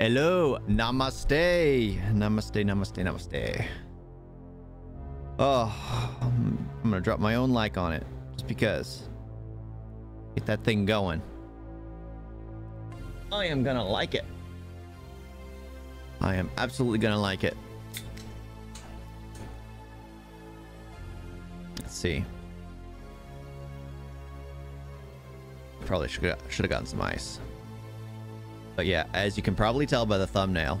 Hello. Namaste. Namaste, namaste, namaste. Oh, I'm going to drop my own like on it just because. Get that thing going. I am going to like it. I am absolutely going to like it. Let's see. Probably should have gotten some ice. But yeah, as you can probably tell by the thumbnail,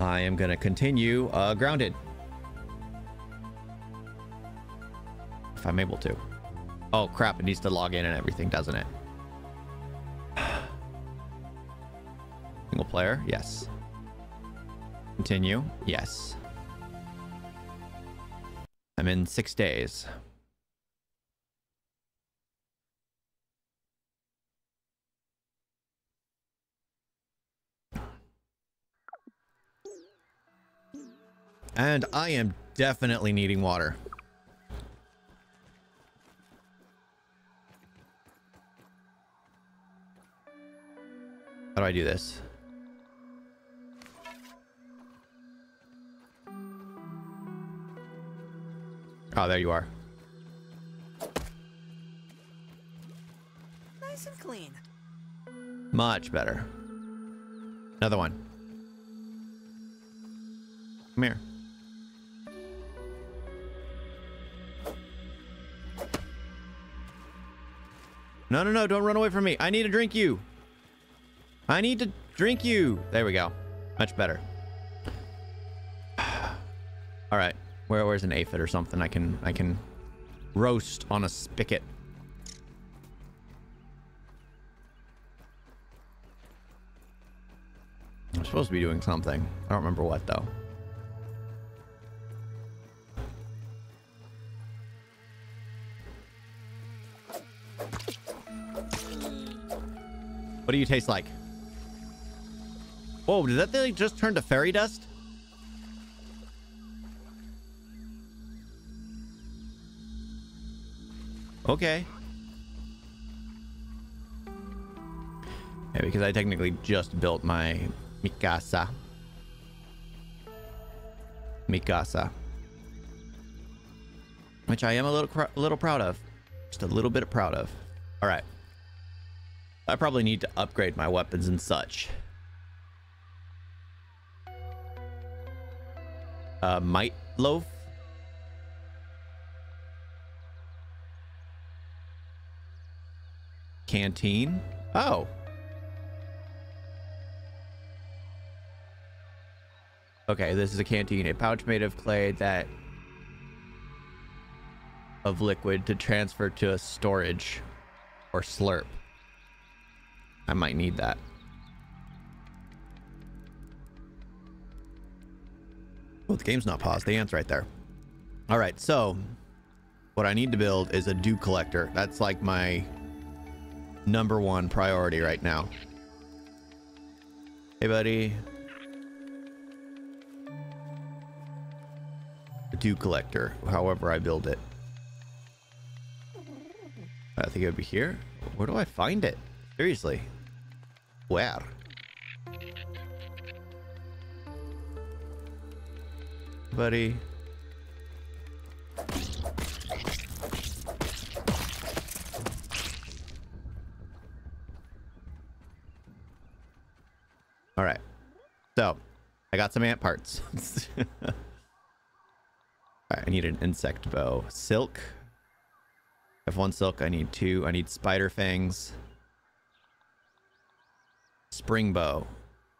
I am gonna continue uh, grounded. If I'm able to. Oh crap, it needs to log in and everything, doesn't it? Single player, yes. Continue, yes. I'm in six days. And I am definitely needing water. How do I do this? Oh, there you are. Nice and clean. Much better. Another one. Come here. No, no, no, don't run away from me. I need to drink you. I need to drink you. There we go. Much better. All right. Where, where's an aphid or something I can I can roast on a spigot? I'm supposed to be doing something. I don't remember what though. What do you taste like? Whoa, did that thing just turn to fairy dust? Okay. Yeah, because I technically just built my Mikasa. Mikasa. Which I am a little a little proud of. Just a little bit proud of. All right. I probably need to upgrade my weapons and such. Uh, might loaf. Canteen. Oh. Okay, this is a canteen. A pouch made of clay that of liquid to transfer to a storage or slurp. I might need that. Well, the game's not paused. The ant's right there. All right, so what I need to build is a dew collector. That's like my number one priority right now. Hey, buddy. A dew collector, however I build it. I think it would be here. Where do I find it? Seriously. Where? Buddy. All right. So, I got some ant parts. All right, I need an insect bow. Silk. I have one silk. I need two. I need spider fangs. Spring bow.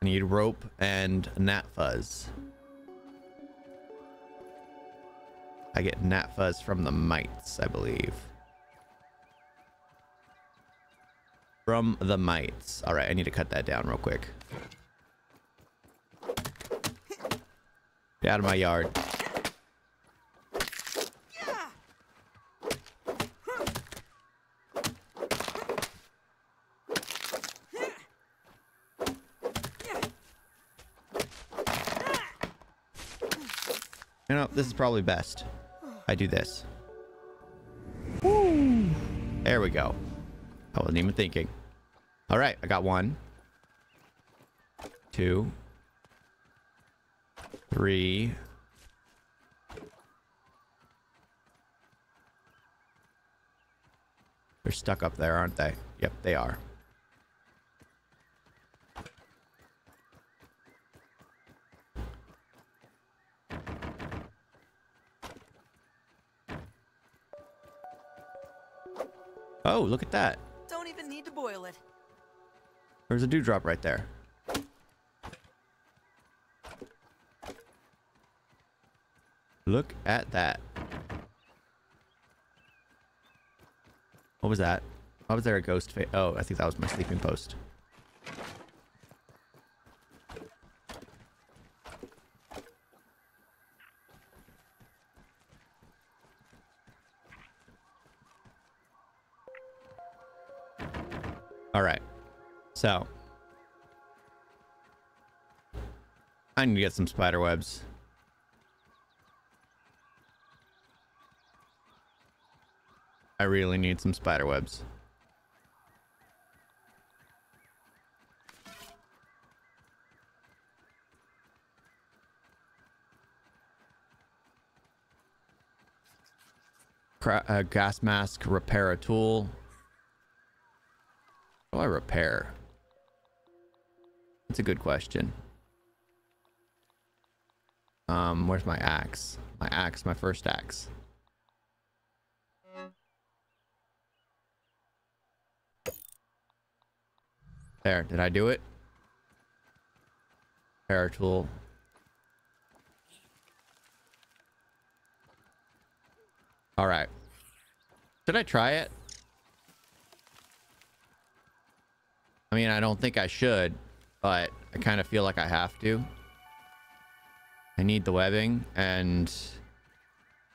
I need rope and gnat fuzz. I get gnat fuzz from the mites, I believe. From the mites. All right, I need to cut that down real quick. Get out of my yard. This is probably best. I do this. There we go. I wasn't even thinking. All right, I got one. two, three. They're stuck up there, aren't they? Yep, they are. Oh, look at that. Don't even need to boil it. There's a dewdrop right there. Look at that. What was that? Why was there a ghost face? Oh, I think that was my sleeping post. So, I need to get some spider webs. I really need some spider webs. Uh, gas mask repair a tool. What do I repair? That's a good question. Um, where's my axe? My axe, my first axe. There, did I do it? Repair tool. All right. Should I try it? I mean, I don't think I should, but I kind of feel like I have to. I need the webbing, and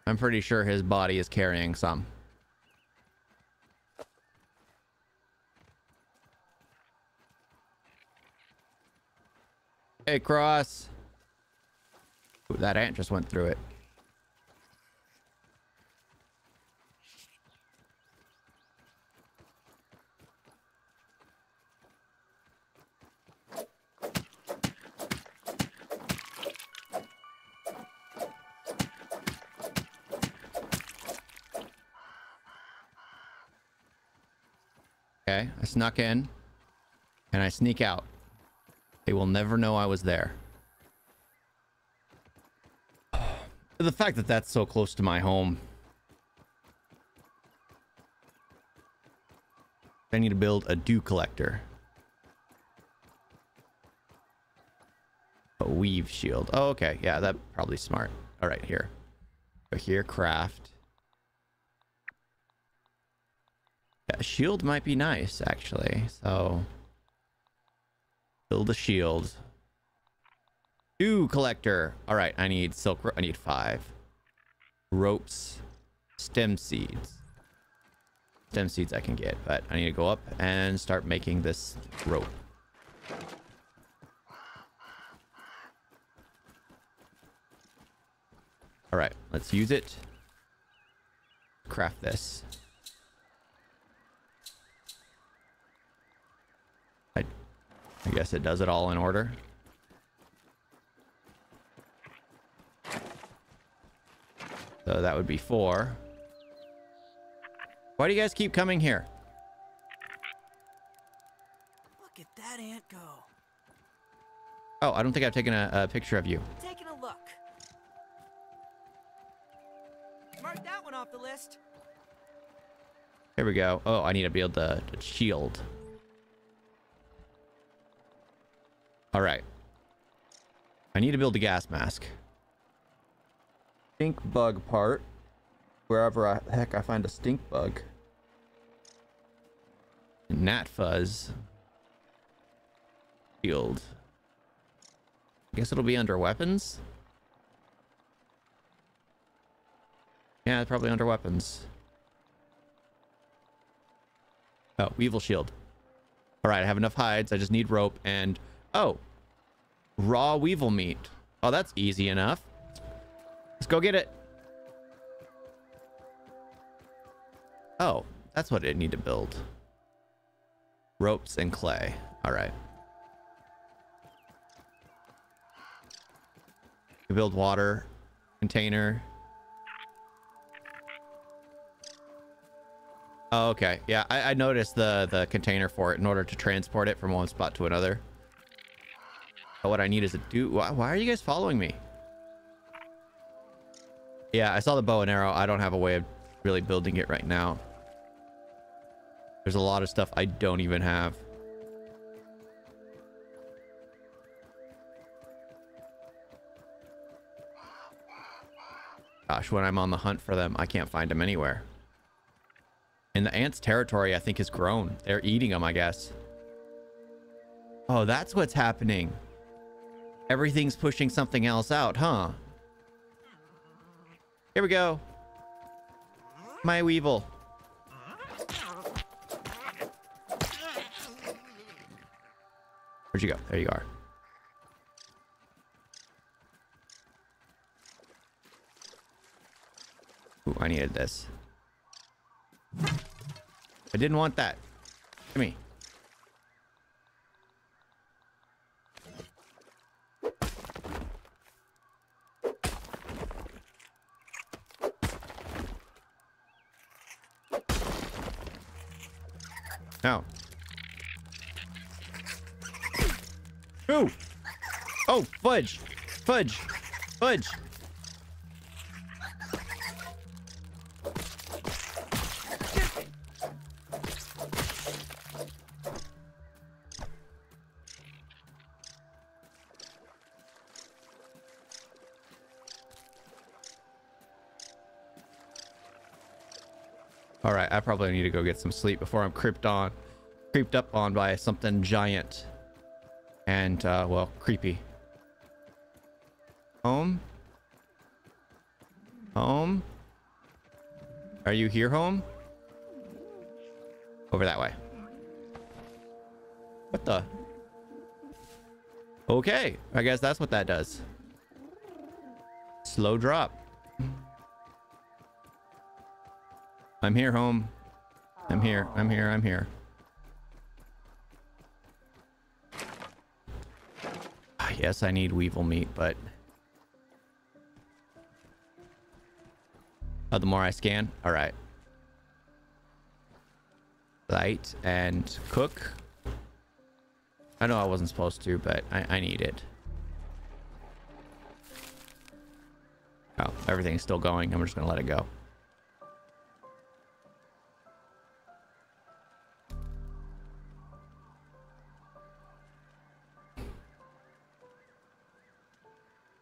I'm pretty sure his body is carrying some. Hey, Cross. Ooh, that ant just went through it. Okay, I snuck in and I sneak out. They will never know I was there. The fact that that's so close to my home. I need to build a dew collector. A weave shield. Oh, okay. Yeah, that probably smart. All right, here. Here, craft. Yeah, shield might be nice, actually. So, build a shield. Dew collector. All right, I need silk. I need five ropes, stem seeds. Stem seeds I can get, but I need to go up and start making this rope. All right, let's use it. Craft this. I guess it does it all in order. So that would be four. Why do you guys keep coming here? Look at that ant go. Oh, I don't think I've taken a, a picture of you. Taking a look. Mark that one off the list. Here we go. Oh, I need to build the, the shield. All right. I need to build a gas mask. Stink bug part. Wherever I, heck I find a stink bug. Gnat fuzz. Shield. I guess it'll be under weapons. Yeah, probably under weapons. Oh, Weevil Shield. All right, I have enough hides. I just need rope and... Oh, raw Weevil meat. Oh, that's easy enough. Let's go get it. Oh, that's what I need to build. Ropes and clay. All right. Build water container. Oh, okay. Yeah, I, I noticed the the container for it in order to transport it from one spot to another. What I need is a do. Why, why are you guys following me? Yeah, I saw the bow and arrow. I don't have a way of really building it right now. There's a lot of stuff I don't even have. Gosh, when I'm on the hunt for them, I can't find them anywhere. And the ants' territory, I think, has grown. They're eating them, I guess. Oh, that's what's happening. Everything's pushing something else out, huh? Here we go. My Weevil. Where'd you go? There you are. Ooh, I needed this. I didn't want that. Give me. No. Ooh. Oh, fudge. Fudge. Fudge. Right, I probably need to go get some sleep before I'm creeped on, creeped up on by something giant and, uh, well, creepy. Home? Home? Are you here, home? Over that way. What the? Okay, I guess that's what that does. Slow drop. I'm here, home. I'm here. I'm here. I'm here. Ah, Yes, I need weevil meat, but oh, the more I scan, all right. Light and cook. I know I wasn't supposed to, but I, I need it. Oh, everything's still going. I'm just gonna let it go.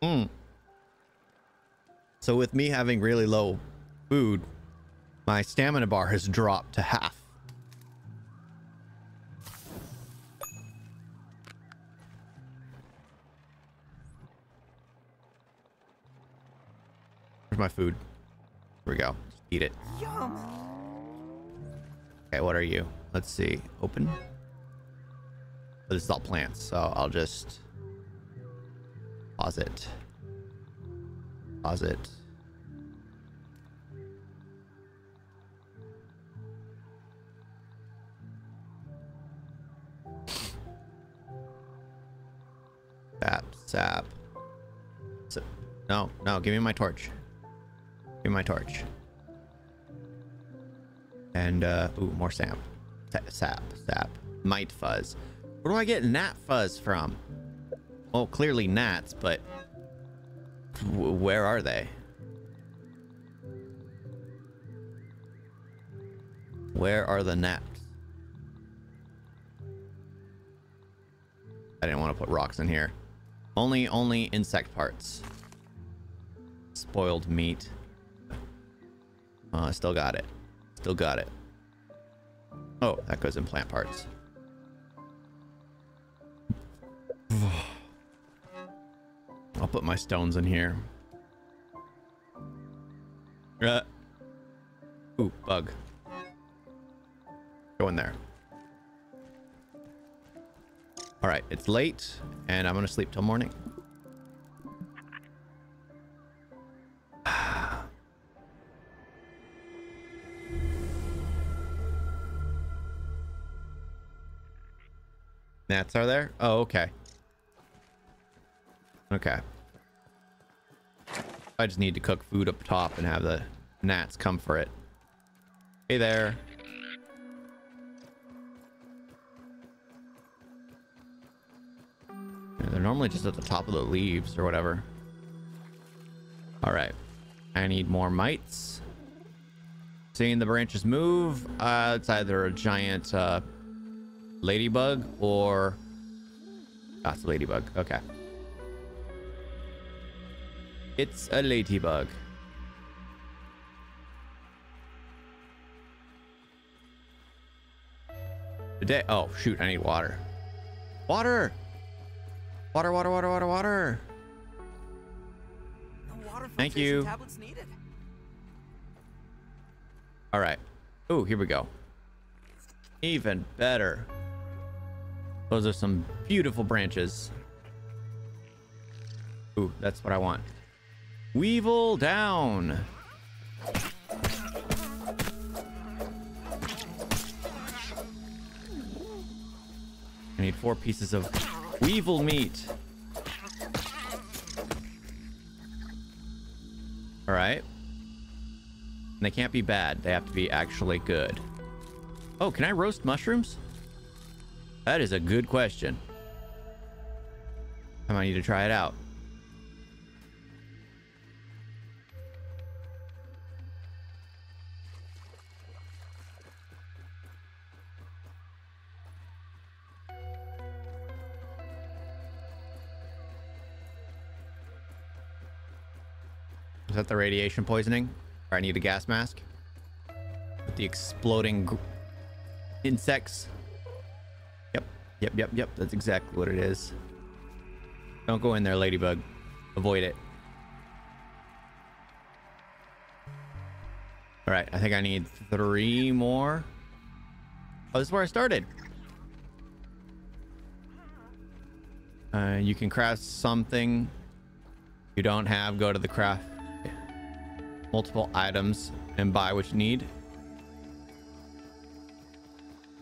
Hmm. So with me having really low food, my stamina bar has dropped to half. Where's my food? Here we go. Just eat it. Yum. Okay, what are you? Let's see. Open. This is all plants, so I'll just pause it. Pause it. Sap, sap. So, no, no, give me my torch. Give me my torch. And, uh, ooh, more sap. Sap, sap. Mite fuzz. Where do I get gnat fuzz from? Well, clearly gnats, but where are they? Where are the gnats? I didn't want to put rocks in here. Only, only insect parts. Spoiled meat. Oh, I still got it. Still got it. Oh, that goes in plant parts. Put my stones in here. Uh. Ooh, bug. Go in there. All right, it's late, and I'm gonna sleep till morning. Gnats are there? Oh, okay. Okay. I just need to cook food up top and have the gnats come for it. Hey there. They're normally just at the top of the leaves or whatever. All right. I need more mites. Seeing the branches move, uh, it's either a giant uh, ladybug or... That's a ladybug. Okay. It's a ladybug. Today, oh shoot, I need water. Water! Water, water, water, water, water. No water Thank you. Tablets needed. All right. Oh, here we go. Even better. Those are some beautiful branches. Ooh, that's what I want. Weevil down. I need four pieces of weevil meat. All right. And they can't be bad. They have to be actually good. Oh, can I roast mushrooms? That is a good question. I might need to try it out. The radiation poisoning? Or I need a gas mask? With the exploding insects? Yep, yep, yep, yep. That's exactly what it is. Don't go in there, ladybug. Avoid it. All right, I think I need three more. Oh, this is where I started. Uh, you can craft something you don't have. Go to the craft multiple items and buy what you need.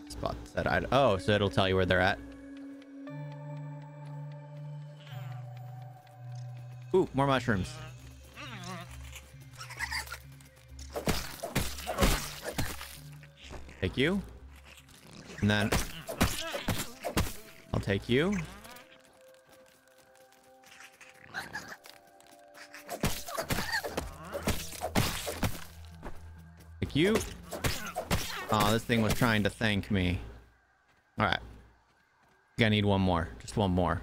Spot that item. Oh, so it'll tell you where they're at. Ooh, more mushrooms. Take you. And then I'll take you. You. Oh, this thing was trying to thank me. All right. I need one more. Just one more.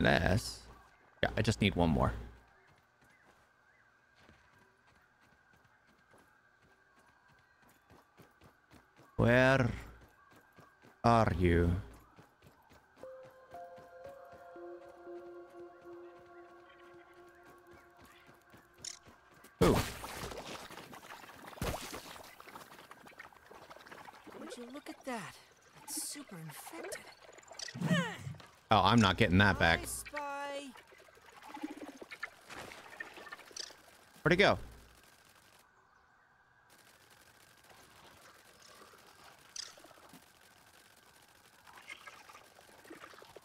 Less. Yeah, I just need one more. Where are you? Ooh. Would you look at that? It's super infected. Oh, I'm not getting that back. Where'd it go?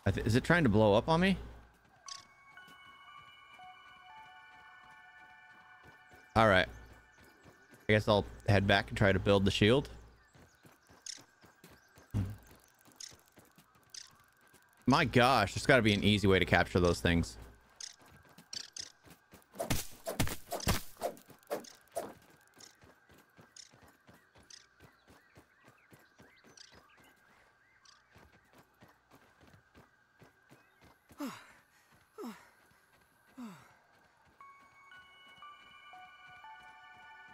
I th- Is it trying to blow up on me? All right. I guess I'll head back and try to build the shield. My gosh, there's got to be an easy way to capture those things.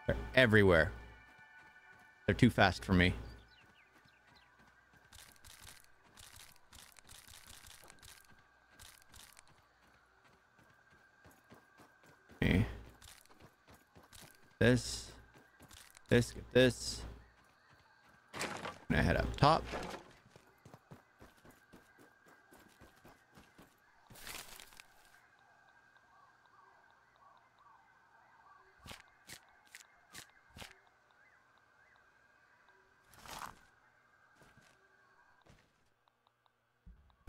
They're everywhere. They're too fast for me. This. This, get this. Gonna head up top.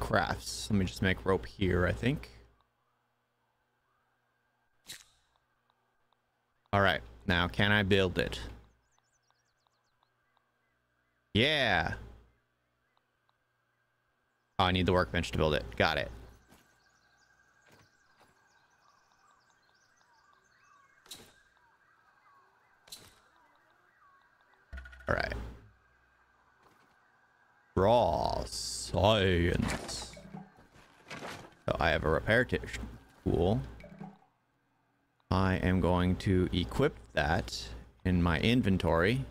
Crafts. Let me just make rope here, I think. All right. Now, can I build it? Yeah. Oh, I need the workbench to build it. Got it. All right. Raw science. So I have a repair tool. I am going to equip that in my inventory.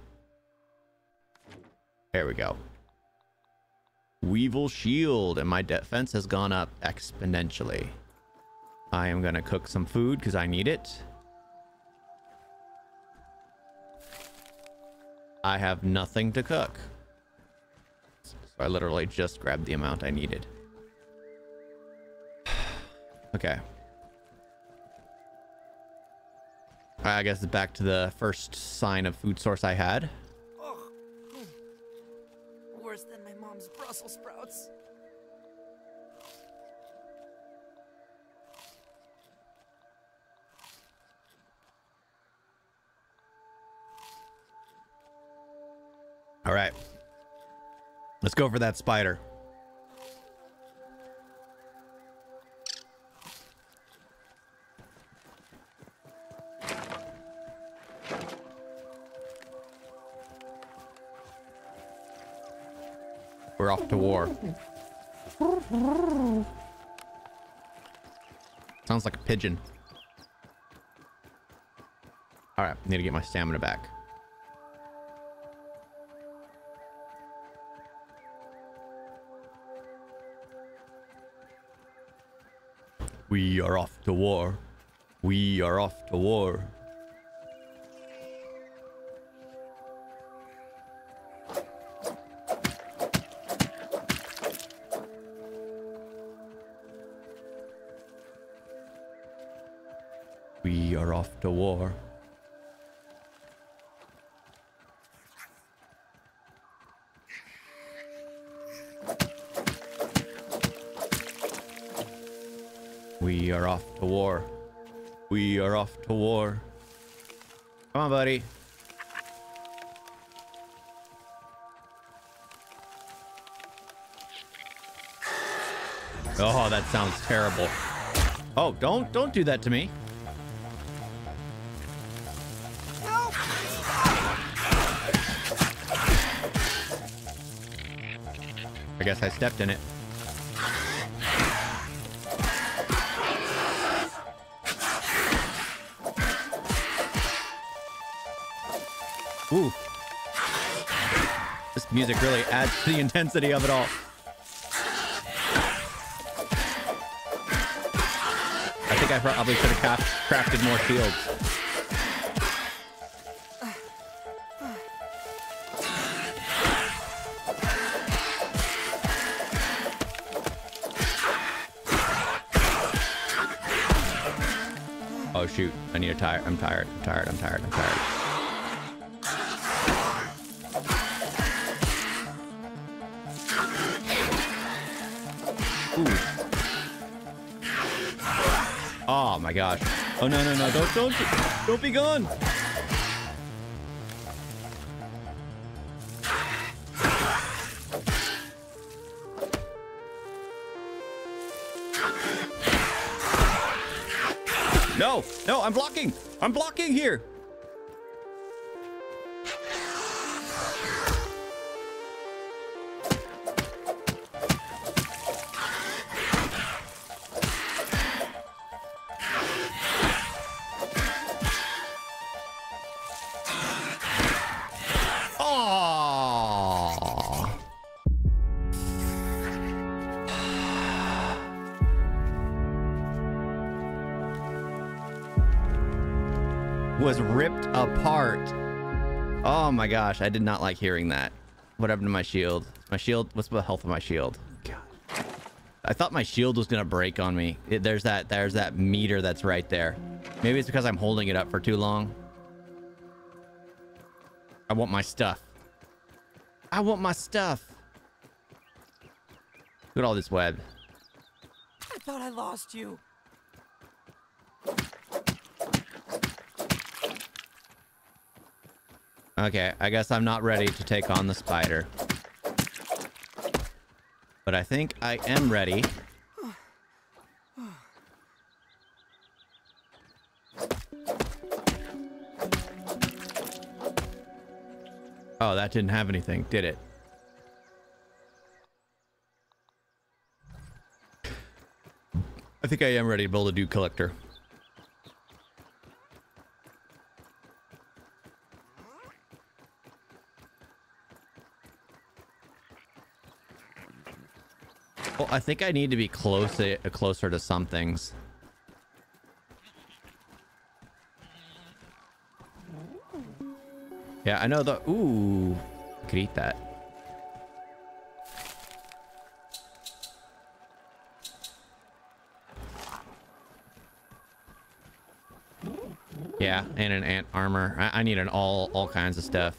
There we go. Weevil shield, and my defense has gone up exponentially. I am gonna cook some food because I need it. I have nothing to cook. So I literally just grabbed the amount I needed. okay. I guess it's back to the first sign of food source I had. Oh, worse than my mom's Brussels sprouts. All right. Let's go for that spider. We're off to war. Sounds like a pigeon. All right, need to get my stamina back. We are off to war. We are off to war. Are off to war. We are off to war. We are off to war. Come on, buddy. Oh, that sounds terrible. Oh, don't don't do that to me. Guess I stepped in it. Ooh. This music really adds to the intensity of it all. I think I probably should have crafted more shields. Oh shoot, I need a tire. I'm tired. I'm tired. I'm tired. I'm tired. Ooh. Oh my gosh. Oh no no no! Don't don't don't be gone. No! I'm blocking. I'm blocking here. My gosh, I did not like hearing that. What happened to my shield? My shield, what's the health of my shield? God. I thought my shield was gonna break on me. It, there's that, there's that meter that's right there. Maybe it's because I'm holding it up for too long. I want my stuff. I want my stuff. Look at all this web. I thought I lost you. Okay, I guess I'm not ready to take on the spider. But I think I am ready. Oh, that didn't have anything, did it? I think I am ready to build a dew collector. I think I need to be closer eh, closer to some things. Yeah, I know the ooh. Could eat that. Yeah, and an ant armor. I, I need an all all kinds of stuff.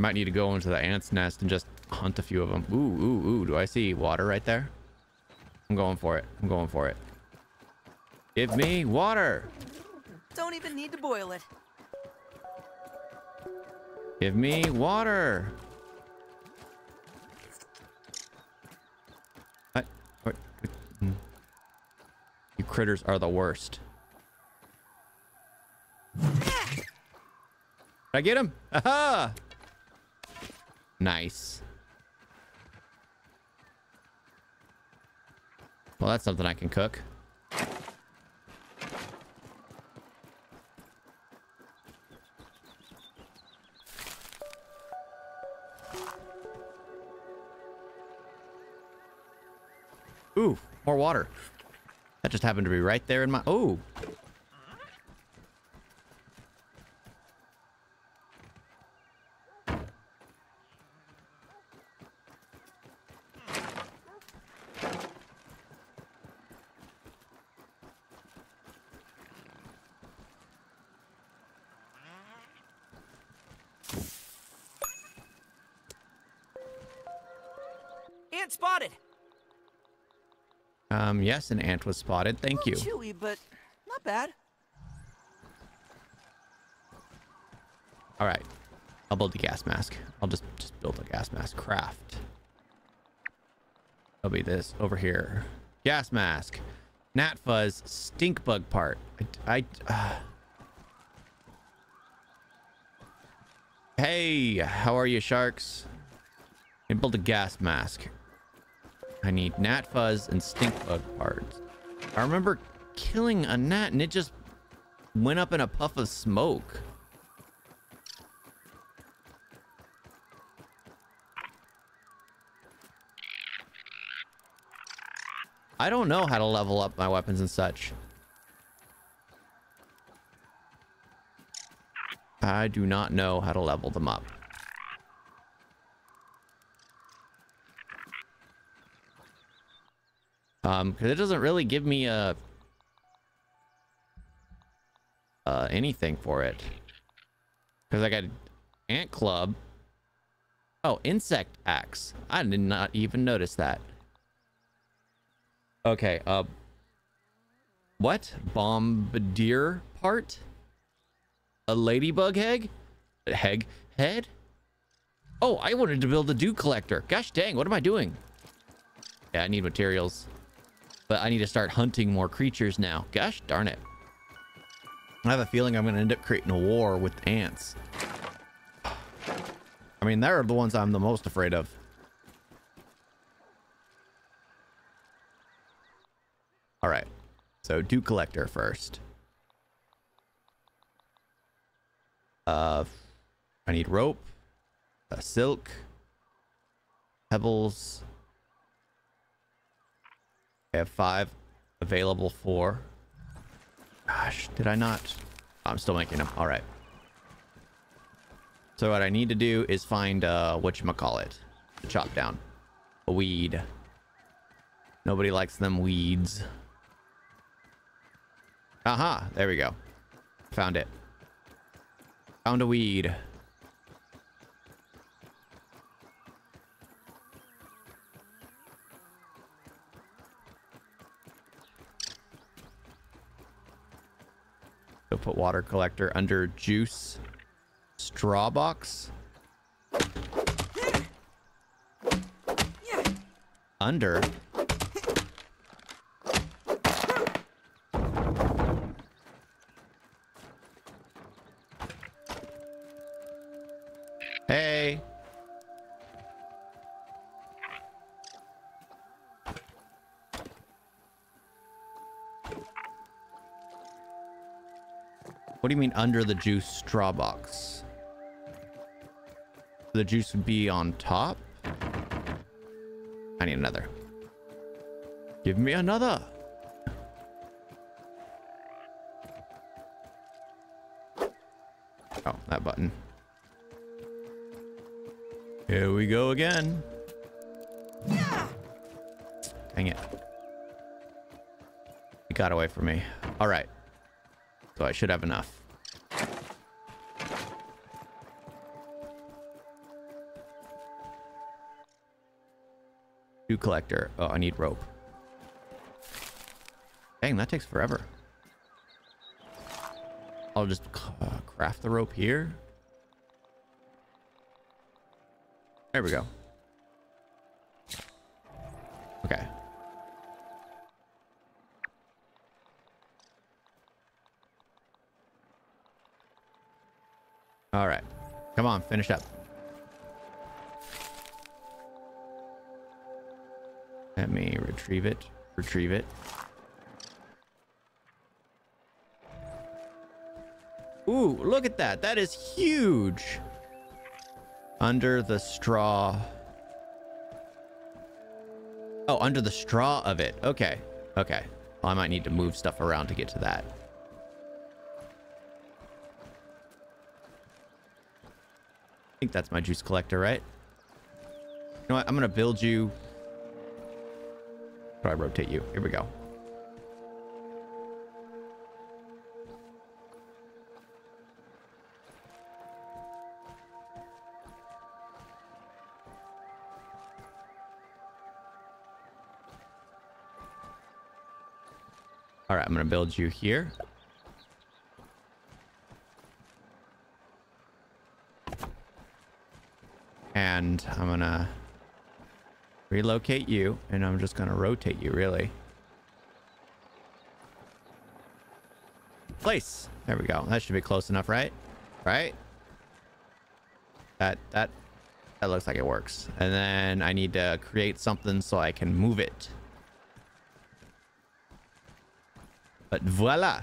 Might need to go into the ant's nest and just hunt a few of them. Ooh, ooh, ooh. Do I see water right there? I'm going for it. I'm going for it. Give me water. Don't even need to boil it. Give me water. What? What? Hmm. You critters are the worst. Did I get him? Aha! Nice. Well, that's something I can cook. Ooh, more water. That just happened to be right there in my... Oh. Ant spotted. Um, yes, an ant was spotted. Thank you. Chewy, but not bad. All right. I'll build the gas mask. I'll just just build a gas mask craft. It'll be this over here. Gas mask. Gnat fuzz stink bug part. I, I uh. Hey, how are you sharks? I build a gas mask. I need gnat fuzz and stink bug parts. I remember killing a gnat and it just went up in a puff of smoke. I don't know how to level up my weapons and such. I do not know how to level them up. Um, because it doesn't really give me a uh anything for it. Because I got ant club. Oh, insect axe. I did not even notice that. Okay, uh what? Bombardier part? A ladybug egg? Heg head? Oh, I wanted to build a dew collector. Gosh dang, what am I doing? Yeah, I need materials. But I need to start hunting more creatures now. Gosh darn it. I have a feeling I'm going to end up creating a war with ants. I mean, they're the ones I'm the most afraid of. All right. So dew collector first. Uh, I need rope, uh, silk, pebbles, I have five available for. Gosh, did I not? I'm still making them. All right. So what I need to do is find uh, whatchamacallit. The chop down. A weed. Nobody likes them weeds. Aha, there we go. Found it. Found a weed. Go put water collector under juice straw box. Under. Mean under the juice straw box? The juice would be on top? I need another. Give me another. Oh, that button. Here we go again. Dang it. It got away from me. All right. So I should have enough. Collector. Oh, I need rope. Dang, that takes forever. I'll just uh, craft the rope here. There we go. Okay. All right. Come on, finish up. Let me retrieve it. Retrieve it. Ooh, look at that. That is huge. Under the straw. Oh, under the straw of it. Okay. Okay. Well, I might need to move stuff around to get to that. I think that's my juice collector, right? You know what? I'm going to build you. I rotate you? Here we go. All right, I'm going to build you here. And I'm going to relocate you, and I'm just going to rotate you, really. Place. There we go. That should be close enough, right? Right? That, that, that looks like it works. And then I need to create something so I can move it. But voila.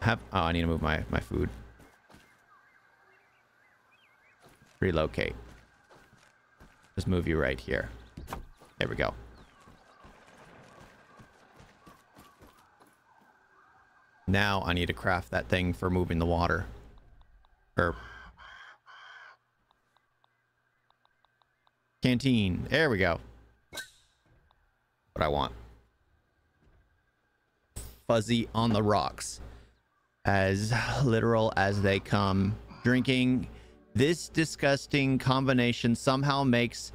Have oh, I need to move my my food. Relocate. Move you right here. There we go. Now I need to craft that thing for moving the water. Or canteen. There we go. What I want fuzzy on the rocks. As literal as they come. Drinking this disgusting combination somehow makes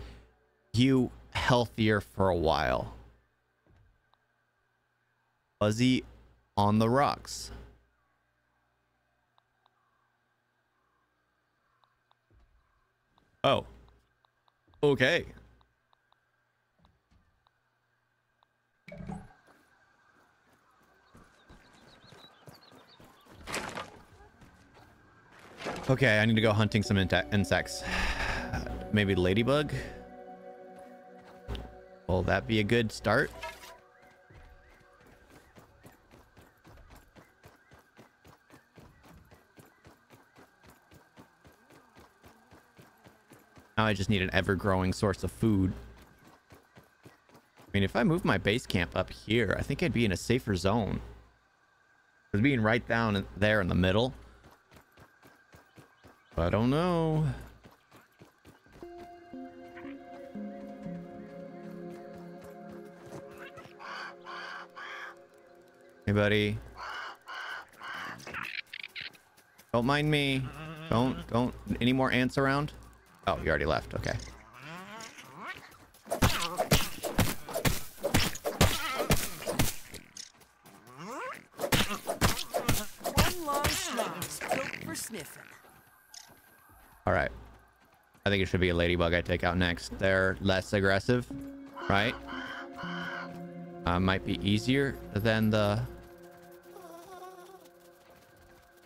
you healthier for a while. Fuzzy on the rocks. Oh. Okay. Okay, I need to go hunting some insects. Maybe ladybug? Will that be a good start? Now I just need an ever-growing source of food. I mean, if I move my base camp up here, I think I'd be in a safer zone. Because being right down there in the middle, I don't know. Hey, buddy. Don't mind me. Don't, don't, any more ants around? Oh, you already left. Okay. sniffing. All right. I think it should be a ladybug I take out next. They're less aggressive, right? Uh, might be easier than the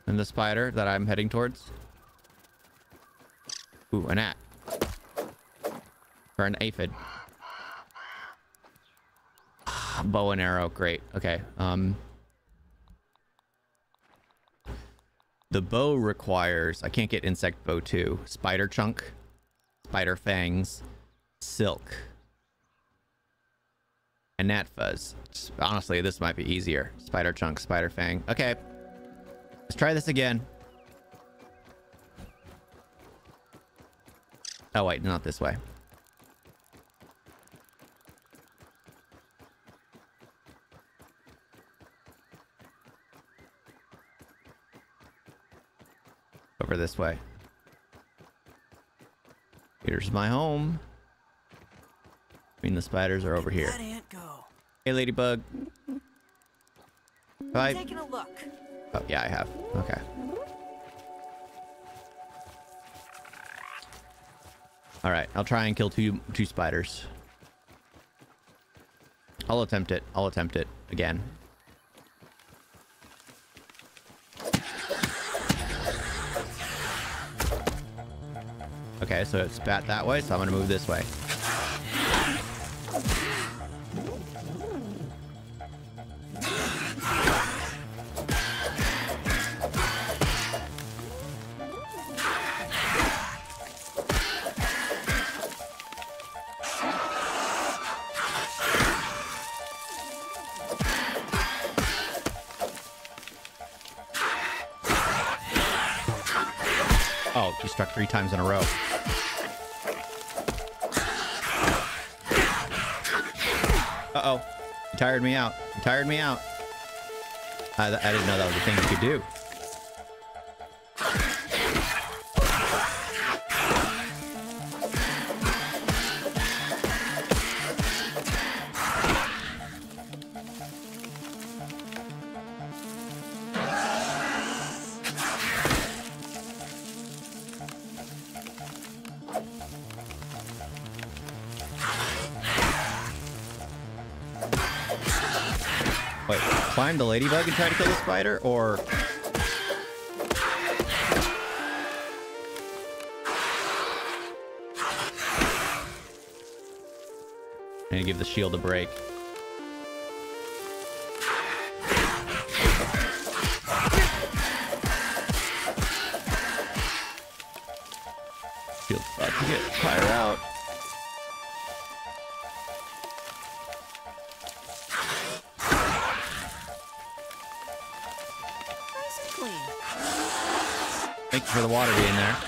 than the spider that I'm heading towards. Ooh, an ant. Or an aphid. Bow and arrow, great. Okay. Um The bow requires I can't get insect bow too. Spider chunk, spider fangs, silk, and gnat fuzz. Honestly, this might be easier. Spider chunk, spider fang. Okay. Let's try this again. Oh wait, not this way. Over this way. Here's my home. I mean, the spiders are over here. That ant go. Hey, ladybug. Bye. Taking a look. Oh, yeah, I have. Okay. All right, I'll try and kill two two spiders. I'll attempt it. I'll attempt it again. Okay, so it's spat that way, so I'm gonna move this way. Oh, he struck three times in a row. Tired me out. Tired me out. I, I didn't know that was a thing you could do. The ladybug and try to kill the spider, or... And give the shield a break. For the water being there.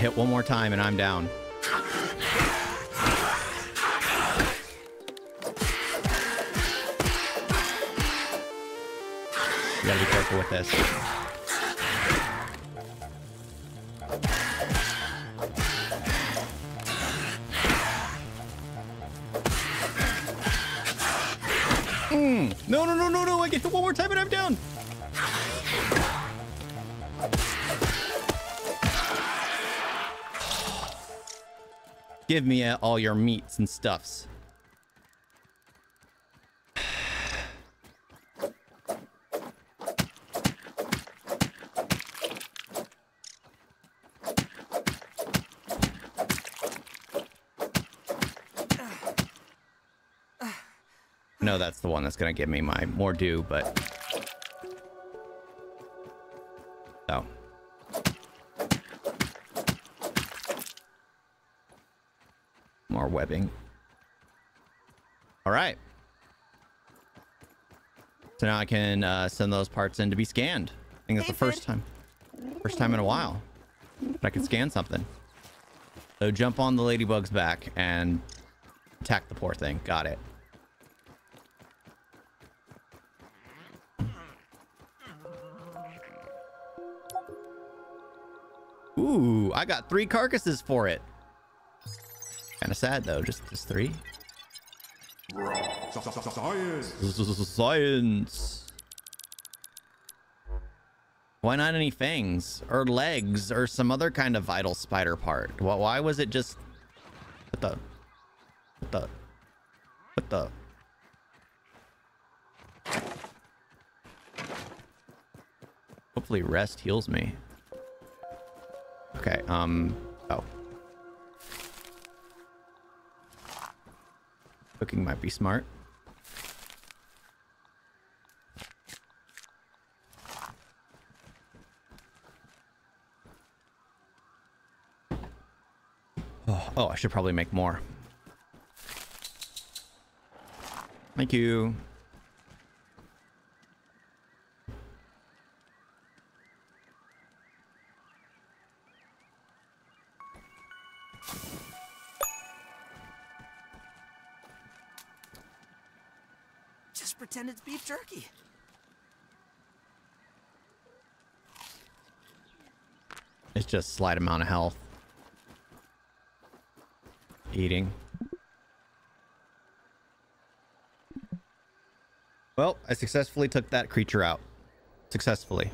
Hit one more time and I'm down. You gotta be careful with this. Give me uh, all your meats and stuffs. No, that's the one that's gonna give me my more due, but webbing. All right. So now I can uh, send those parts in to be scanned. I think that's the first time, first time in a while that I can scan something. So jump on the ladybug's back and attack the poor thing. Got it. Ooh, I got three carcasses for it. Kind of sad though, just just three. Science. Science. Why not any fangs or legs or some other kind of vital spider part? Why, why was it just what the what the what the Hopefully rest heals me. Okay, um oh. Cooking might be smart. Oh, oh, I should probably make more. Thank you. Beef jerky. It's just slight amount of health. Eating. Well, I successfully took that creature out. Successfully.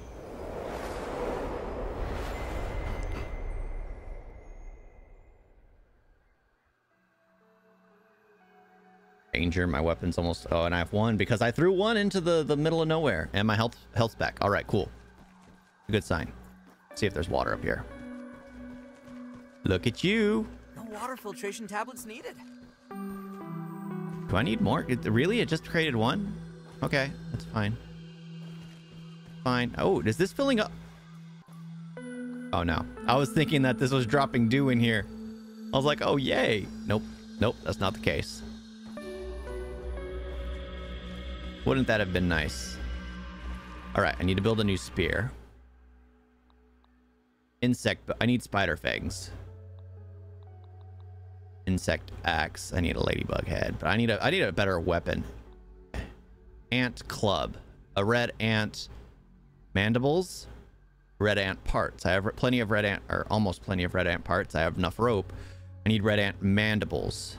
Danger, my weapon's almost... Oh, and I have one because I threw one into the, the middle of nowhere. And my health health's back. All right, cool. Good sign. See if there's water up here. Look at you. No water filtration tablets needed. Do I need more? It, really? It just created one? Okay, that's fine. Fine. Oh, is this filling up? Oh, no. I was thinking that this was dropping dew in here. I was like, oh, yay. Nope. Nope, that's not the case. Wouldn't that have been nice? All right, I need to build a new spear. Insect, I need spider fangs. Insect axe. I need a ladybug head, but I need a I need a better weapon. Ant club, a red ant mandibles, red ant parts. I have plenty of red ant or almost plenty of red ant parts. I have enough rope. I need red ant mandibles.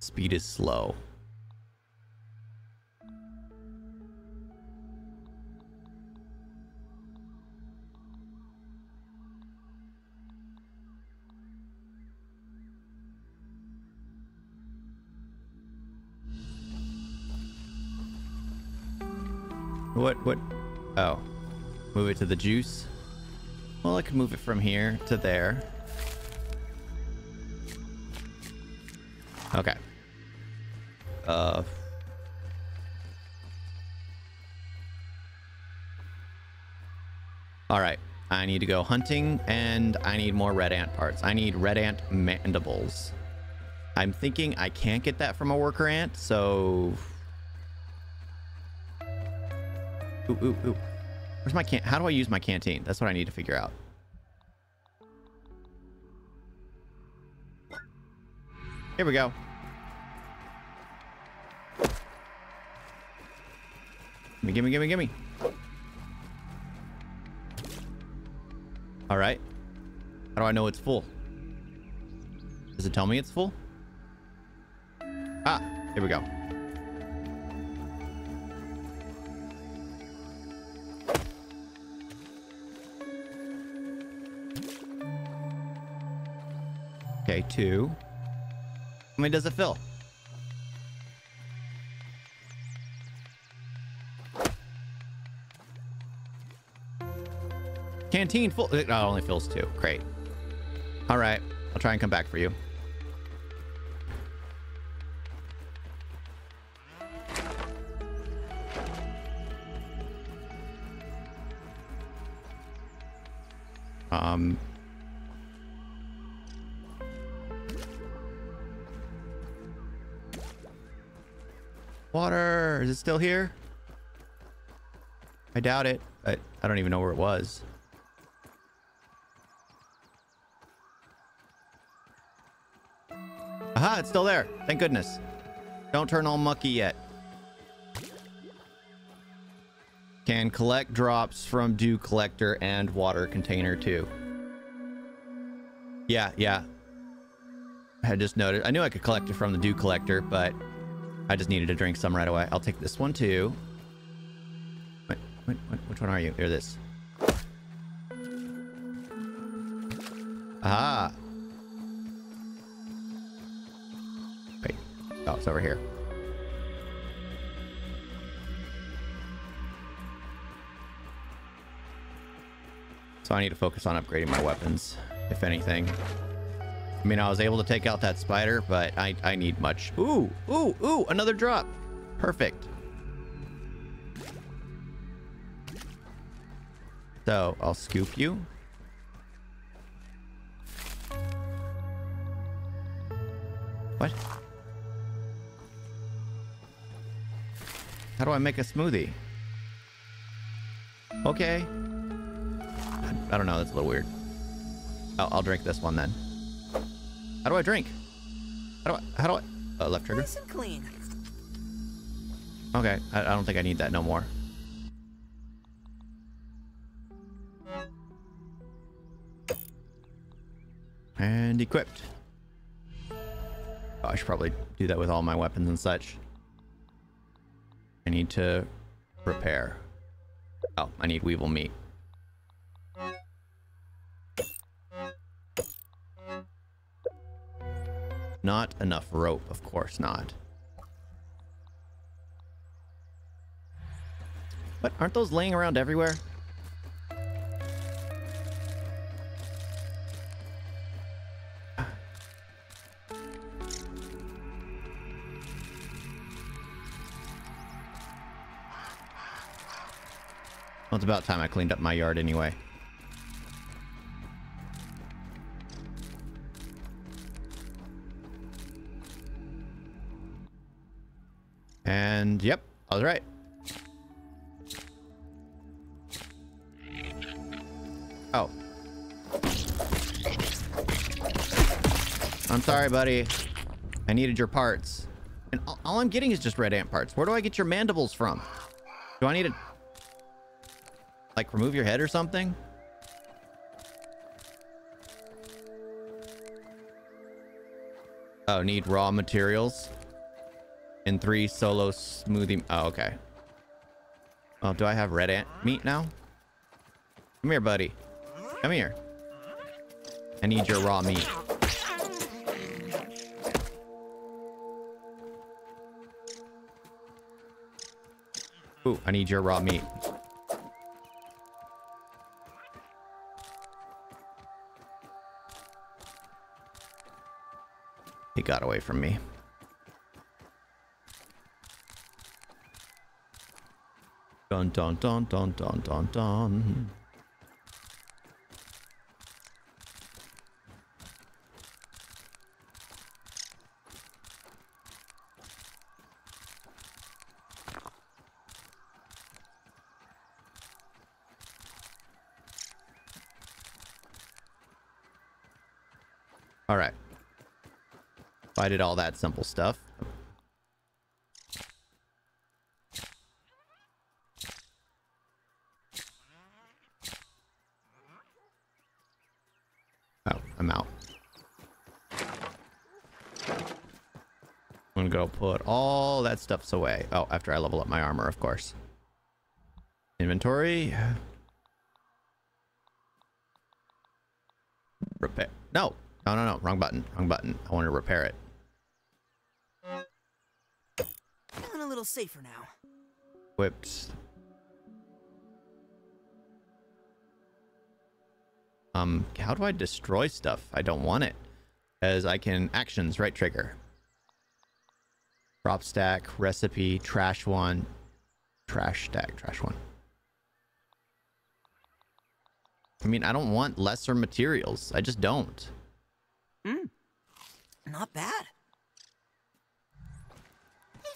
Speed is slow. What, what? Oh. Move it to the juice? Well, I could move it from here to there. Okay. Uh. All right. I need to go hunting and I need more red ant parts. I need red ant mandibles. I'm thinking I can't get that from a worker ant, so Ooh, ooh, ooh. Where's my can? How do I use my canteen? That's what I need to figure out. Here we go. Gimme, gimme, gimme, gimme. All right. How do I know it's full? Does it tell me it's full? Ah, here we go. Okay, two. How many does it fill? Canteen full. It oh, only fills two. Great. All right. I'll try and come back for you. Um. Water. Is it still here? I doubt it. I, I don't even know where it was. Still there. Thank goodness. Don't turn all mucky yet. Can collect drops from dew collector and water container too. Yeah, yeah. I had just noted. I knew I could collect it from the dew collector, but I just needed to drink some right away. I'll take this one too. Wait, wait, wait, which one are you? Here, this. Aha. Over here. So I need to focus on upgrading my weapons, if anything. I mean, I was able to take out that spider, but I, I need much. Ooh, ooh, ooh, another drop. Perfect. So I'll scoop you. What? How do I make a smoothie? Okay. I don't know. That's a little weird. I'll, I'll drink this one then. How do I drink? How do I? How do I? Uh, left trigger. Nice and clean. Okay. I, I don't think I need that no more. And equipped. Oh, I should probably do that with all my weapons and such. I need to repair. Oh, I need weevil meat. Not enough rope, of course not. But Aren't those laying around everywhere? It's about time I cleaned up my yard anyway. And yep, I was right. Oh. I'm sorry, buddy. I needed your parts. And all, I'm getting is just red ant parts. Where do I get your mandibles from? Do I need to... Like, remove your head or something? Oh, need raw materials? And three solo smoothie... Oh, okay. Oh, do I have red ant meat now? Come here, buddy. Come here. I need your raw meat. Ooh, I need your raw meat. He got away from me. Dun dun dun dun dun dun dun. All right. I did all that simple stuff. Oh, I'm out. I'm gonna go put all that stuffs away. Oh, after I level up my armor, of course. Inventory. Repair. No, no, no, no. Wrong button. Wrong button. I want to repair it. Safer now. Equipped. Um, how do I destroy stuff? I don't want it. As I can actions, right trigger. Drop stack, recipe, trash one, trash stack, trash one. I mean, I don't want lesser materials. I just don't. Hmm. Not bad.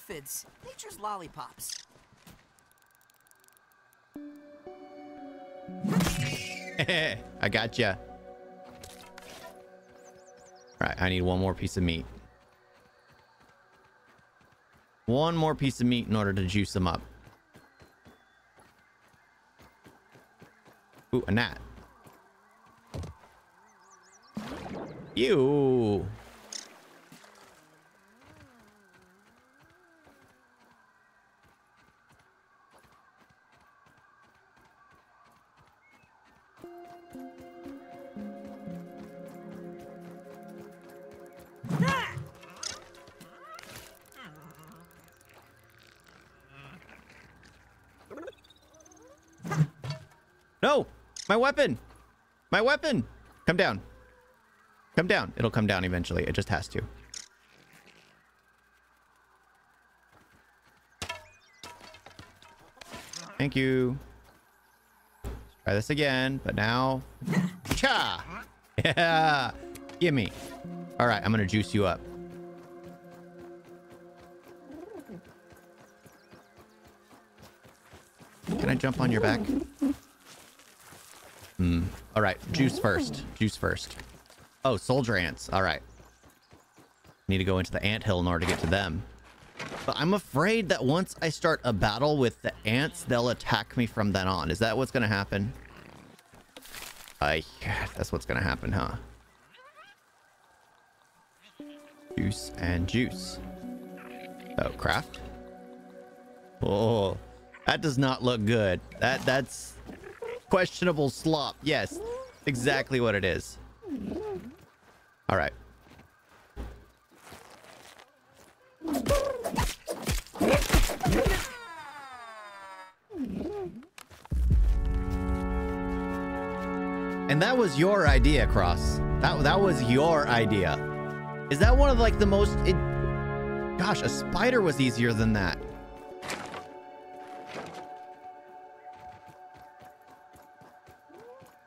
Aphids, nature's lollipops. I got gotcha. All right, I need one more piece of meat. One more piece of meat in order to juice them up. Ooh, a gnat. You. No! My weapon! My weapon! Come down. Come down. It'll come down eventually. It just has to. Thank you. Let's try this again, but now... Cha! Yeah! Gimme. Alright, I'm gonna juice you up. Can I jump on your back? Hmm. All right, juice first. Juice first. Oh, soldier ants. All right. Need to go into the ant hill in order to get to them. But I'm afraid that once I start a battle with the ants, they'll attack me from then on. Is that what's going to happen? I. That's what's going to happen, huh? Juice and juice. Oh, craft. Oh, that does not look good. That that's questionable slop. Yes, exactly what it is. All right. And that was your idea, Cross. That that was your idea. Is that one of like the most? It, gosh, a spider was easier than that.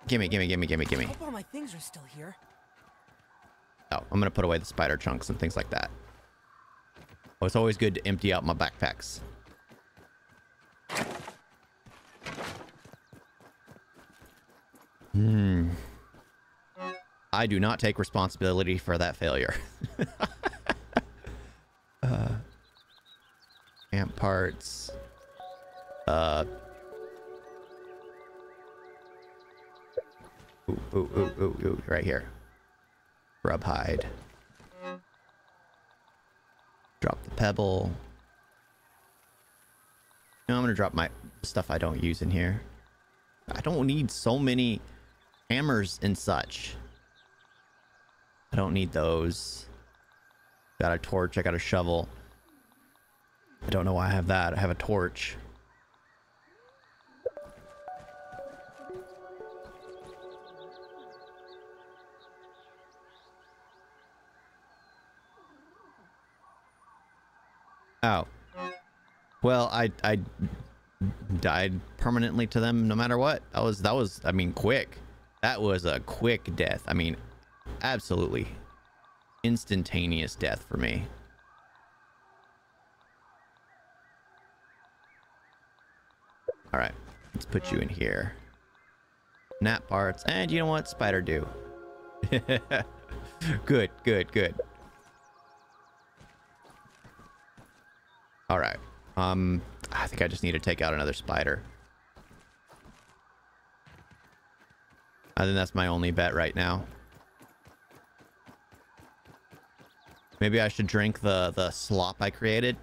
Gimme, gimme, gimme, gimme, gimme. Hope all my things are still here. Oh, I'm gonna put away the spider chunks and things like that. Oh, it's always good to empty out my backpacks. Hmm. I do not take responsibility for that failure. uh, ant parts. Uh. Ooh, ooh, ooh, ooh, ooh, right here. Grub hide. Drop the pebble. No, I'm gonna drop my stuff I don't use in here. I don't need so many hammers and such. I don't need those. Got a torch, I got a shovel. I don't know why I have that. I have a torch. Oh. Well, I I died permanently to them no matter what. That was that was I mean quick. That was a quick death. I mean absolutely instantaneous death for me. All right. Let's put you in here. Nap parts and you know what? Spider do. good, good, good. All right. Um, I think I just need to take out another spider. I think that's my only bet right now. Maybe I should drink the, the slop I created.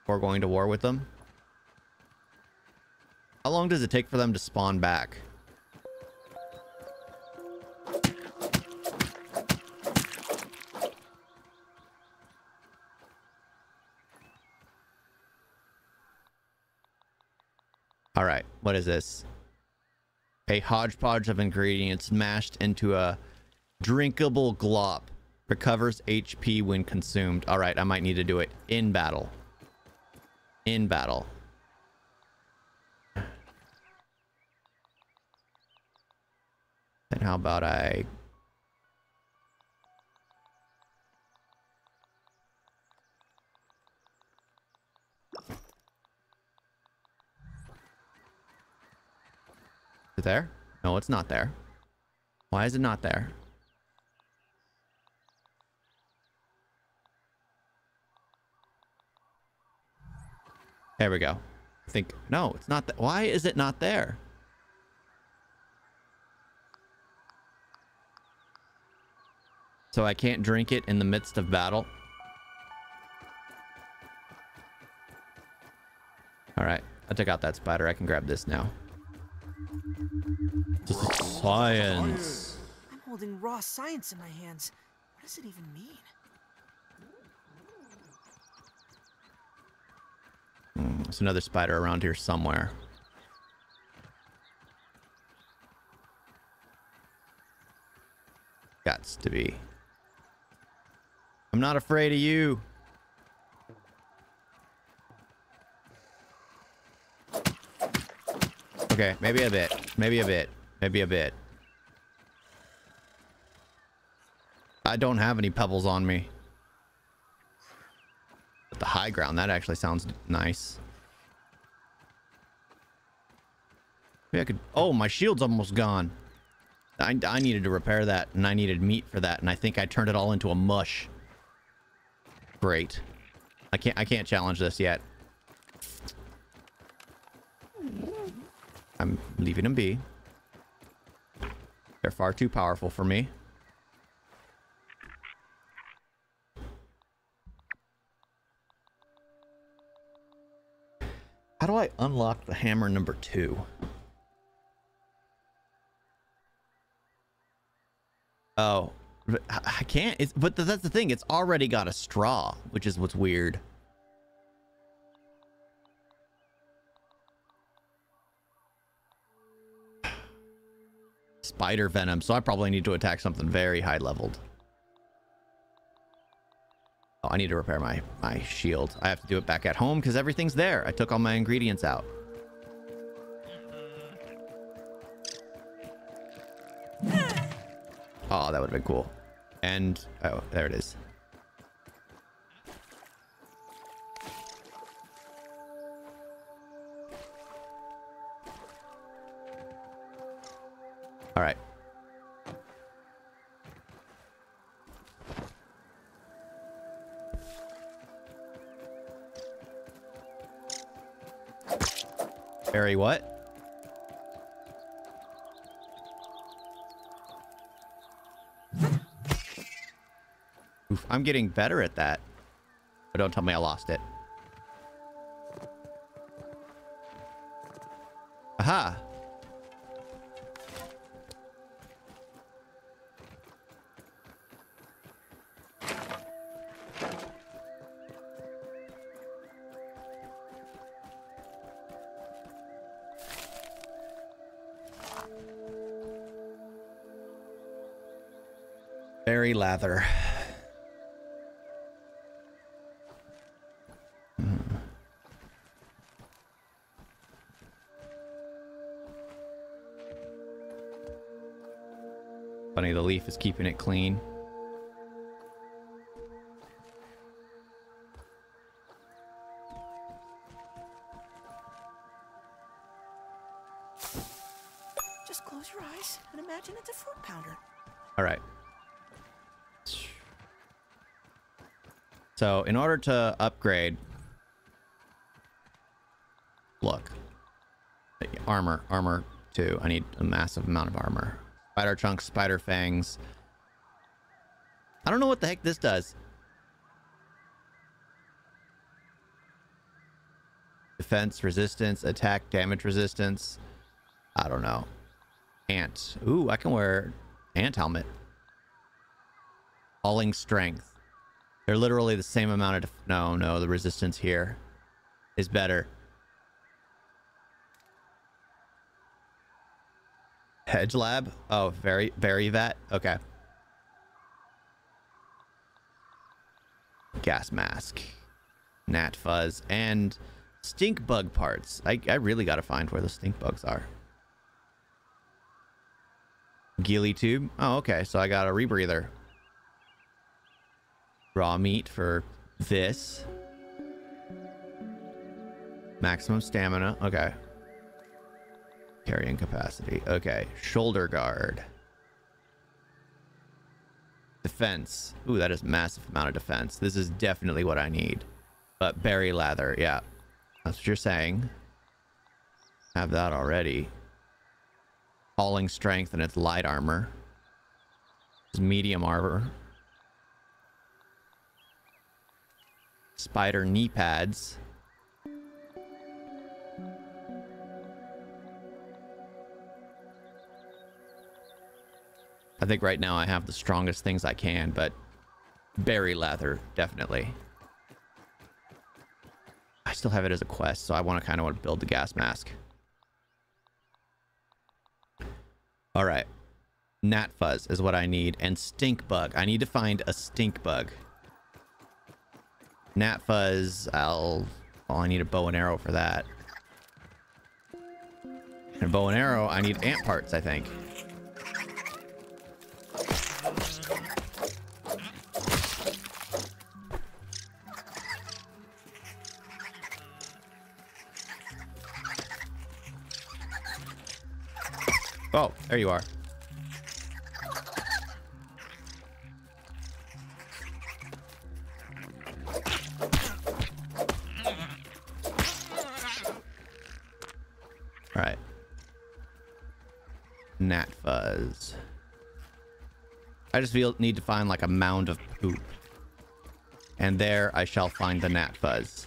Before going to war with them. How long does it take for them to spawn back? All right, what is this? A hodgepodge of ingredients mashed into a drinkable glop. Recovers HP when consumed. All right, I might need to do it in battle. In battle. Then how about I... it there? No, it's not there. Why is it not there? There we go. I think, no, it's not. Why is it not there? So I can't drink it in the midst of battle. All right, I took out that spider. I can grab this now. This is science. I'm holding raw science in my hands. What does it even mean? Hmm, there's another spider around here somewhere. Gots to be. I'm not afraid of you. Okay, maybe a bit. Maybe a bit. Maybe a bit. I don't have any pebbles on me. But the high ground, that actually sounds nice. Maybe I could... Oh, my shield's almost gone. I, I needed to repair that, and I needed meat for that, and I think I turned it all into a mush. Great. I can't I can't challenge this yet. I'm leaving them be. They're far too powerful for me. How do I unlock the hammer number two? Oh, I can't. It's, but that's the thing. It's already got a straw, which is what's weird. Spider venom. So I probably need to attack something very high leveled. Oh, I need to repair my, my shield. I have to do it back at home because everything's there. I took all my ingredients out. Oh, that would have been cool. And, oh, there it is. All right. Barry, what? Oof, I'm getting better at that. But don't tell me I lost it. Aha! Hmm. Funny, the leaf is keeping it clean. So in order to upgrade, look, armor, armor two. I need a massive amount of armor. Spider chunks, spider fangs. I don't know what the heck this does. Defense, resistance, attack, damage resistance. I don't know. Ant. Ooh, I can wear ant helmet. Falling strength. They're literally the same amount of... No, no, the resistance here is better. Hedge lab? Oh, very, very vet. Okay. Gas mask. Gnat fuzz. And stink bug parts. I, I really got to find where the stink bugs are. Gilly tube. Oh, okay. So I got a rebreather. Raw meat for this. Maximum stamina. Okay. Carrying capacity. Okay. Shoulder guard. Defense. Ooh, that is massive amount of defense. This is definitely what I need. But berry leather, yeah. That's what you're saying. Have that already. Falling strength and it's light armor. It's medium armor. Spider knee pads. I think right now I have the strongest things I can, but berry leather, definitely. I still have it as a quest, so I want to kind of want to build the gas mask. All right. Gnat fuzz is what I need. And stink bug. I need to find a stink bug. Gnat fuzz, I'll... Oh, I need a bow and arrow for that. And bow and arrow, I need ant parts, I think. Oh, there you are. Gnat fuzz. I just feel need to find like a mound of poop. And there I shall find the gnat fuzz.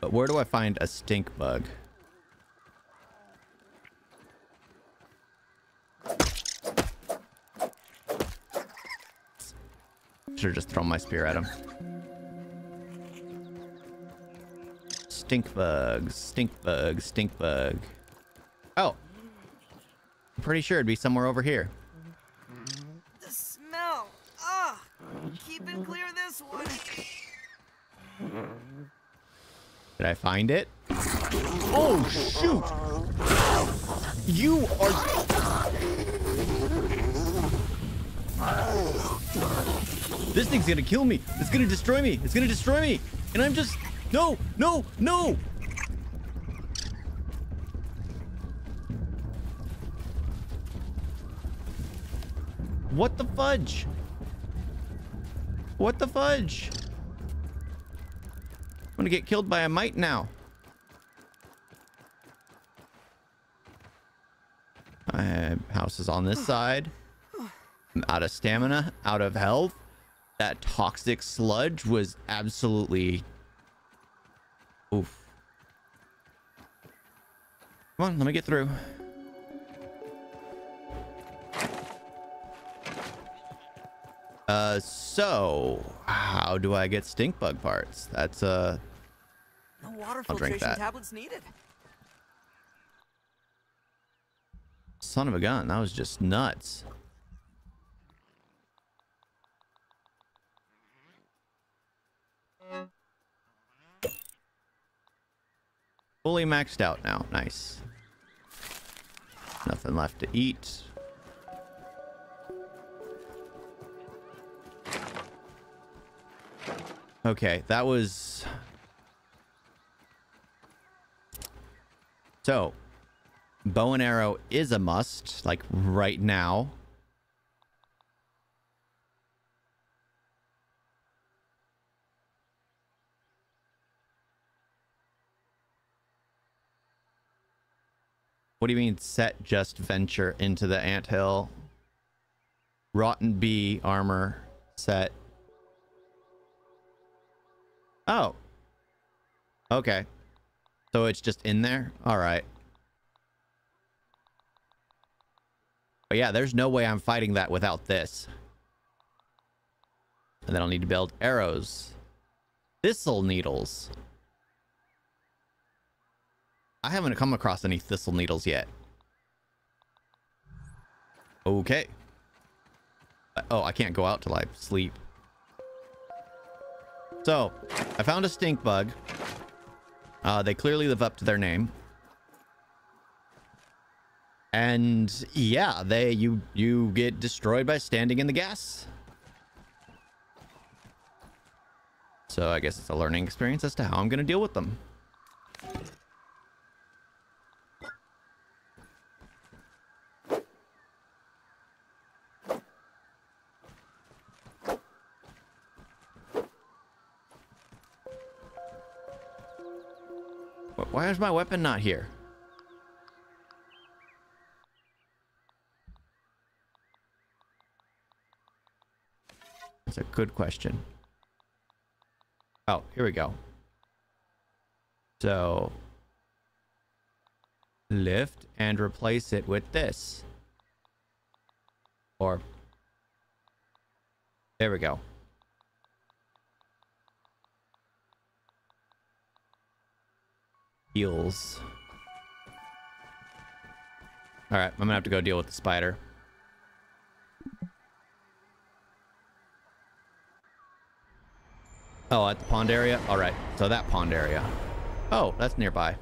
But where do I find a stink bug? Should have just thrown my spear at him. Stink bug, stink bug, stink bug. Oh. I'm pretty sure it'd be somewhere over here. The smell. Ah, keep it clear this one. Did I find it? Oh, shoot! You are... This thing's gonna kill me. It's gonna destroy me. It's gonna destroy me. And I'm just... No, no, no! What the fudge? What the fudge? I'm gonna get killed by a mite now. My house is on this side. I'm out of stamina, out of health. That toxic sludge was absolutely... Oof. Come on, let me get through. Uh, so how do I get stink bug parts? That's uh, No water I'll drink filtration that. tablets needed. son of a gun. That was just nuts. Fully maxed out now. Nice. Nothing left to eat. Okay, that was... So, bow and arrow is a must, like right now. What do you mean set just venture into the anthill? Rotten bee armor set. Oh. Okay. So it's just in there? All right. But yeah, there's no way I'm fighting that without this. And then I'll need to build arrows. Thistle needles. I haven't come across any thistle needles yet. Okay. Oh, I can't go out till I sleep. So, I found a stink bug. Uh, they clearly live up to their name. And yeah, they you you get destroyed by standing in the gas. So I guess it's a learning experience as to how I'm going to deal with them. Why is my weapon not here? That's a good question. Oh, here we go. So lift and replace it with this. Or there we go. Heals. All right, I'm gonna have to go deal with the spider. Oh, at the pond area? All right, so that pond area. Oh, that's nearby.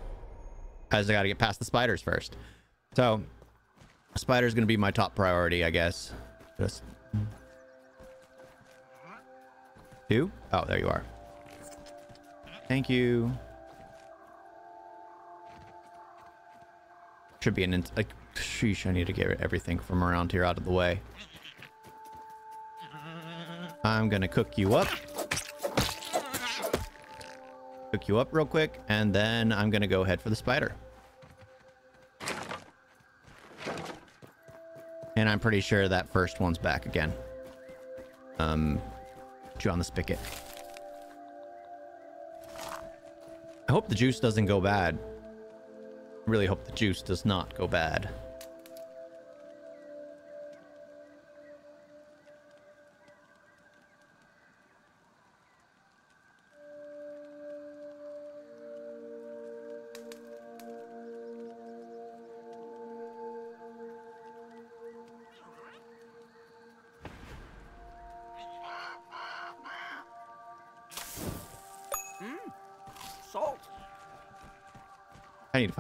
I just gotta get past the spiders first. So, spider's gonna be my top priority, I guess. Just two? Oh, there you are. Thank you. Should be an like. Sheesh, I need to get everything from around here out of the way. I'm gonna cook you up. Cook you up real quick, and then I'm gonna go head for the spider. And I'm pretty sure that first one's back again. Um, you on the spigot. I hope the juice doesn't go bad. Really hope the juice does not go bad.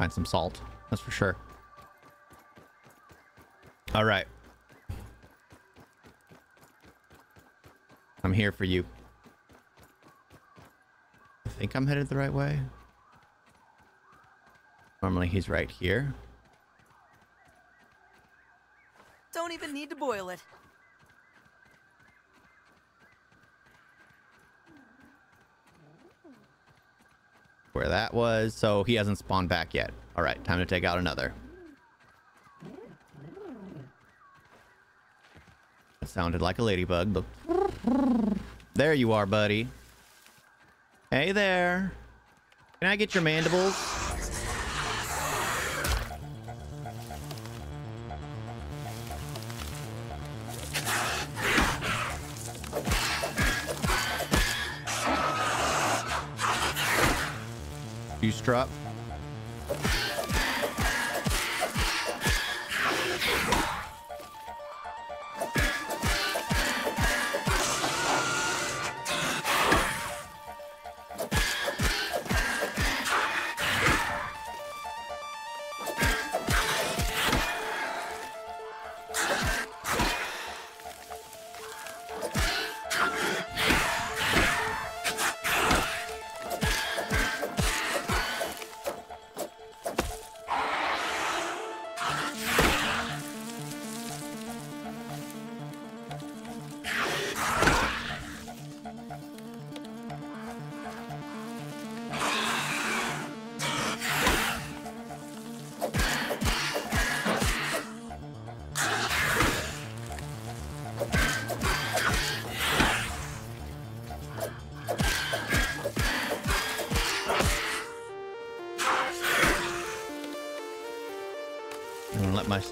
Find some salt. That's for sure. All right. I'm here for you. I think I'm headed the right way. Normally he's right here. Don't even need to boil it. Where was. So he hasn't spawned back yet. All right, time to take out another. That sounded like a ladybug. but- There you are, buddy. Hey there. Can I get your mandibles? Drop.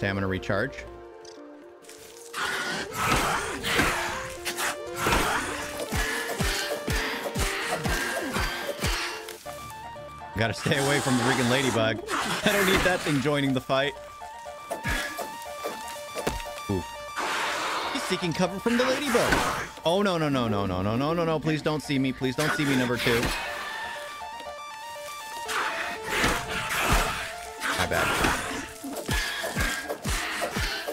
Stamina recharge. Gotta stay away from the freaking ladybug. I don't need that thing joining the fight. Ooh. He's seeking cover from the ladybug. Oh no no no no no no no no no! Please don't see me! Please don't see me, number two. My bad.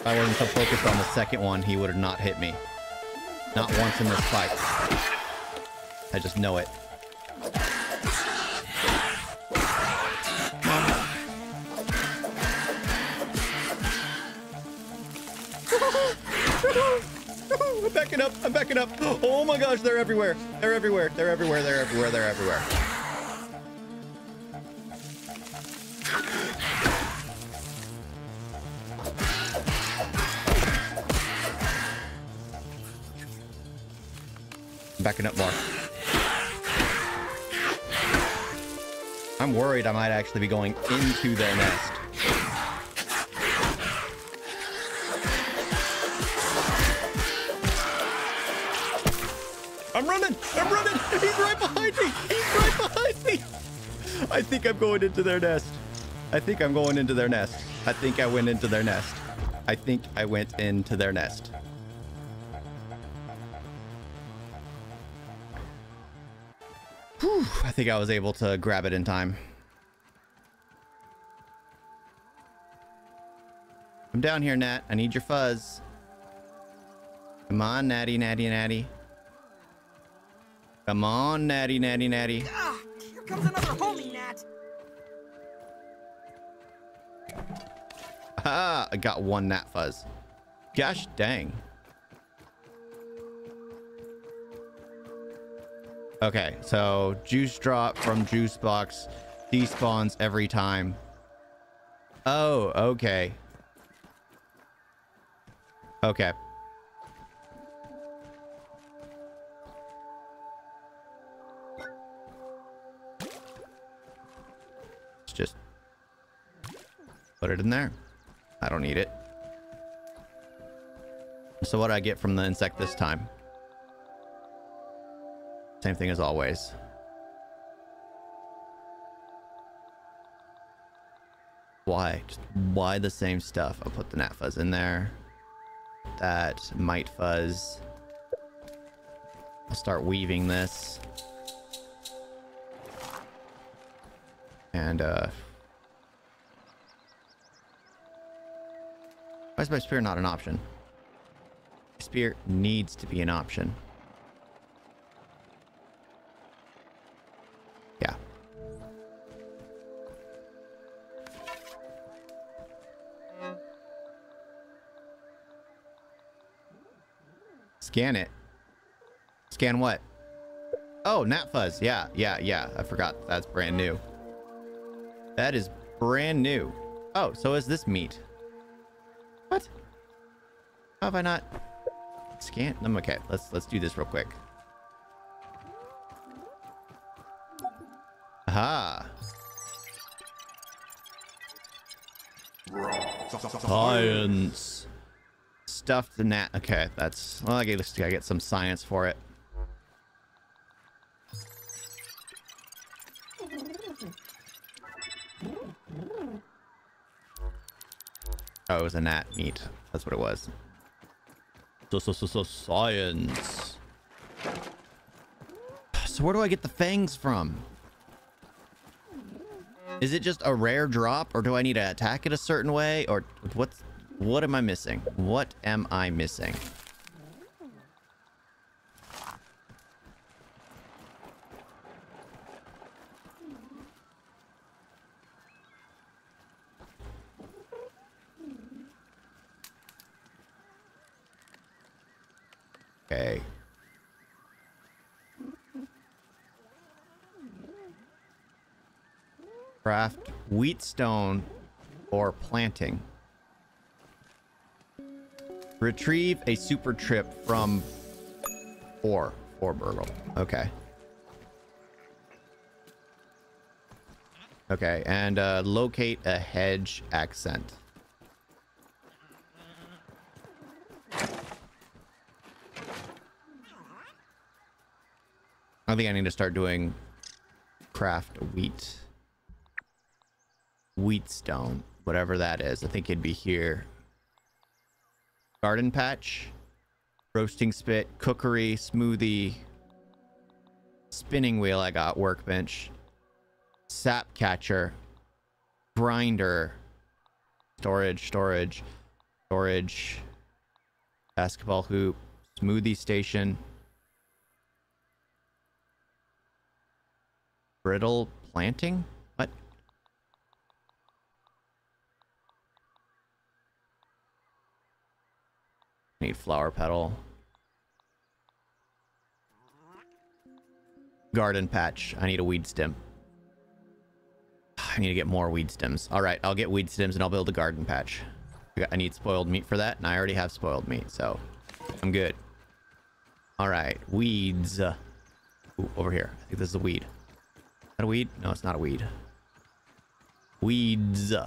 If I wasn't so focused on the second one, he would have not hit me. Not once in this fight. I just know it. I'm backing up. I'm backing up. Oh my gosh, they're everywhere. They're everywhere. They're everywhere. They're everywhere. They're everywhere. Might actually be going into their nest. I'm running! I'm running! He's right behind me! He's right behind me! I think I'm going into their nest. I think I'm going into their nest. I think I went into their nest. I think I went into their nest. Whew, I think I was able to grab it in time. I'm down here, Nat. I need your fuzz. Come on, Natty, Natty, Natty. Come on, Natty, Natty, Natty. Ah, here comes another homie, Nat. Ah, I got one gnat fuzz. Gosh dang. Okay, so juice drop from juice box despawns every time. Oh, okay. Okay. Let's just put it in there. I don't need it. So what do I get from the insect this time? Same thing as always. Why? Just why the same stuff? I'll put the gnat fuzz in there. That mite fuzz. I'll start weaving this. And uh Why is my spear not an option? Spear needs to be an option. Scan it. Scan what? Oh, Gnat Fuzz. Yeah, yeah, yeah. I forgot. That's brand new. That is brand new. Oh, so is this meat. What? How have I not scanned them? Okay, let's let's do this real quick. Aha. Science. Stuffed the gnat. Okay, that's well. I guess I get some science for it. Oh, it was a gnat meat. That's what it was. So, so, so, so, science. So where do I get the fangs from? Is it just a rare drop or do I need to attack it a certain way or what's what am I missing? What am I missing? Okay. Craft whetstone or planting. Retrieve a super trip from four. Four burgle. Okay. Okay, and uh, locate a hedge accent. I think I need to start doing craft wheat. Whetstone, whatever that is. I think it'd be here. Garden patch, roasting spit, cookery, smoothie, spinning wheel. I got workbench, sap catcher, grinder, storage, storage, storage, basketball hoop, smoothie station. brittle planting? What? Need flower petal. Garden patch. I need a weed stem. I need to get more weed stems. All right, I'll get weed stems and I'll build a garden patch. I need spoiled meat for that, and I already have spoiled meat, so I'm good. All right, weeds. Ooh, over here. I think this is a weed. That a weed? No, it's not a weed. Weeds. Ooh,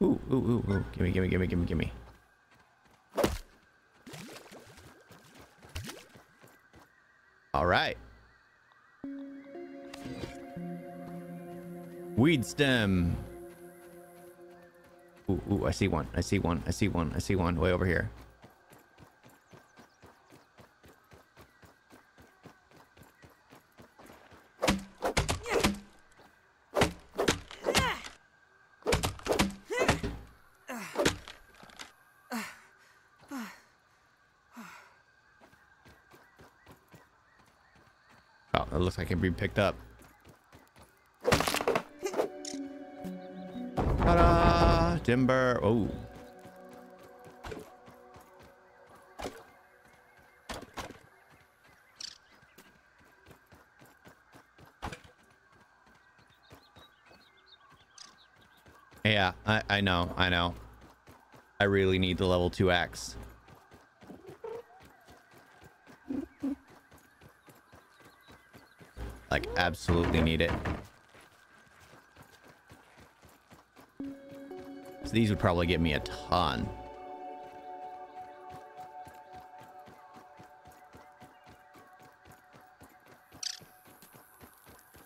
ooh, ooh, ooh. Gimme, gimme, gimme, gimme, gimme. All right. Weed stem. Ooh, ooh, I see one. I see one. I see one. I see one way over here. Looks can be picked up. Ta-da! Timber. Oh. Yeah, I, I know, I know. I really need the level 2 axe. Like, absolutely need it. So these would probably get me a ton.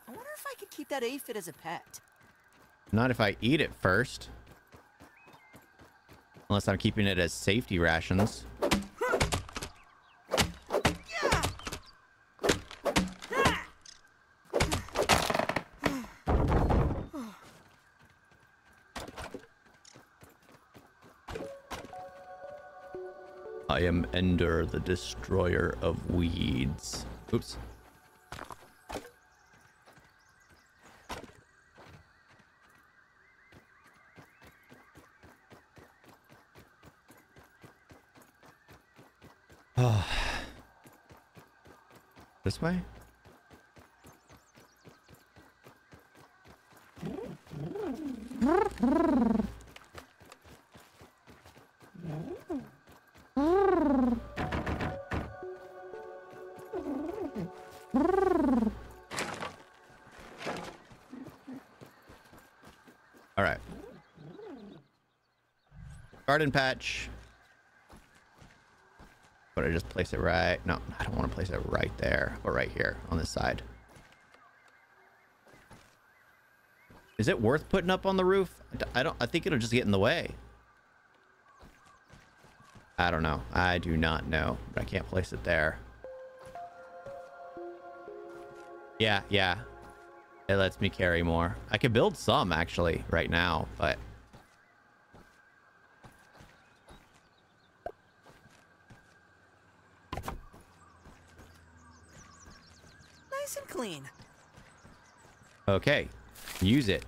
I wonder if I could keep that aphid as a pet. Not if I eat it first. Unless I'm keeping it as safety rations. Am Ender, the destroyer of weeds. Oops. This way? All right. Garden patch. But I just place it right. No, I don't want to place it right there, but right here on this side. Is it worth putting up on the roof? I don't. I think it'll just get in the way. I don't know. I do not know, but I can't place it there. Yeah, yeah. It lets me carry more. I could build some actually right now, but Nice and clean. okay. Use it.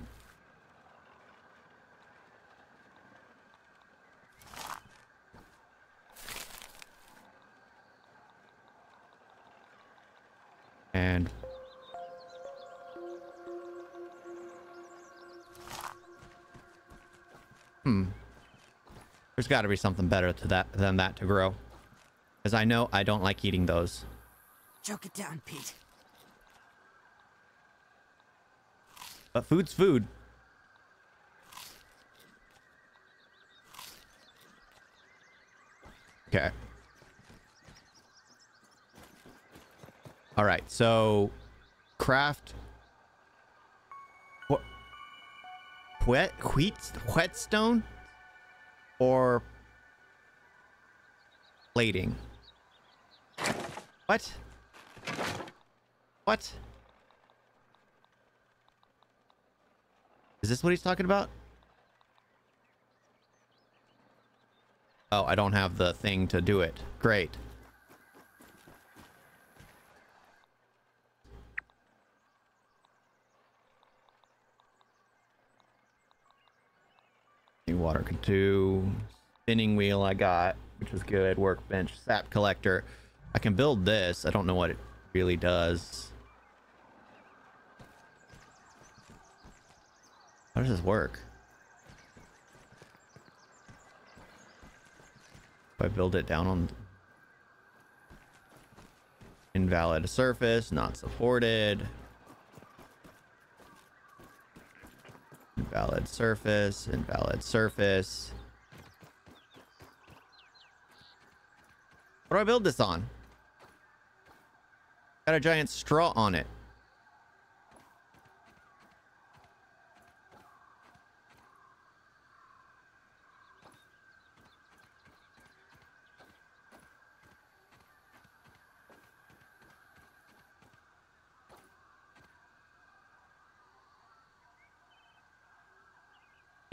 There's got to be something better to that than that to grow. Because I know I don't like eating those. Choke it down, Pete. But food's food. Okay. All right, so craft what whet wheat whetstone or plating. What? What? Is this what he's talking about? Oh, I don't have the thing to do it. Great. Water can do. Spinning wheel I got, which was good. Workbench, sap collector. I can build this. I don't know what it really does. How does this work? If I build it down on invalid surface, not supported. Invalid surface, invalid surface. What do I build this on? Got a giant straw on it.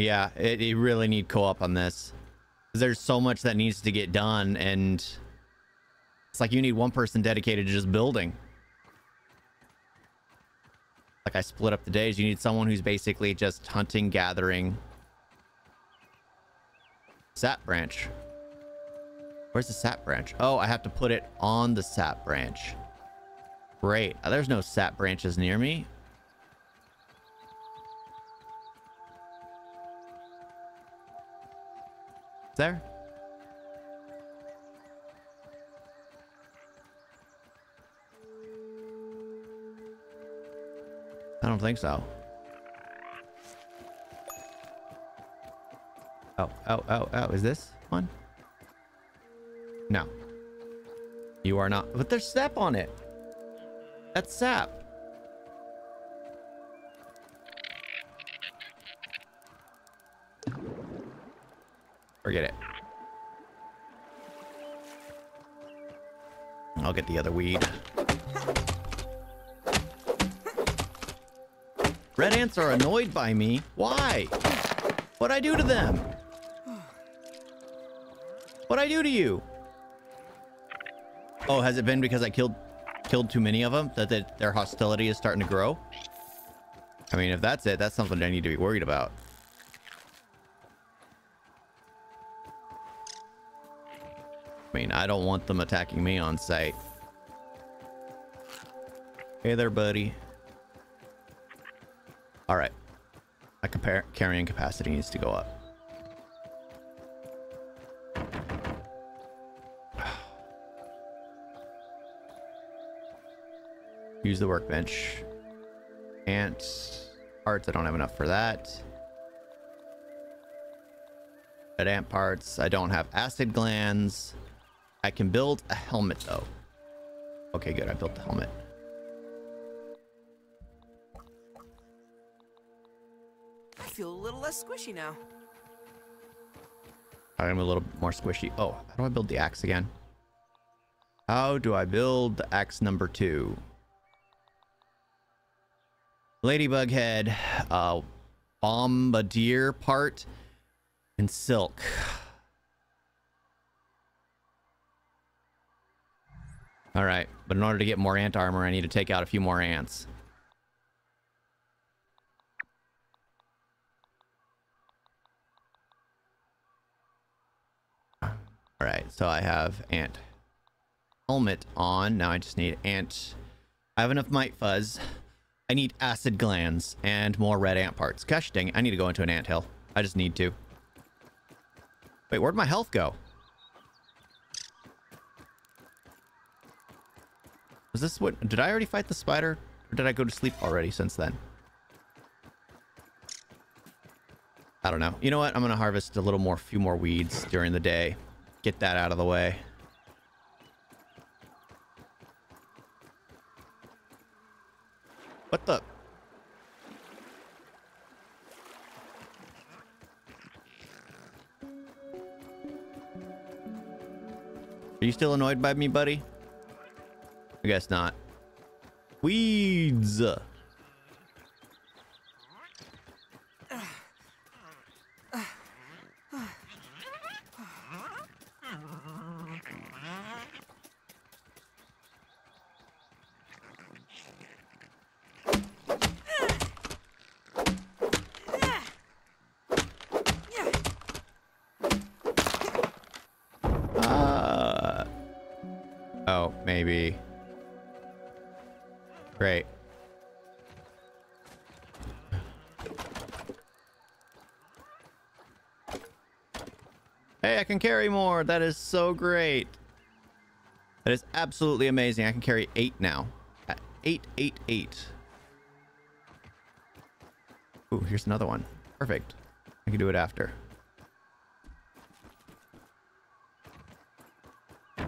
Yeah, it, you really need co-op on this. There's so much that needs to get done, and it's like you need one person dedicated to just building. Like I split up the days. You need someone who's basically just hunting, gathering. Sap branch. Where's the sap branch? Oh, I have to put it on the sap branch. Great. Uh, There's no sap branches near me. There? I don't think so. Oh, oh, oh, oh, is this one? No. You are not. But there's sap on it. That's sap. Forget it. I'll get the other weed. Red ants are annoyed by me. Why? What'd I do to them? What'd I do to you? Oh, has it been because I killed killed too many of them that the, their hostility is starting to grow? I mean, if that's it, that's something I need to be worried about. I mean, I don't want them attacking me on site. Hey there, buddy. All right. My carrying capacity needs to go up. Use the workbench. Ant parts, I don't have enough for that. Red ant parts, I don't have acid glands. I can build a helmet though. Okay, good, I built the helmet. I feel a little less squishy now. I'm a little more squishy. Oh, how do I build the axe again? How do I build the axe number two? Ladybug head, uh, bombardier part, and silk. All right, but in order to get more ant armor, I need to take out a few more ants. All right, so I have ant helmet on. Now I just need ant. I have enough mite fuzz. I need acid glands and more red ant parts. Gosh dang it, I need to go into an ant hill. I just need to. Wait, where'd my health go? Was this what? Did I already fight the spider? Or did I go to sleep already since then? I don't know. You know what? I'm going to harvest a little more, few more weeds during the day. Get that out of the way. What the? Are you still annoyed by me, buddy? I guess not. Weeds. Can carry more. That is so great. That is absolutely amazing. I can carry eight now. Uh, Eight, eight, eight. Ooh, here's another one. Perfect. I can do it after. Because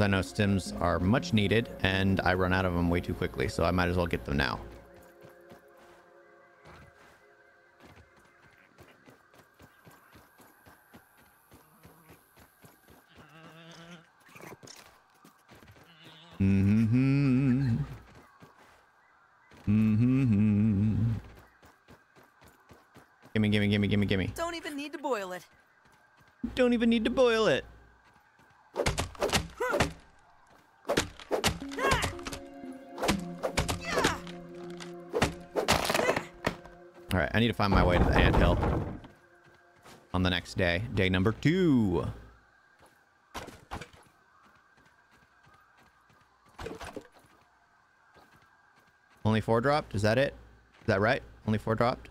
I know stims are much needed, and I run out of them way too quickly, so I might as well get them now. Even need to boil it. All right, I need to find my way to the anthill on the next day, day number two. Only four dropped? Is that it? Is that right? Only four dropped?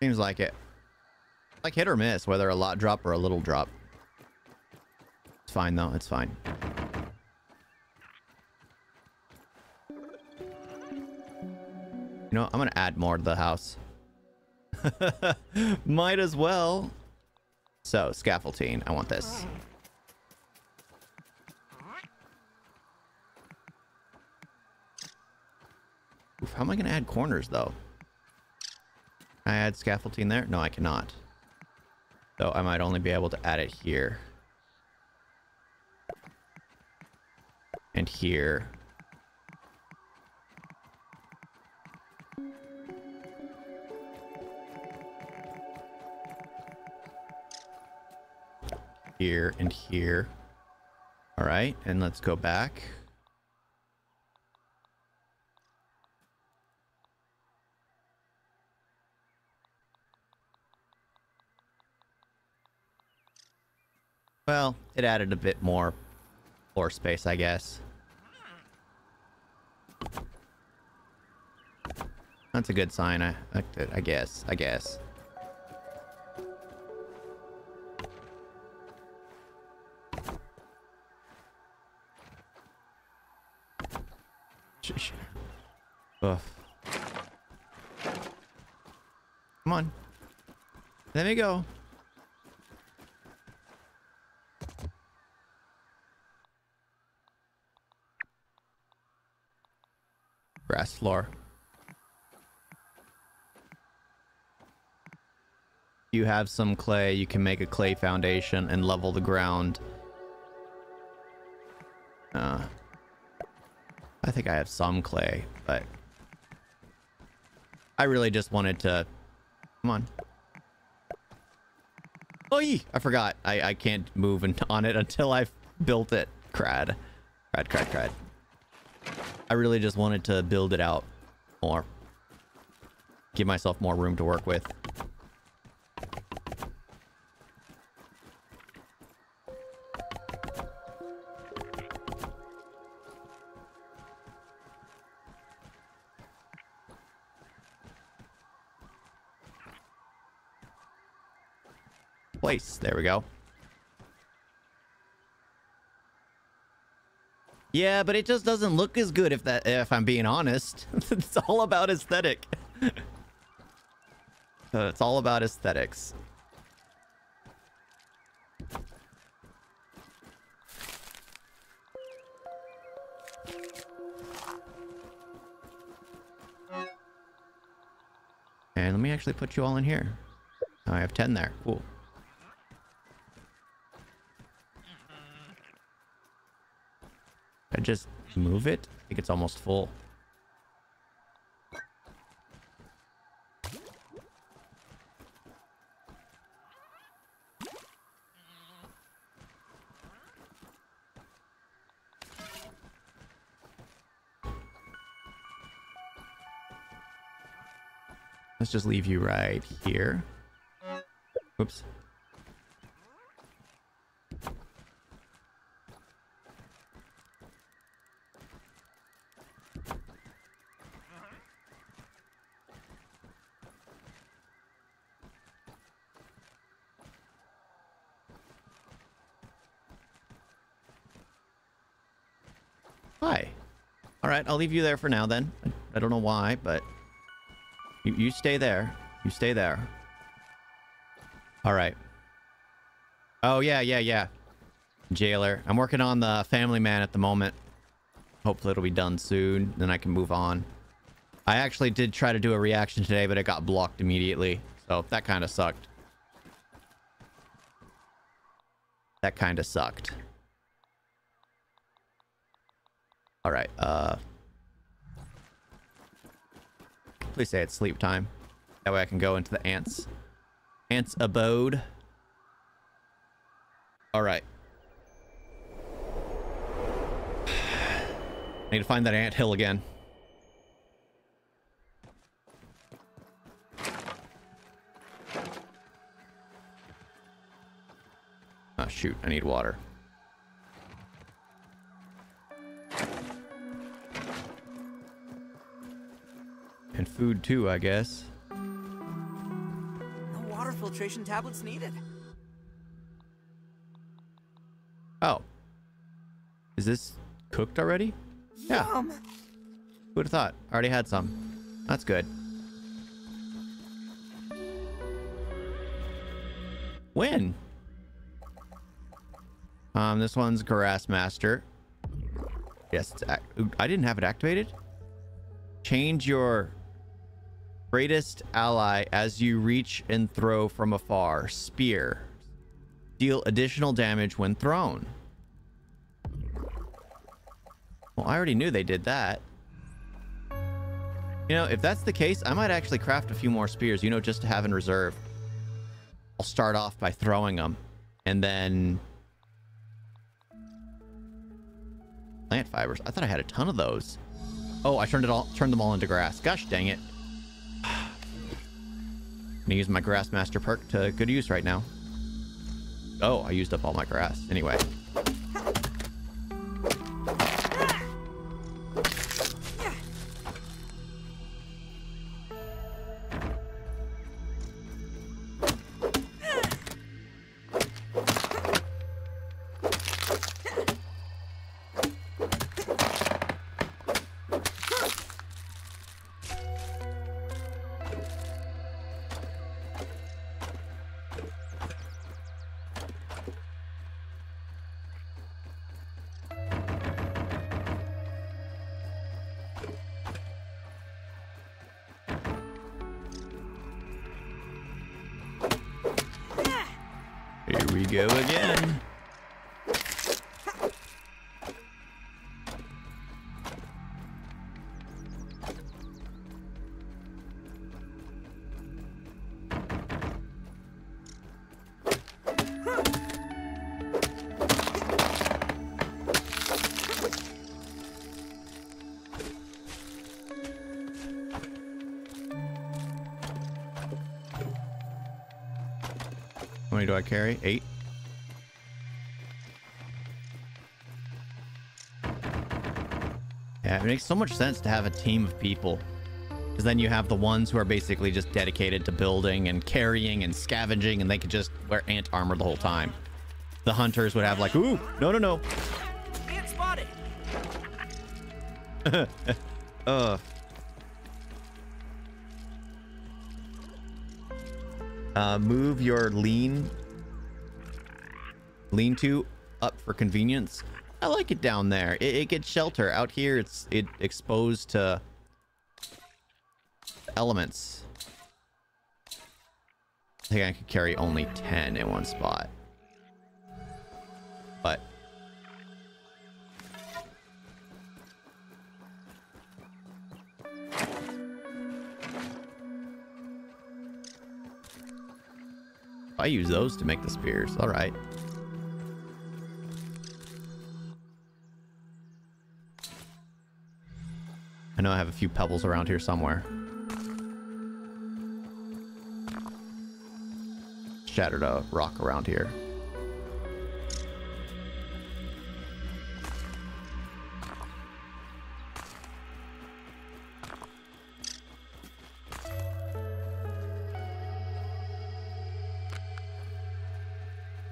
Seems like it. Like hit or miss, whether a lot drop or a little drop. It's fine though, it's fine. You know, I'm gonna add more to the house. Might as well. So, scaffolding. I want this. Oof, how am I gonna add corners though? Can I add scaffolding there? No, I cannot. So I might only be able to add it here. And here. Here and here. All right, and let's go back. Well, it added a bit more floor space, I guess. That's a good sign, I, I, I guess. I guess. Ugh. Come on. Let me go. Grass floor. You have some clay, you can make a clay foundation and level the ground. Uh, I think I have some clay, but I really just wanted to. Come on. Oh! I forgot. I I can't move on it until I've built it. Crad, crad, crad, crad. I really just wanted to build it out more. Give myself more room to work with. Place. There we go. Yeah, but it just doesn't look as good if that if I'm being honest. it's all about aesthetic. Uh, it's all about aesthetics. And let me actually put you all in here. Oh, I have 10 there. Cool. I just move it? I think it's almost full. Let's just leave you right here. Oops. Hi. All right, I'll leave you there for now then. I, don't know why, but you, you stay there. You stay there. All right. Oh, yeah, yeah, yeah. Jailer. I'm working on the family man at the moment. Hopefully it'll be done soon. Then I can move on. I actually did try to do a reaction today, but it got blocked immediately. So that kind of sucked. That kind of sucked. All right. Uh, please say it's sleep time. That way I can go into the ants. Ants abode. All right. I need to find that ant hill again. Oh shoot, I need water. And food too, I guess. No water filtration tablets needed. Oh. Is this cooked already? Yeah. Yum. Who would have thought? I already had some. That's good. When? Um, this one's Grass Master. Yes, it's act I didn't have it activated. Change your greatest ally as you reach and throw from afar. Spear. Deal additional damage when thrown. Well, I already knew they did that. You know, if that's the case, I might actually craft a few more spears, you know, just to have in reserve. I'll start off by throwing them, and then... Plant fibers. I thought I had a ton of those. Oh, I turned it all, turned them all into grass. Gosh dang it. I'm gonna use my Grass Master perk to good use right now. Oh, I used up all my grass. Anyway. Carry? Eight. Yeah, it makes so much sense to have a team of people. Because then you have the ones who are basically just dedicated to building and carrying and scavenging, and they could just wear ant armor the whole time. The hunters would have like, ooh, no, no, no. Ant spotted. Ugh. Uh, move your lean lean to up for convenience. I like it down there. It, it gets shelter. Out here, it's it exposed to elements. I think I could carry only 10 in one spot. But I use those to make the spears. All I know I have a few pebbles around here somewhere. Shattered a rock around here.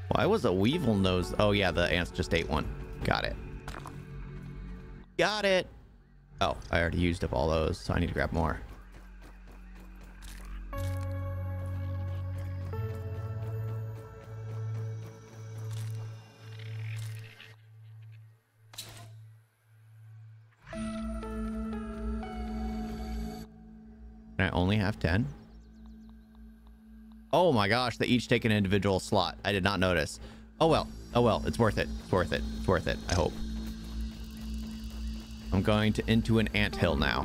Why was a weevil nose? Oh yeah, the ants just ate one. Got it. Got it. Oh, I already used up all those, so I need to grab more. Can I only have 10? Oh my gosh, they each take an individual slot. I did not notice. Oh well. Oh well. It's worth it. It's worth it. It's worth it. I hope. I'm going to into an ant hill now.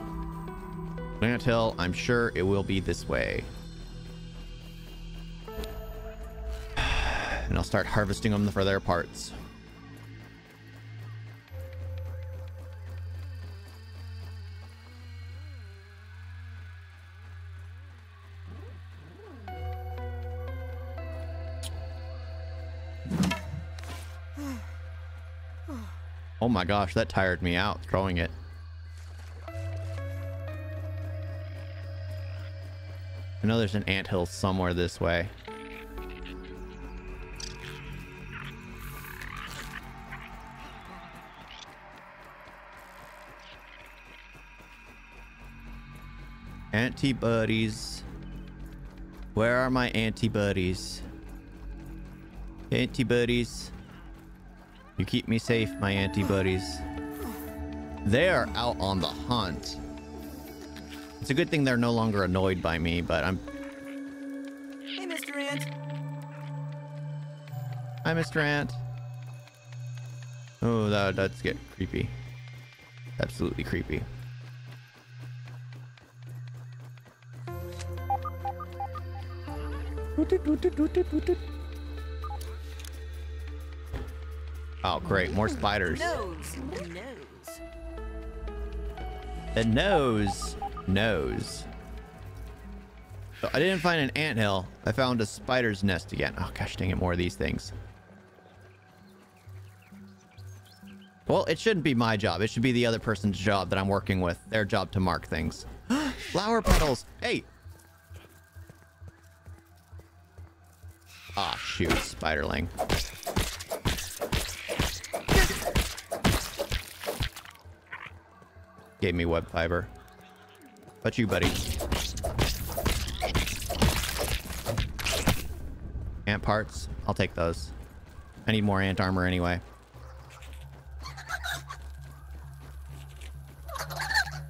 Ant hill, I'm sure it will be this way. And I'll start harvesting them for their parts. My gosh, that tired me out throwing it. I know there's an anthill somewhere this way. Antibodies. Where are my antibodies? Antibodies. You keep me safe, my antibodies. They are out on the hunt. It's a good thing they're no longer annoyed by me, but I'm... Hey, Mr. Ant. Hi, Mr. Ant. Oh, that, that's get creepy. Absolutely creepy. Oh, great. More spiders. Nose. Nose. The nose knows. So I didn't find an anthill. I found a spider's nest again. Oh gosh dang it, more of these things. Well, it shouldn't be my job. It should be the other person's job that I'm working with. Their job to mark things. Flower petals. Hey. Ah, shoot, spiderling. Gave me web fiber. But you, buddy. Ant parts. I'll take those. I need more ant armor anyway.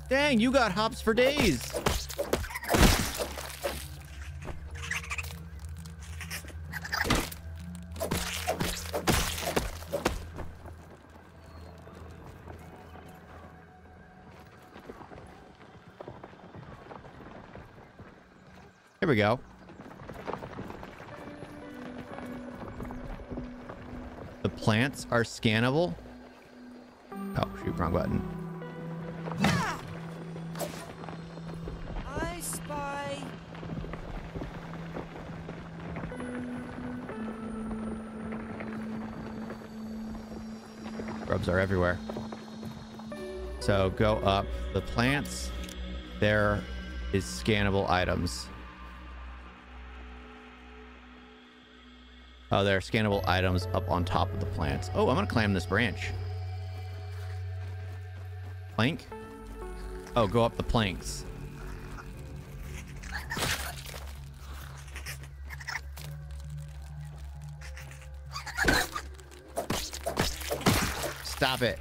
Dang, you got hops for days. We go. The plants are scannable. Oh, shoot, wrong button. I spy. Grubs are everywhere. So go up. The plants, there is scannable items. Oh, there are scannable items up on top of the plants. Oh, I'm gonna climb this branch. Plank? Oh, go up the planks. Stop it.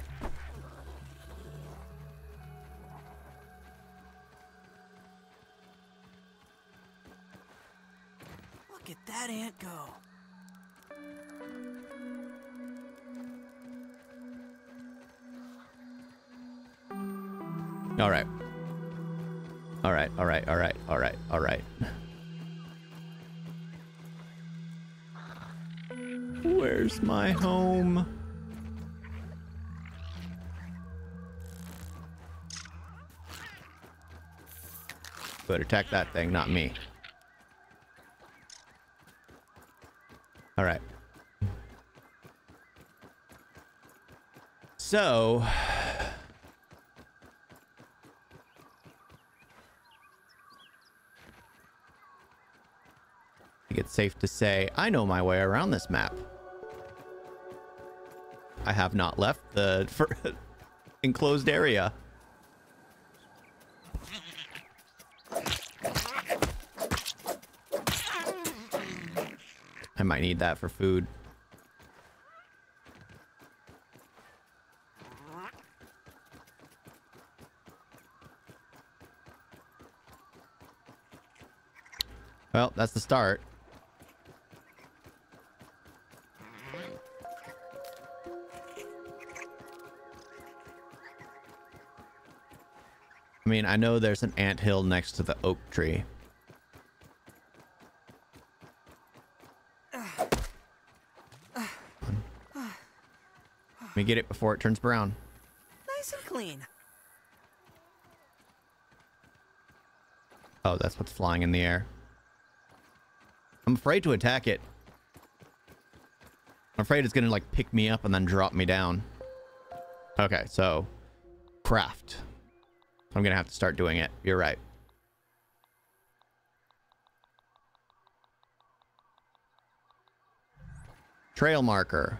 Attack that thing, not me. All right. So, I think it's safe to say I know my way around this map. I have not left the enclosed area. I might need that for food. Well, that's the start. I mean, I know there's an ant hill next to the oak tree. Me get it before it turns brown. Nice and clean. Oh, that's what's flying in the air. I'm afraid to attack it. I'm afraid it's gonna like pick me up and then drop me down. Okay, so craft. I'm gonna have to start doing it. You're right. Trail marker.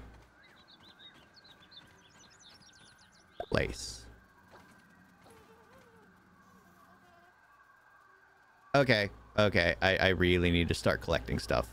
Place. Okay, okay. I, I really need to start collecting stuff.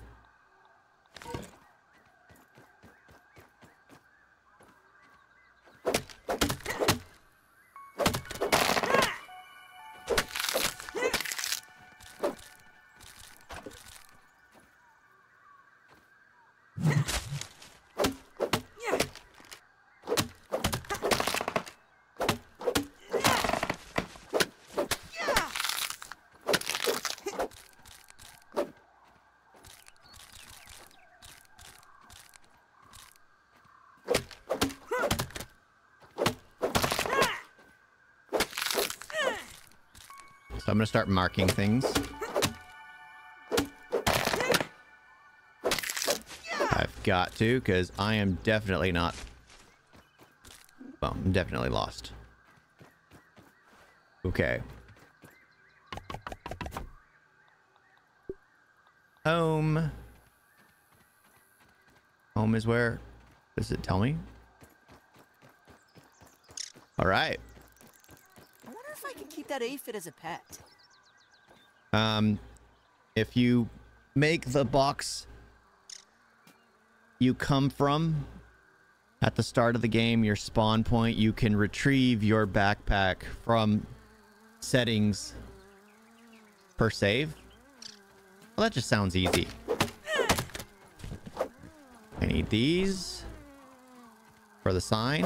Start marking things. I've got to, because I am definitely not... Well, I'm definitely lost. Okay. Home. Home is where? Does it tell me? All right. I wonder if I can keep that aphid as a pet. Um, if you make the box you come from at the start of the game, your spawn point, you can retrieve your backpack from settings per save. Well, that just sounds easy. I need these for the sign.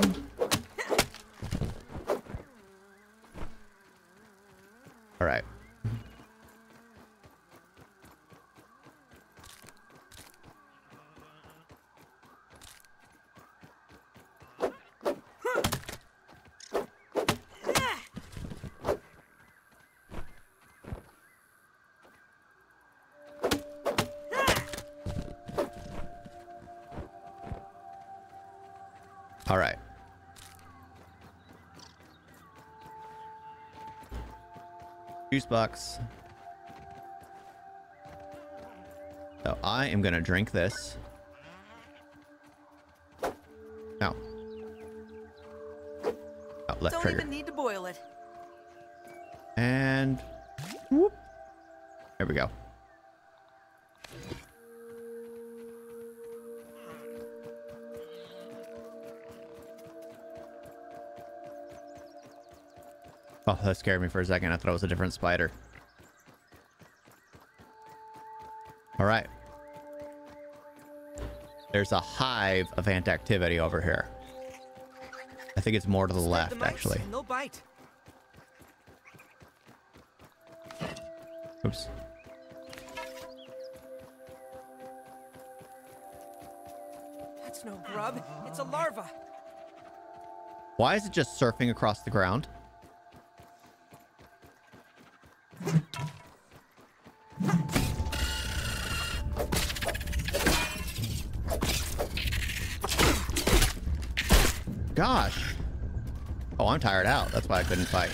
Box. So I am going to drink this. No. Oh, left Don't trigger. even need to boil it. And whoop. There we go. That scared me for a second. I thought it was a different spider. All right. There's a hive of ant activity over here. I think it's more to the Spread left, the actually. They'll bite. Oops. That's no grub. It's a larva. Why is it just surfing across the ground? why I couldn't fight.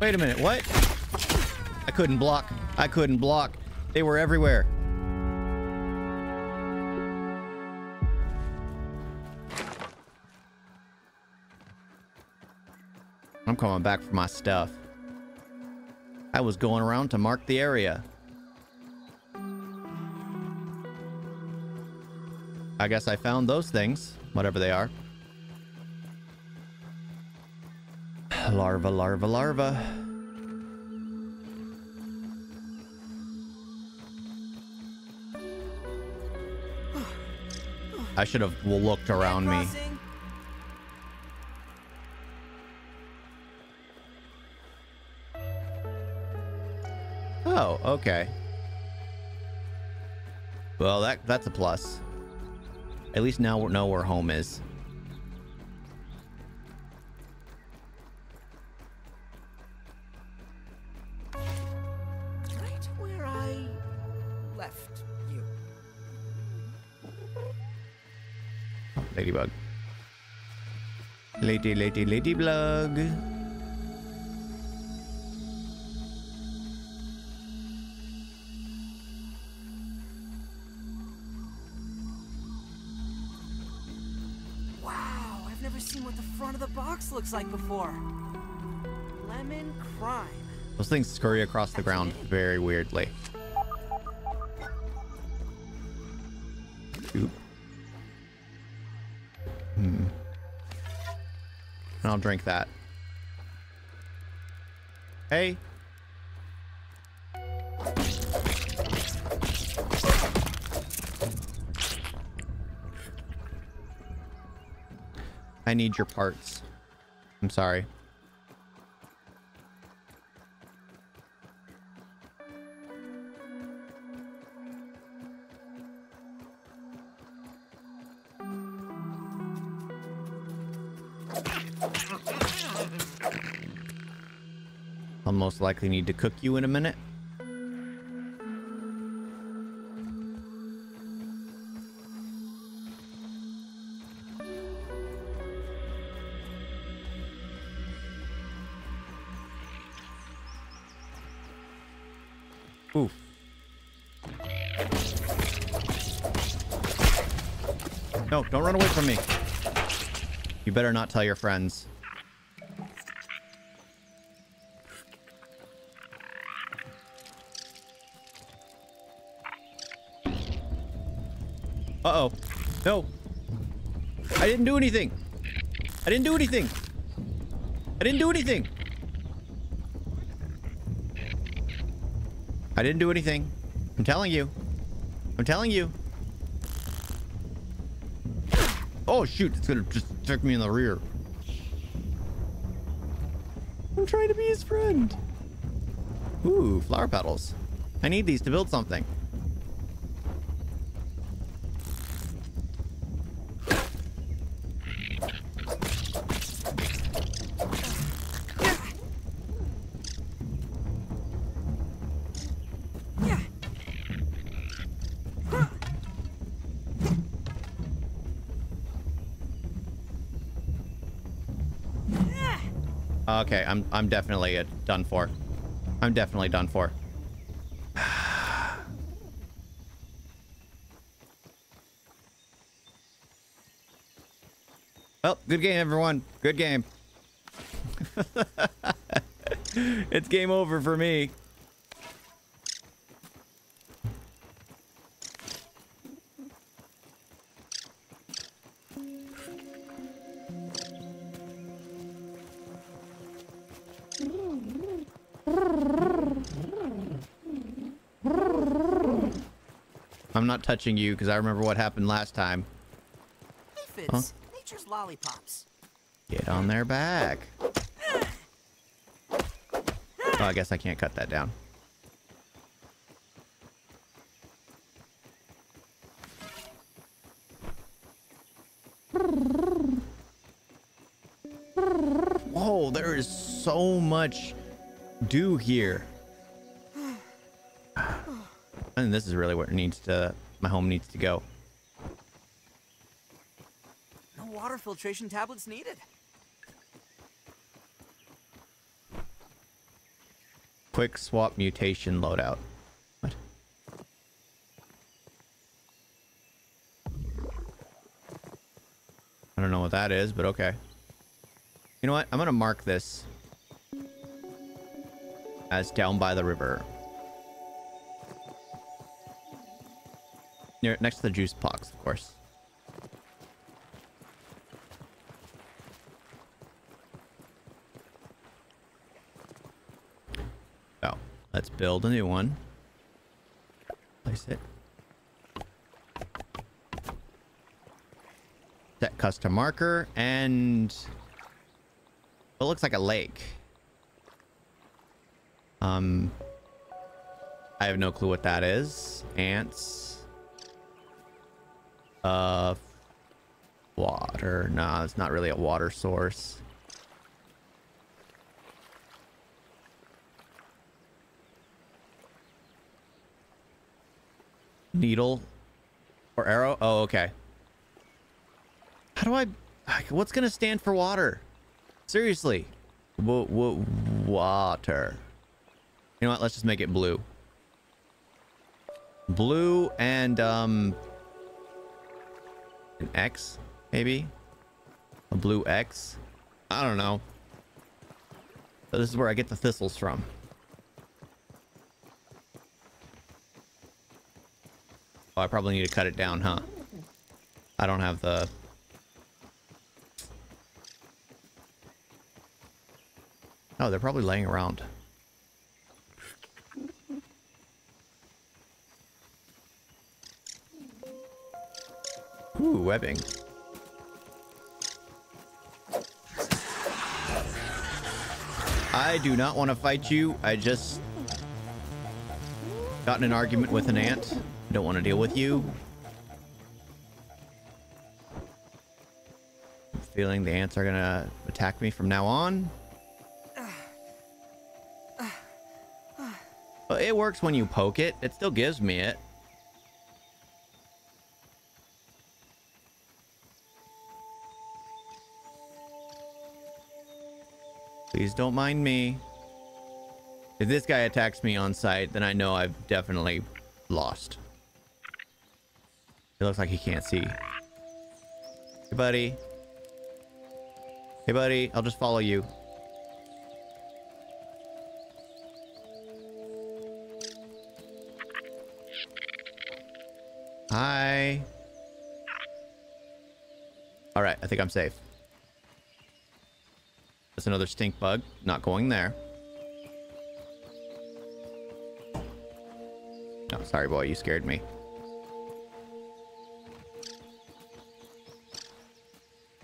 Wait a minute, what? I couldn't block. I couldn't block. They were everywhere. I'm coming back for my stuff. I was going around to mark the area. I guess I found those things, whatever they are. Larva, larva, larva. I should have looked around me. Oh, okay. Well, that that's a plus. At least now we know where home is. Right where I left you. Ladybug. Lady, lady, ladybug. Looks like before. Lemon crime. Those things scurry across the ground very weirdly. Oop. Hmm. I'll drink that. Hey. I need your parts. I'm sorry. I'll most likely need to cook you in a minute. Better not tell your friends. Uh-oh. No. I didn't do anything. I didn't do anything. I didn't do anything. I didn't do anything. I'm telling you. I'm telling you. Oh, shoot. It's gonna just stick me in the rear. I'm trying to be his friend. Ooh, flower petals. I need these to build something. Okay, I'm I'm definitely done for. I'm definitely done for. Well, good game, everyone. Good game. it's game over for me. I'm not touching you because I remember what happened last time. Huh? Nature's lollipops. Get on their back. Oh, I guess I can't cut that down. Whoa, there is so much dew here. And this is really where it needs to, my home needs to go. No water filtration tablets needed. Quick swap mutation loadout. What? I don't know what that is, but okay. You know what? I'm gonna mark this as down by the river. Near next to the juice box, of course. So, let's build a new one. Place it. Set custom marker and it looks like a lake. Um, I have no clue what that is. Ants. Uh, water. Nah, it's not really a water source. Needle or arrow? Oh, okay. How do I... What's going to stand for water? Seriously. W water. You know what? Let's just make it blue. Blue and, um... An X, maybe? A blue X? I don't know. This is where I get the thistles from. Oh, I probably need to cut it down, huh? I don't have the... Oh, they're probably laying around. Ooh, webbing. I do not want to fight you. I just got in an argument with an ant. Don't want to deal with you. Feeling the ants are gonna attack me from now on. But it works when you poke it. It still gives me it. Please don't mind me. If this guy attacks me on sight, then I know I've definitely lost. It looks like he can't see. Hey, buddy. Hey, buddy. I'll just follow you. Hi. All right, I think I'm safe. Another stink bug. Not going there. Oh, sorry, boy. You scared me.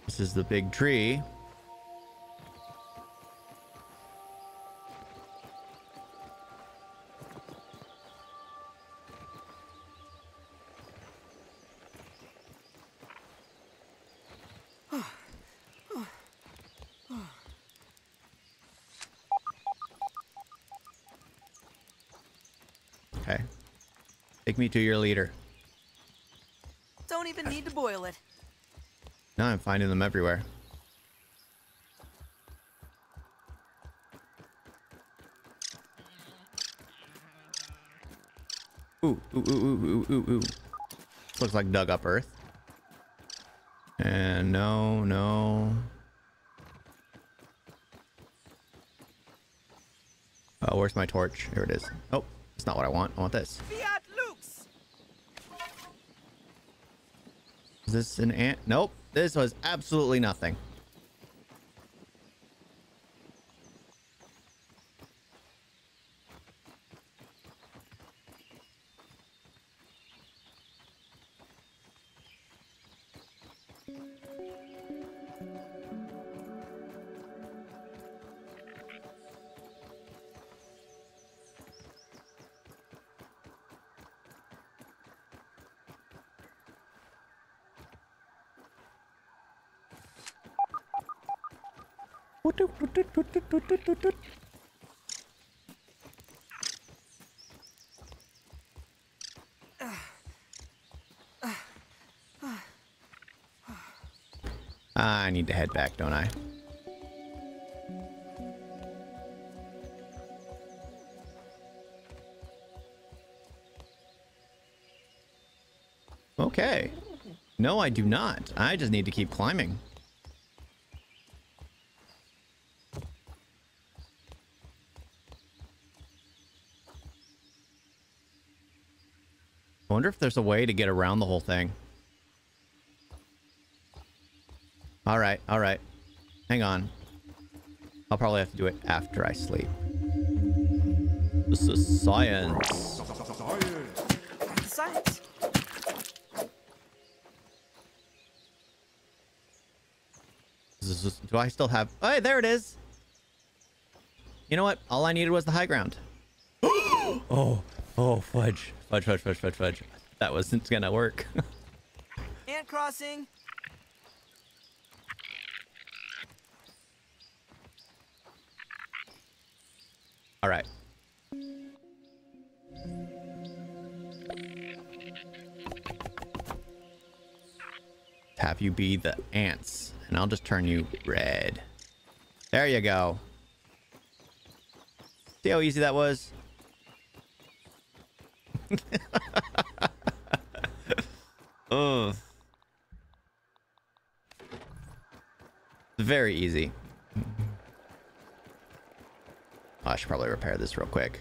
This is the big tree. Take me to your leader. Don't even need to boil it. Now I'm finding them everywhere. Ooh, ooh, ooh, ooh, ooh, ooh, ooh. Looks like dug up earth. And no, no. Oh, where's my torch? Here it is. Oh, it's not what I want. I want this. Is this an ant? Nope. This was absolutely nothing. need to head back, don't I? Okay. No, I do not. I just need to keep climbing. I wonder if there's a way to get around the whole thing. All right, all right. Hang on. I'll probably have to do it after I sleep. This is science. Science. Science. This is- do I still have... Oh, hey, there it is. You know what? All I needed was the high ground. oh, oh, fudge. Fudge, fudge, fudge, fudge, fudge. That wasn't gonna work. Ant crossing. You be the ants, and I'll just turn you red. There you go. See how easy that was? Ugh. Mm. Very easy. I should probably repair this real quick.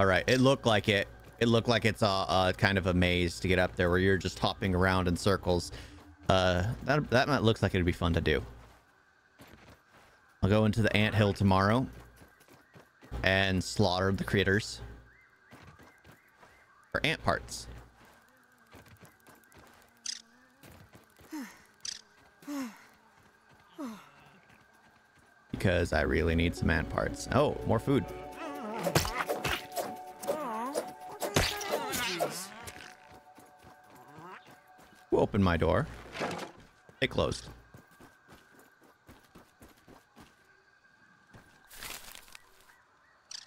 All right, it looked like it. It looked like it's a, a kind of a maze to get up there where you're just hopping around in circles. Uh, that, that might- looks like it'd be fun to do. I'll go into the ant hill tomorrow and slaughter the critters for ant parts. Because I really need some ant parts. Oh, more food. Opened my door? It closed.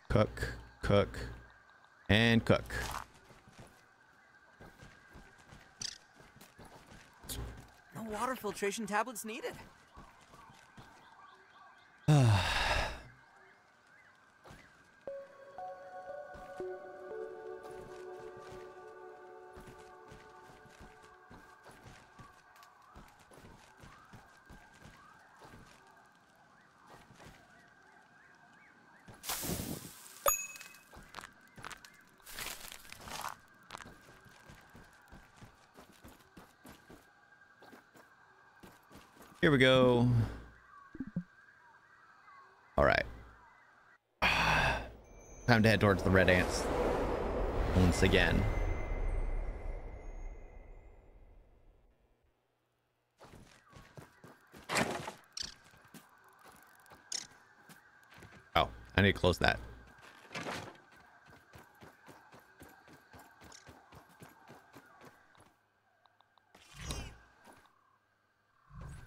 Cook, cook, and cook. No water filtration tablets needed. Here we go. All right. Time to head towards the red ants once again. Oh, I need to close that.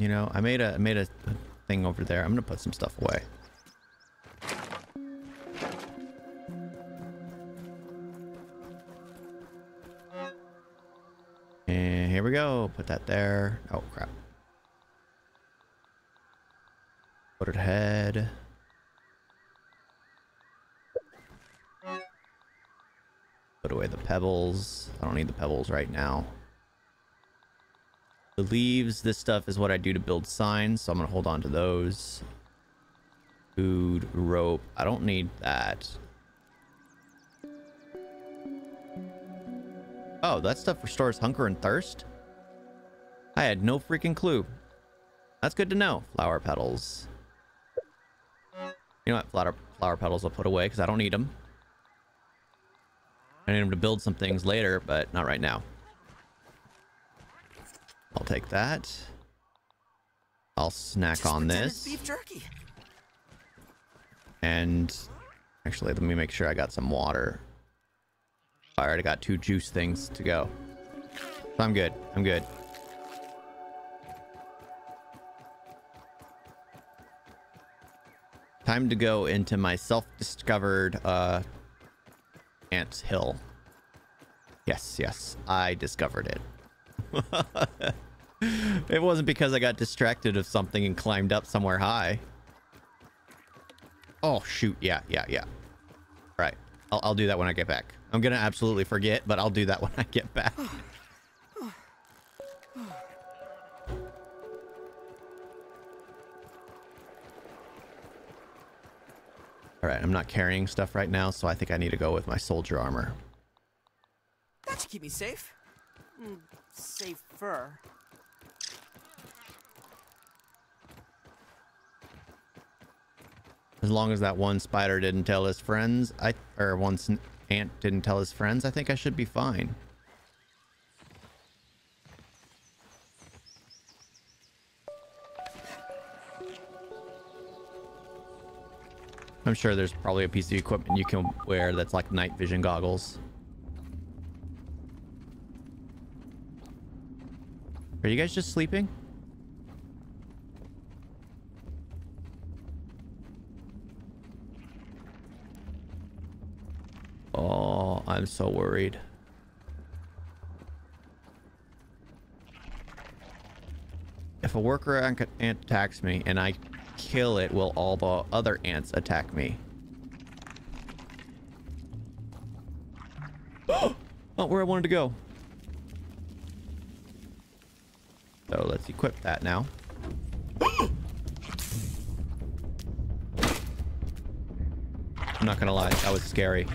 You know, I made a I made a thing over there. I'm gonna put some stuff away. And here we go. Put that there. Oh crap. Put it ahead. Put away the pebbles. I don't need the pebbles right now. Leaves, this stuff is what I do to build signs, so I'm gonna hold on to those. Food, rope. I don't need that. Oh, that stuff restores hunger and thirst? I had no freaking clue. That's good to know. Flower petals. You know what? Flower, flower petals I'll put away because I don't need them. I need them to build some things later, but not right now. Take that. I'll snack Just on this. beef jerky. And actually, let me make sure I got some water. I already got two juice things to go. So I'm good. I'm good. Time to go into my self-discovered uh, ant hill. Yes, yes, I discovered it. it wasn't because I got distracted of something and climbed up somewhere high. Oh, shoot. Yeah, yeah, yeah. Right. I'll, I'll do that when I get back. I'm going to absolutely forget, but I'll do that when I get back. All right, I'm not carrying stuff right now, so I think I need to go with my soldier armor. That should keep me safe. Mm, safer. As long as that one spider didn't tell his friends, I or one ant didn't tell his friends, I think I should be fine. I'm sure there's probably a piece of equipment you can wear that's like night vision goggles. Are you guys just sleeping? I'm so worried. If a worker ant attacks me and I kill it, will all the other ants attack me? Not oh, where I wanted to go. So let's equip that now. I'm not gonna lie, that was scary.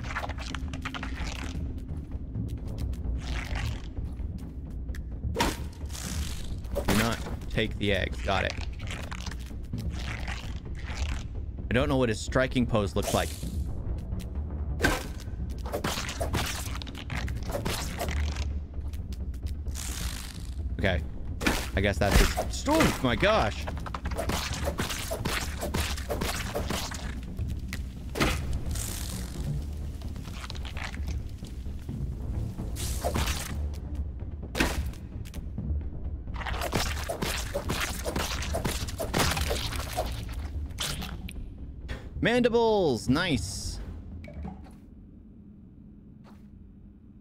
Take the eggs. Got it. I don't know what his striking pose looks like. Okay. I guess that's his... Oh my gosh! Mandibles! Nice!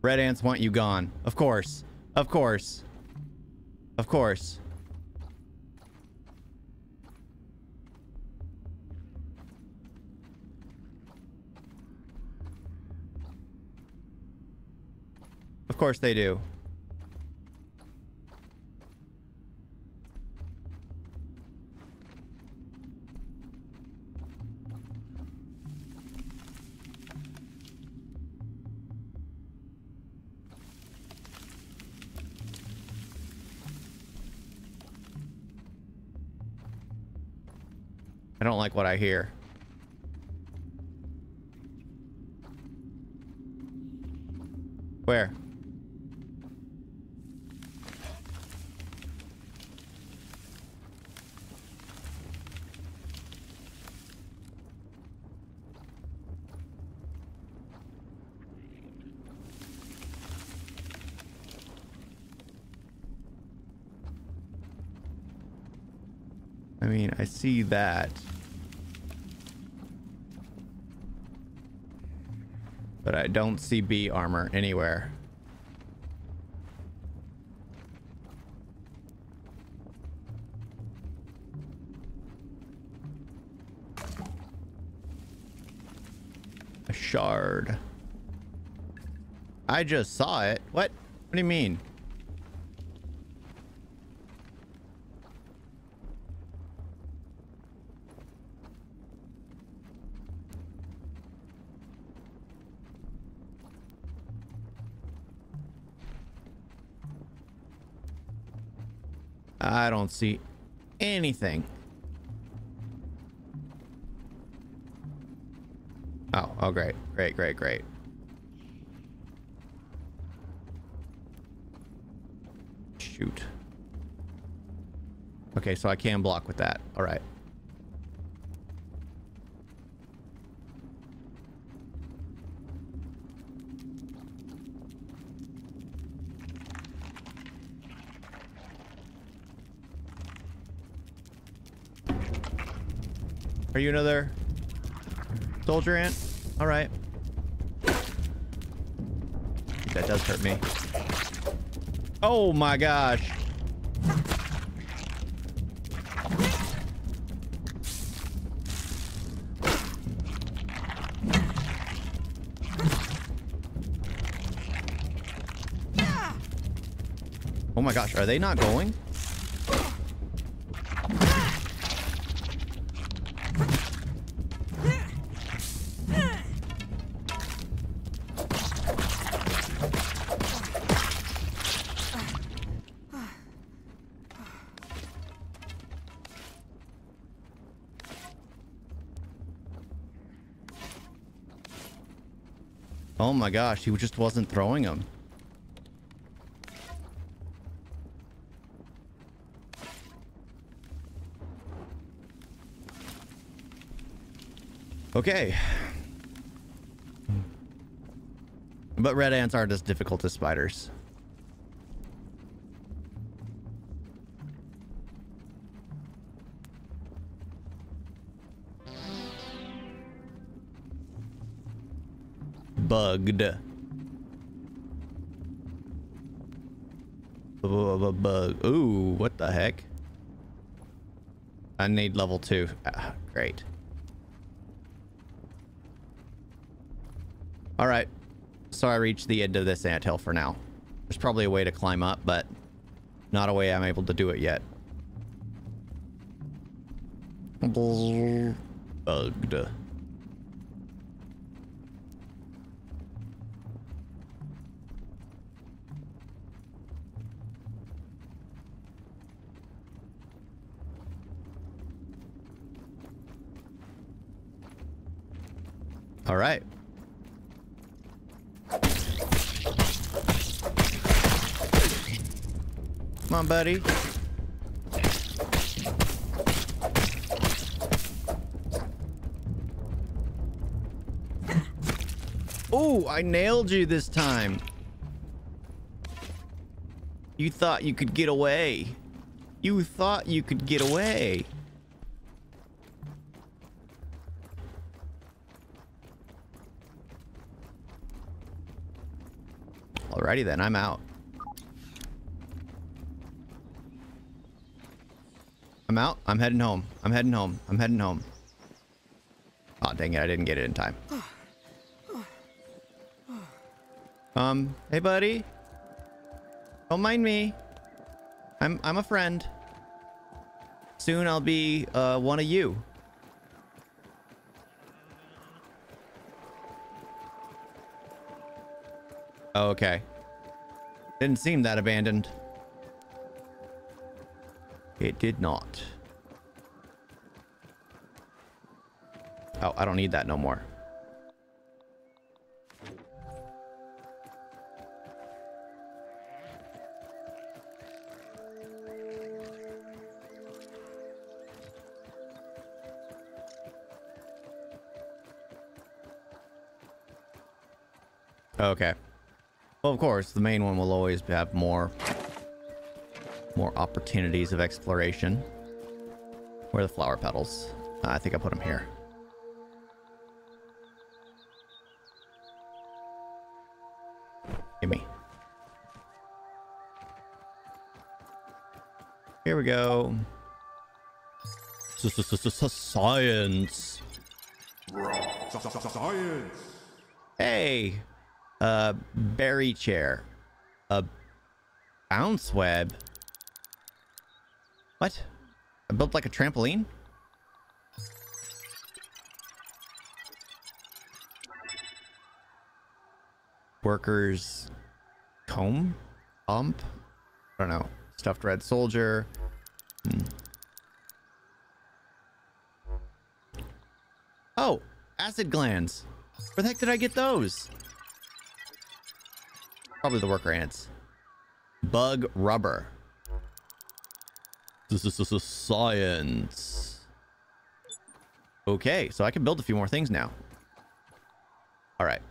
Red ants want you gone. Of course. Of course. Of course. Of course they do. I don't like what I hear. Where? I mean, I see that. But I don't see bee armor anywhere. A shard. I just saw it. What? What do you mean? Don't see anything. Oh, oh, great. Great, great, great. Shoot. Okay, so I can block with that. All right. Are you another soldier ant? All right. That does hurt me. Oh my gosh. Oh my gosh, are they not going? My gosh, he just wasn't throwing them. Okay. But red ants aren't as difficult as spiders. Bugged. Bug. Ooh, what the heck? I need level two. Ah, great. All right. So I reached the end of this anthill for now. There's probably a way to climb up, but not a way I'm able to do it yet. Bugged. Buddy. Oh, I nailed you this time. You thought you could get away. You thought you could get away. Alrighty then, I'm out. I'm out. I'm heading home. I'm heading home. I'm heading home. Oh, dang it. I didn't get it in time. Um, hey, buddy. Don't mind me. I'm, I'm a friend. Soon I'll be, uh, one of you. Okay. Didn't seem that abandoned. It did not. Oh, I don't need that no more. Okay. Well, of course, the main one will always have more more opportunities of exploration. Where are the flower petals? Uh, I think I put them here. Gimme. Here we go. Science. Science. Hey, uh, berry chair, a bounce web. What? I built like a trampoline? Workers comb? Bump? I don't know. Stuffed red soldier. Hmm. Oh, acid glands. Where the heck did I get those? Probably the worker ants. Bug rubber. This is this is science. Okay, so I can build a few more things now. All right.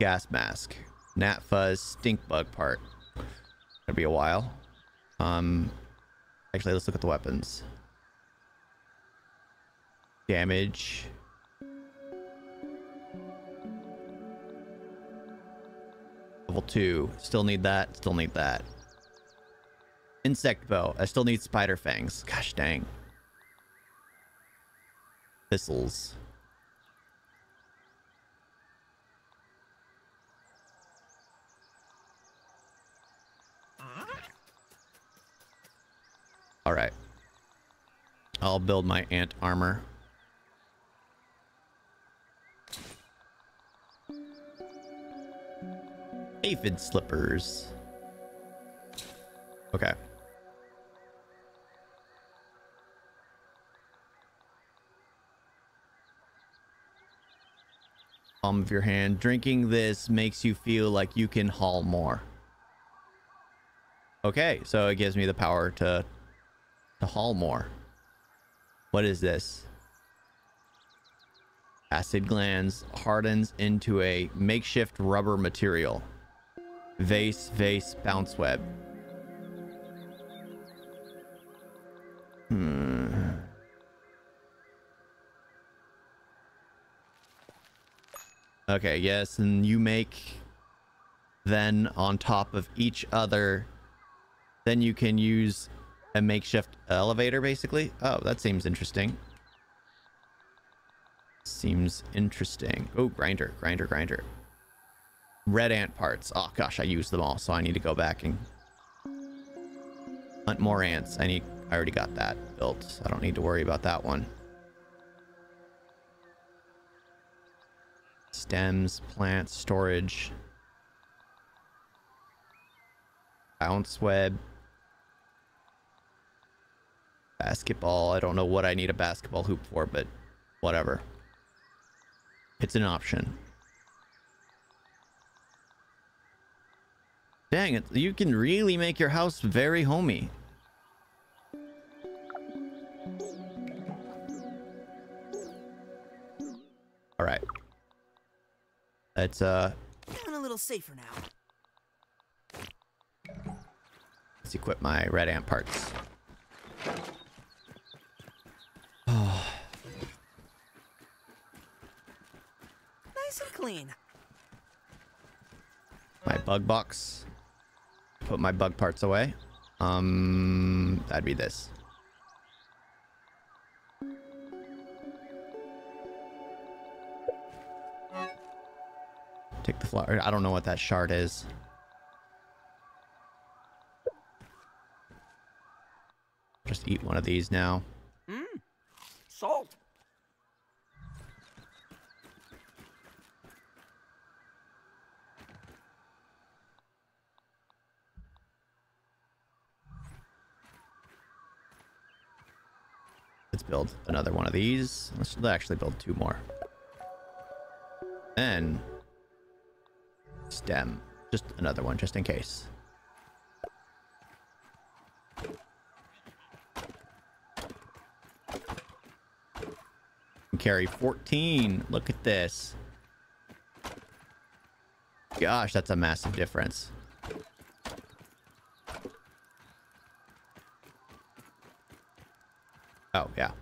Gas mask. Gnat fuzz stink bug part. Gonna be a while. Um, actually, let's look at the weapons. Damage. Level two. Still need that. Still need that. Insect bow. I still need spider fangs. Gosh dang. Thistles. All right. I'll build my ant armor. Aphid slippers. Okay. Palm of your hand. Drinking this makes you feel like you can haul more. Okay, so it gives me the power to to haul more. What is this? Acid glands hardens into a makeshift rubber material. Vase, vase, bounce web. Hmm. Okay, yes, and you make then on top of each other, then you can use a makeshift elevator basically. Oh, that seems interesting. Seems interesting. Oh, grinder, grinder, grinder. Red ant parts. Oh gosh, I used them all, so I need to go back and hunt more ants. I need I already got that built. I don't need to worry about that one. Stems, plants, storage. Bounce web. Basketball. I don't know what I need a basketball hoop for, but whatever. It's an option. Dang it, you can really make your house very homey. All Let's uh Feeling a little safer now. let's equip my red ant parts. Nice and clean. my bug box. Put my bug parts away. Um, that'd be this. Take the flower. I don't know what that shard is. Just eat one of these now. Mmm. Salt. Let's build another one of these. Let's actually build two more. And stem. Just another one, just in case. Carry 14. Look at this. Gosh, that's a massive difference. Oh, yeah.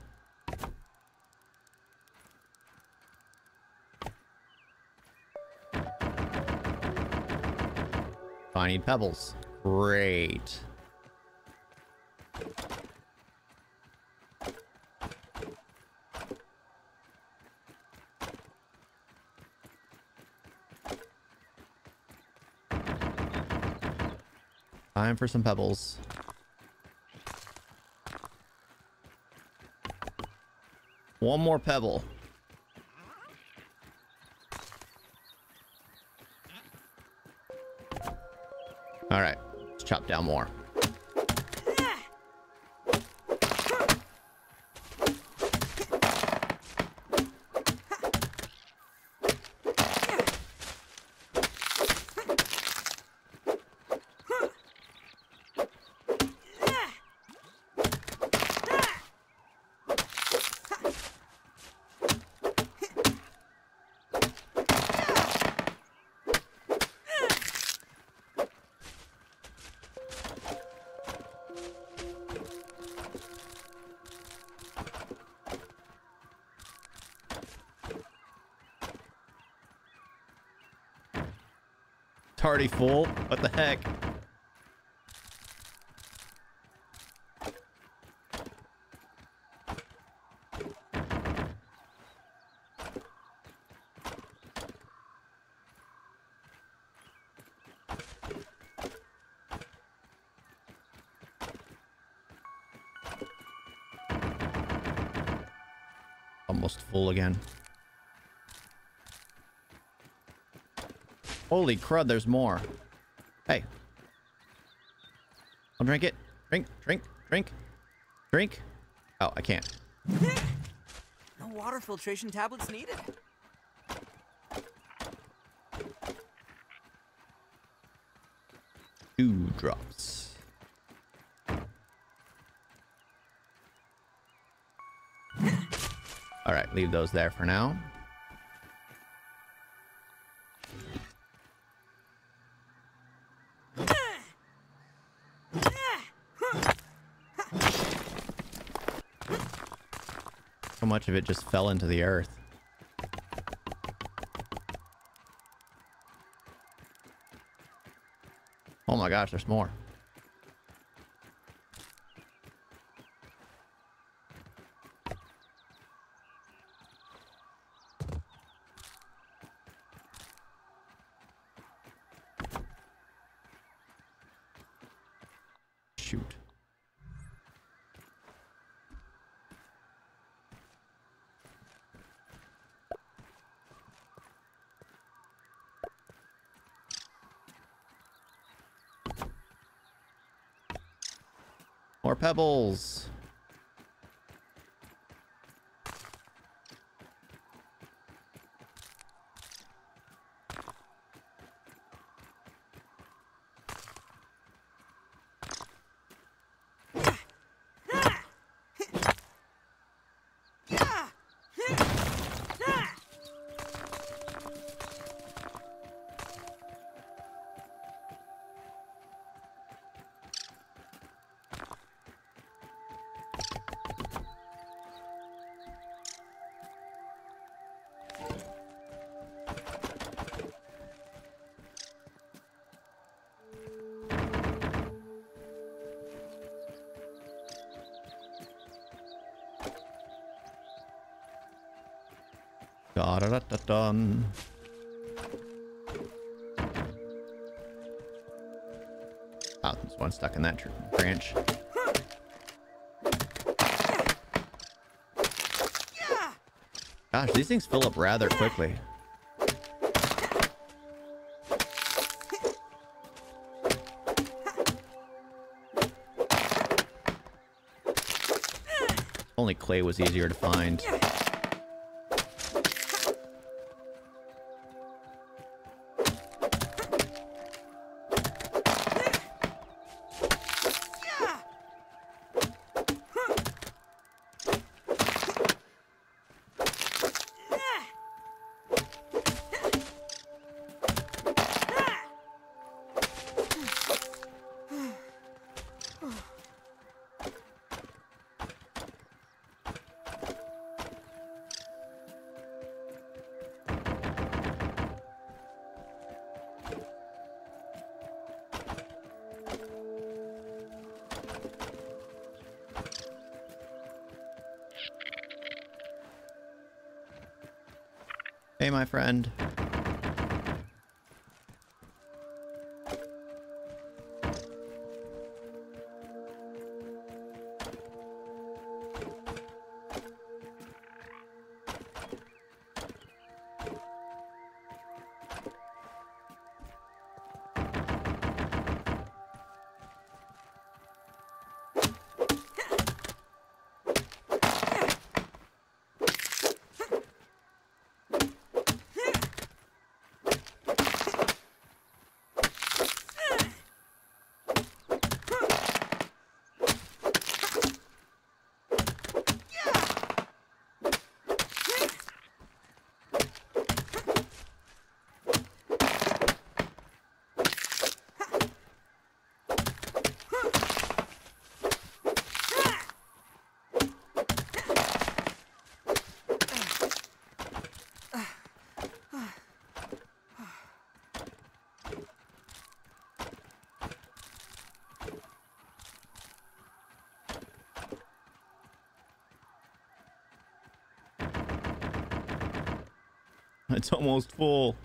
I need pebbles. Great. Time for some pebbles. One more pebble. Chop down more. Already full. What the heck? Almost full again. Holy crud, there's more. Hey. I'll drink it. Drink, drink, drink, drink. Oh, I can't. No water filtration tablets needed. Two drops. All right, leave those there for now. Of it just fell into the earth. Oh my gosh, there's more. Shoot. More pebbles. Da dun. Oh, there's one stuck in that branch. Gosh, these things fill up rather quickly. Only clay was easier to find. It's almost full.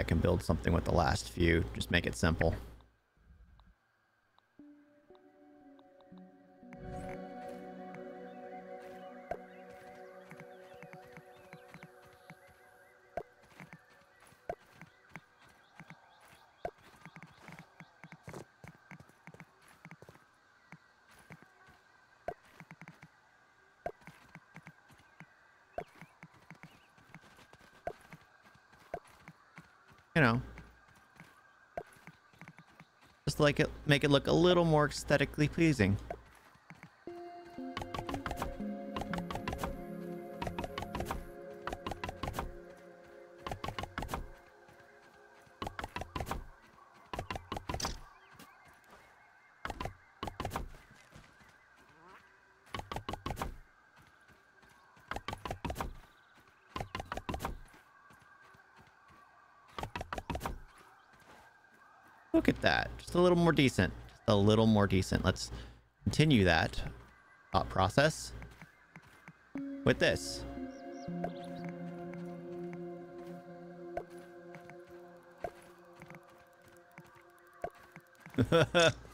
I can build something with the last few. Just make it simple. Like it, make it look a little more aesthetically pleasing. More decent. Just a little more decent. Let's continue that thought process with this.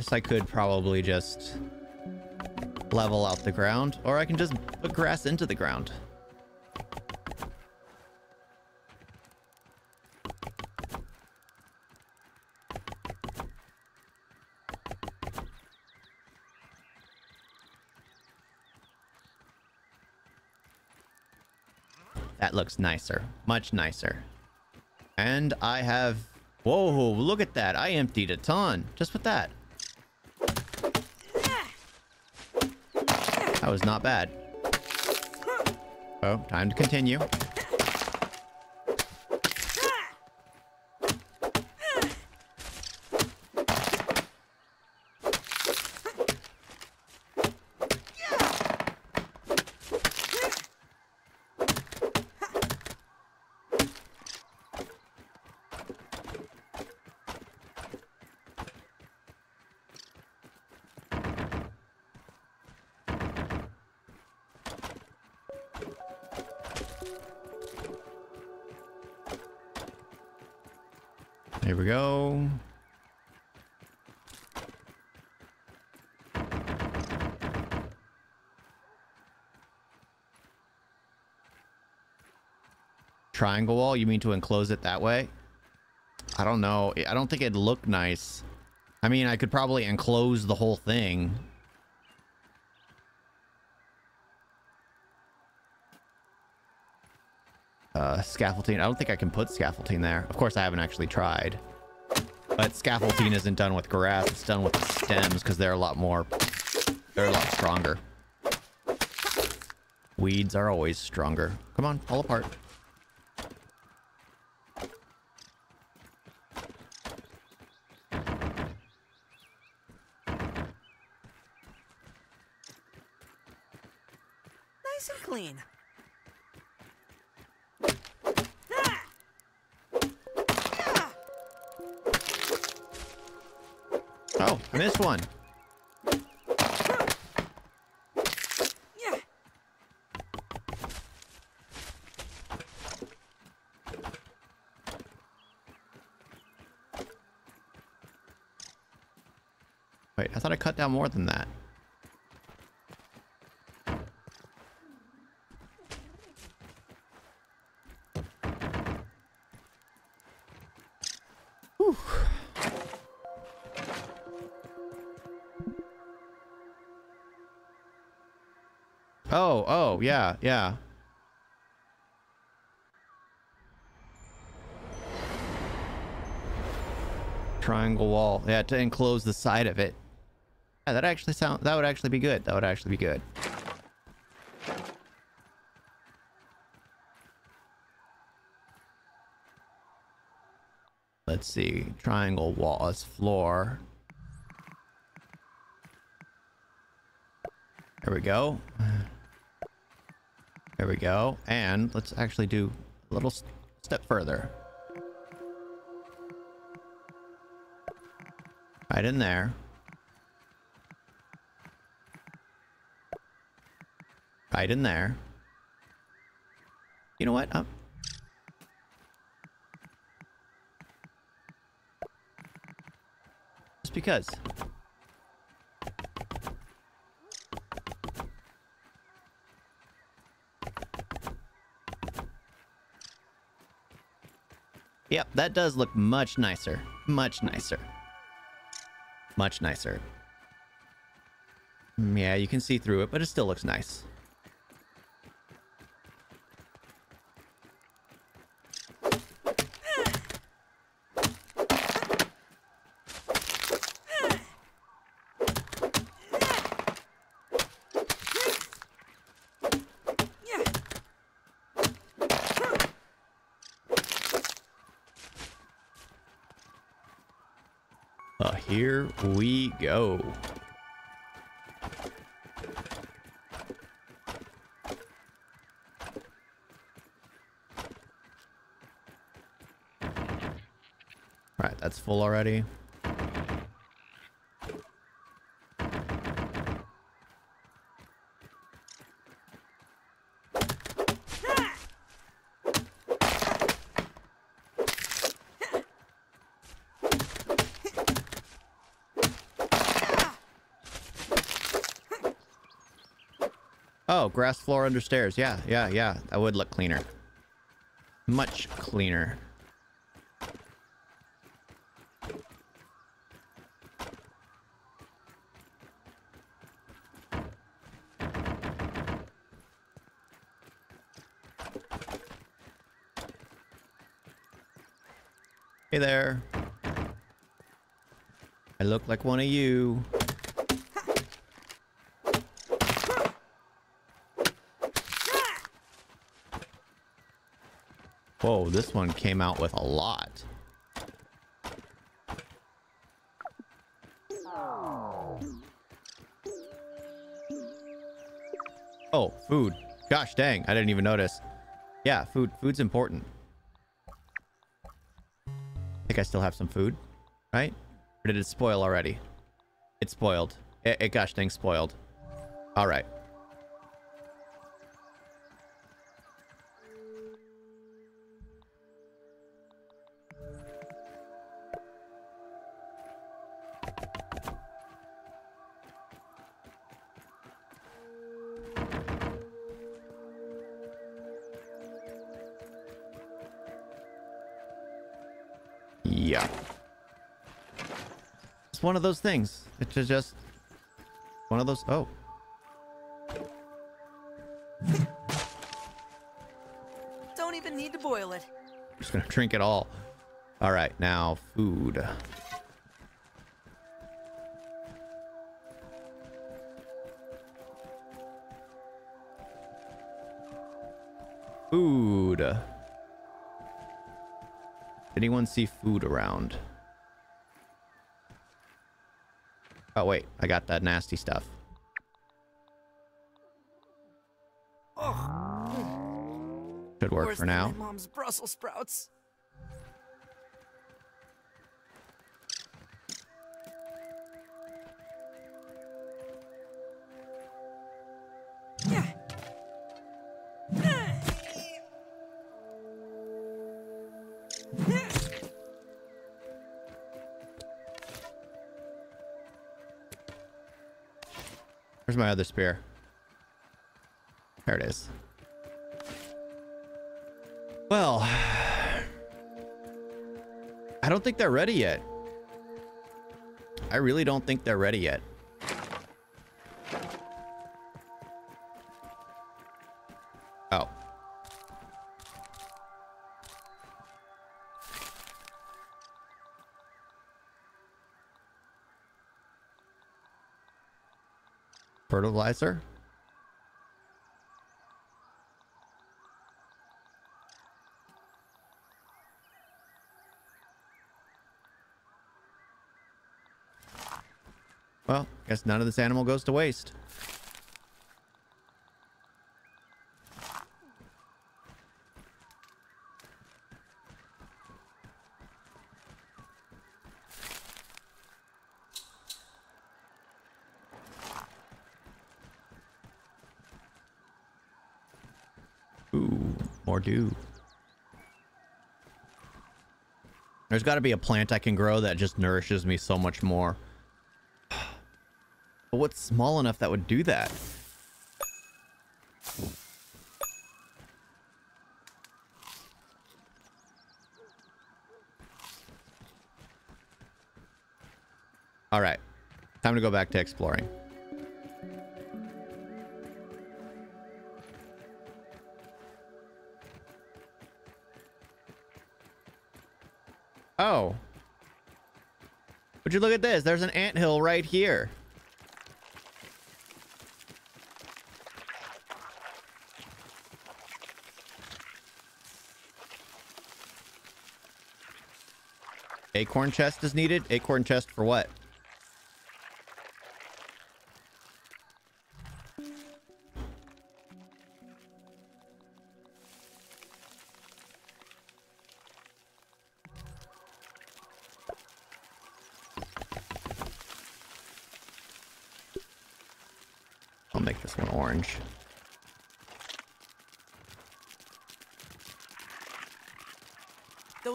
Yes, I could probably just level out the ground, or I can just put grass into the ground. That looks nicer. Much nicer. And I have... Whoa, look at that. I emptied a ton. Just with that. That was not bad. Hmm. Oh, time to continue. Triangle wall? You mean to enclose it that way? I don't know. I don't think it'd look nice. I mean, I could probably enclose the whole thing. Uh, scaffolding. I don't think I can put scaffolding there. Of course, I haven't actually tried. But scaffolding isn't done with grass. It's done with stems because they're a lot more... They're a lot stronger. Weeds are always stronger. Come on, fall apart. More than that. Oh, oh, yeah, yeah. Triangle wall. Yeah, to enclose the side of it. Yeah, that actually sound that would actually be good. That would actually be good. Let's see. Triangle wall floor. There we go. There we go. And let's actually do a little st step further. Right in there. Right in there. You know what? Um, just because. Yep, that does look much nicer. Much nicer. Much nicer. Mm, Yeah, you can see through it, but it still looks nice. Uh, here go. Alright, that's full already. Oh, grass floor under stairs. Yeah, yeah, yeah. That would look cleaner. Much cleaner. Hey there. I look like one of you. Whoa, this one came out with a lot. Oh, food. Gosh dang, I didn't even notice. Yeah, food. Food's important. I think I still have some food, right? Or did it spoil already? It spoiled. It, it gosh dang spoiled. All right. Those things. It's just one of those. Oh. Don't even need to boil it. Just gonna drink it all. All right, now food. Food. Anyone see food around? Oh wait, I got that nasty stuff. Should work Worse for now. mom's Brussels sprouts. My other spear? There it is. Well, I don't think they're ready yet. I really don't think they're ready yet. Fertilizer? Well, guess none of this animal goes to waste. More dew. There's got to be a plant I can grow that just nourishes me so much more. But what's small enough that would do that? All right. Time to go back to exploring. You look at this? There's an ant hill right here. Acorn chest is needed. Acorn chest for what?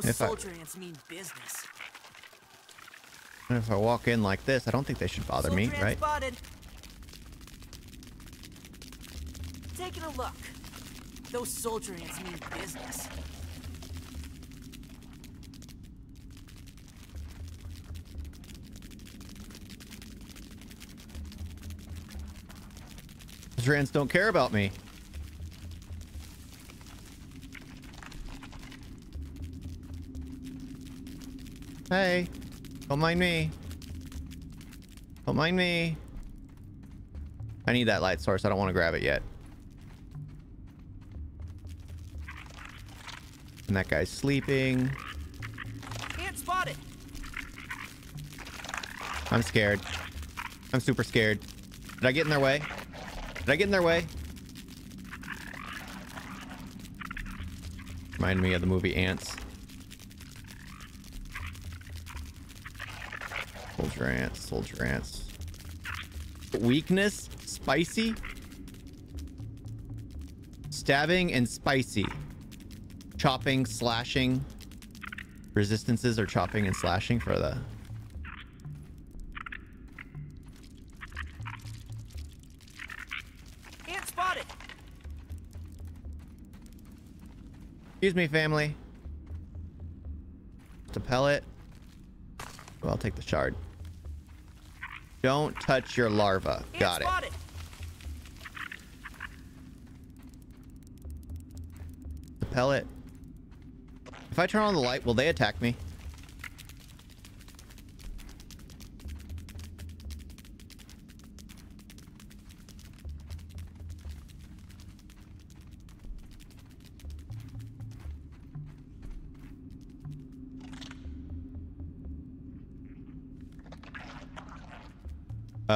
Those If I- soldier ants mean business. If I walk in like this, I don't think they should bother me, Soldier ant right? spotted. Taking a look. Those soldier ants mean business. These ants don't care about me. Hey, don't mind me. Don't mind me. I need that light source. I don't want to grab it yet. And that guy's sleeping. Ant spotted. I'm scared. I'm super scared. Did I get in their way? Did I get in their way? Remind me of the movie Ants. Soldier ants, soldier ants. Weakness, spicy. Stabbing and spicy. Chopping, slashing. Resistances are chopping and slashing for the Ant spotted. Excuse me, family. Just a pellet. Well, I'll take the shard. Don't touch your larva. Ant Got it. spotted. The pellet. If I turn on the light, will they attack me?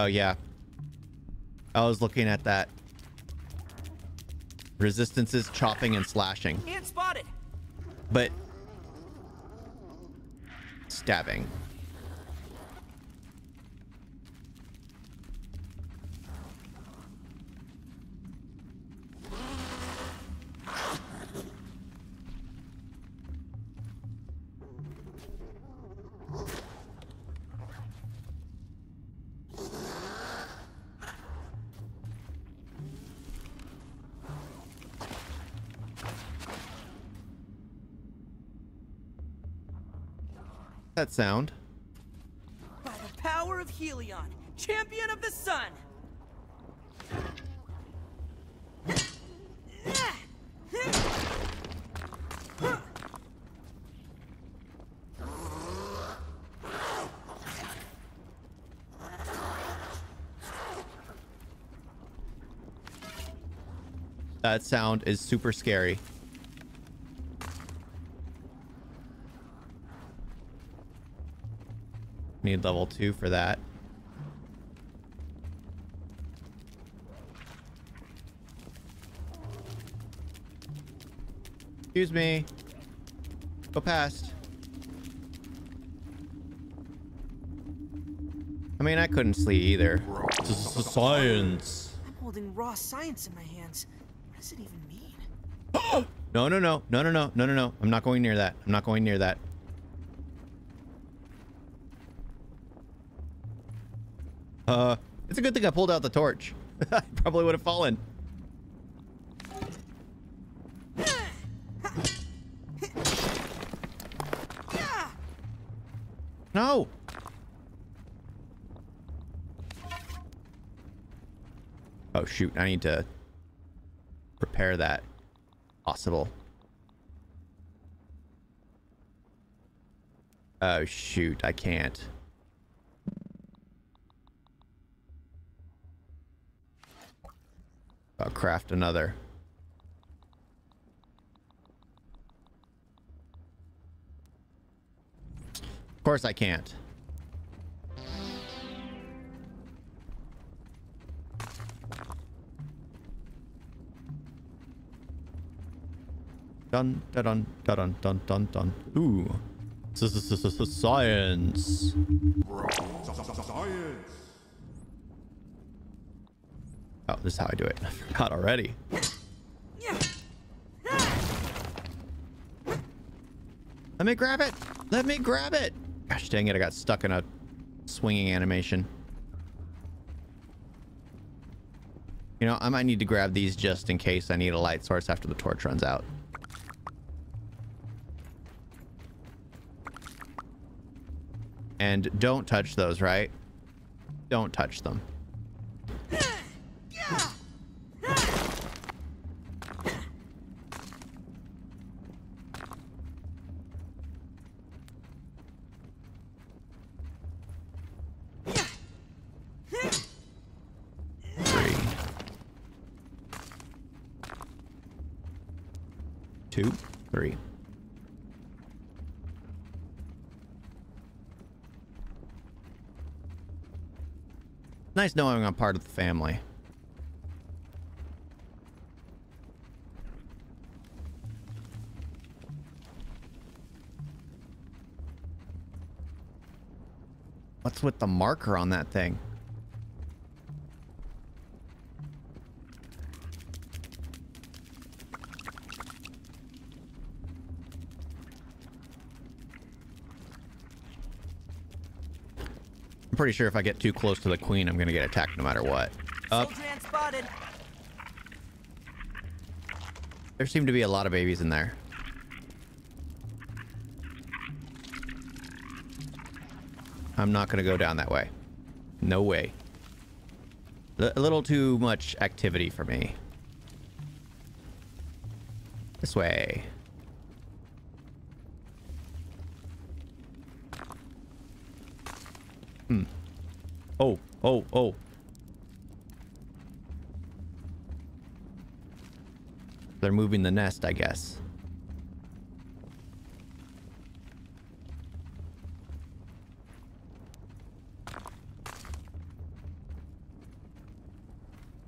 Oh, yeah. I was looking at that. Resistances, chopping, and slashing. But stabbing. That sound. By the power of Helion, champion of the sun. That sound is super scary. Need level two for that. Excuse me. Go past. I mean, I couldn't sleep either. This is Science. I'm holding raw science in my hands. What does it even mean? No, no, no. No, no, no. No, no, no. I'm not going near that. I'm not going near that. Good thing I pulled out the torch. I probably would have fallen. No. Oh shoot, I need to repair that. Possible. Oh shoot, I can't. I'll craft another. Of course I can't. Dun dun dun dun dun dun dun. Ooh. Science. Science. Oh, this is how I do it. I forgot already. Let me grab it. Let me grab it. Gosh dang it, I got stuck in a swinging animation. You know, I might need to grab these just in case I need a light source after the torch runs out. And don't touch those, right? Don't touch them. Three. Two, three. Nice knowing I'm part of the family. What's with the marker on that thing? Pretty sure if I get too close to the queen, I'm gonna get attacked no matter what. Up. There seem to be a lot of babies in there. I'm not gonna go down that way. No way. L- a little too much activity for me. This way. Hmm. Oh, oh, oh. They're moving the nest, I guess.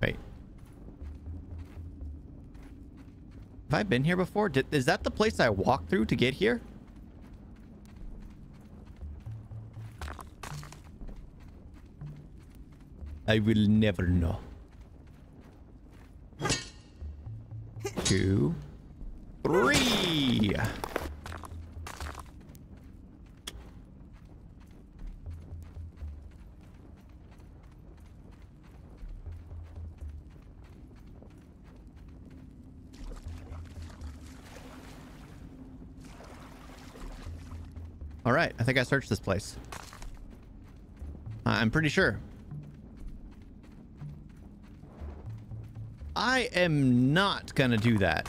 Wait. Have I been here before? Did, is that the place I walked through to get here? I will never know. Two, three. All right, I think I searched this place. I'm pretty sure. I am not gonna do that.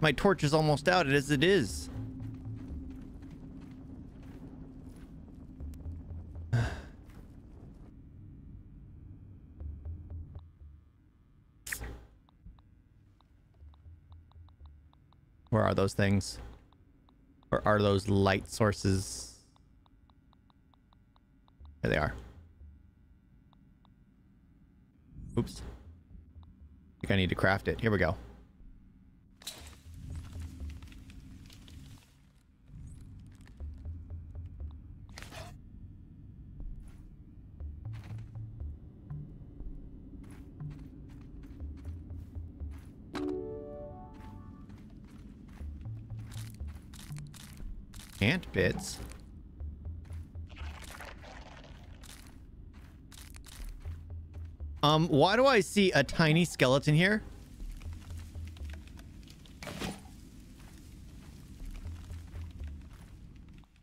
My torch is almost out as it is. Where are those things? Where are those light sources? I need to craft it. Here we go. Ant bits. Um, why do I see a tiny skeleton here?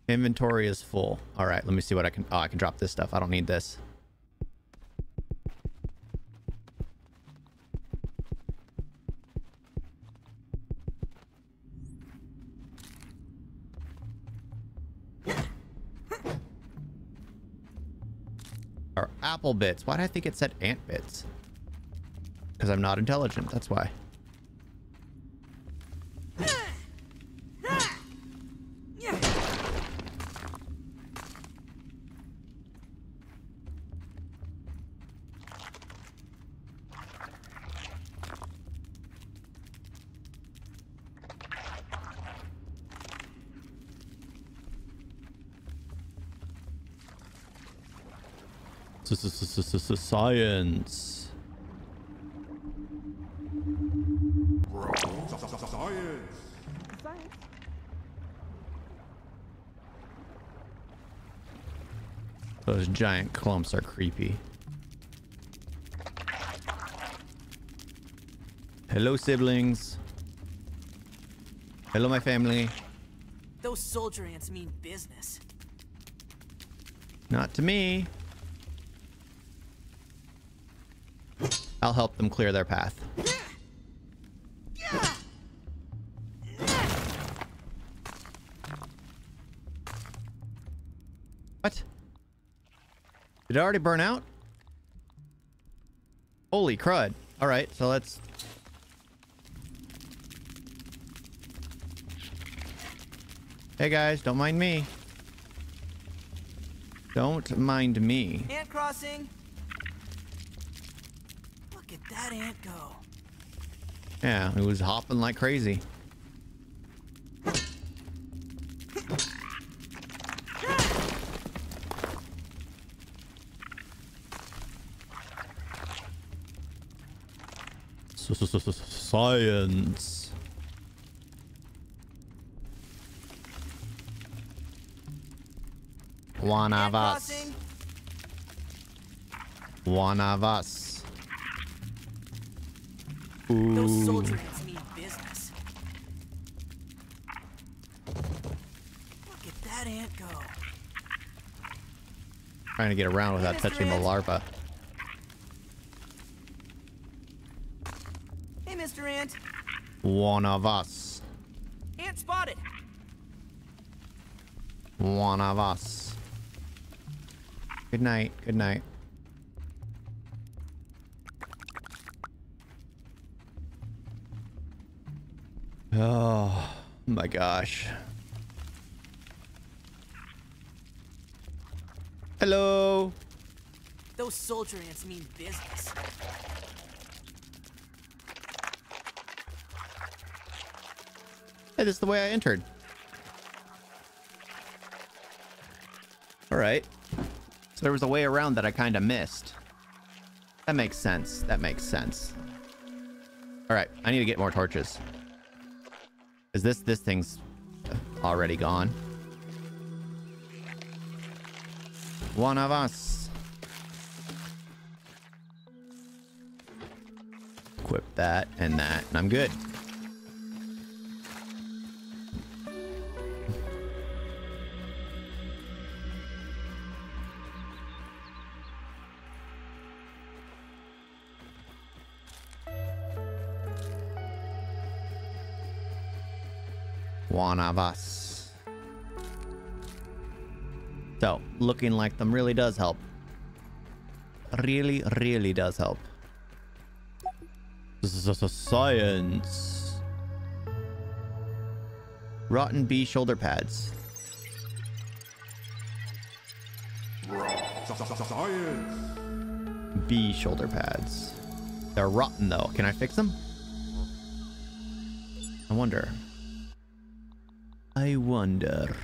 Inventory is full. All right, let me see what I can... Oh, I can drop this stuff. I don't need this. Apple bits. Why did I think it said ant bits? Because I'm not intelligent. That's why. Science. Science. Those giant clumps are creepy. Hello, siblings. Hello, my family. Those soldier ants mean business. Not to me. I'll help them clear their path. What? Did it already burn out? Holy crud. Alright, so let's... Hey guys, don't mind me. Don't mind me. Ant crossing. Look at that ant go. Yeah, it was hopping like crazy. Science. One of us. One of us. Those Ooh. soldier ants mean business. Look at that ant go. Trying to get around without touching the larva. Hey, Mr. Ant. One of us. Ant spotted. One of us. Good night. Good night. My gosh. Hello. Those soldier ants mean business. Hey, this is the way I entered. All right. So there was a way around that I kind of missed. That makes sense. That makes sense. All right, I need to get more torches. Is this this thing's already gone? One of us. Equip that and that, and I'm good. Looking like them really does help. Really, really does help. This is a science. Rotten bee shoulder pads. Science. Bee shoulder pads. They're rotten though. Can I fix them? I wonder. I wonder.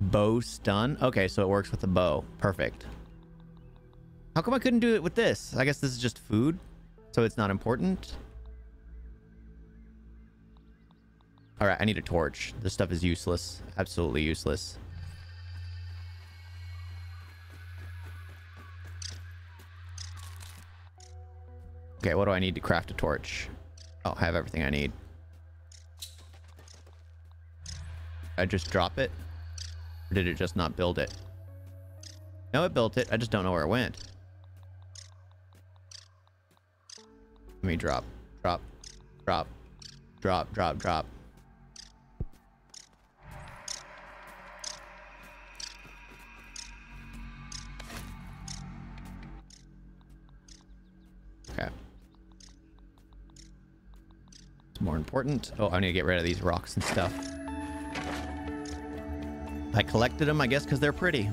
Bow stun. Okay, so it works with the bow. Perfect. How come I couldn't do it with this? I guess this is just food, so it's not important. All right, I need a torch. This stuff is useless. Absolutely useless. Okay, what do I need to craft a torch? Oh, I have everything I need. I just drop it? Or did it just not build it? No, it built it. I just don't know where it went. Let me drop, drop, drop, drop, drop, drop. Okay. It's more important. Oh, I need to get rid of these rocks and stuff. I collected them, I guess, because they're pretty.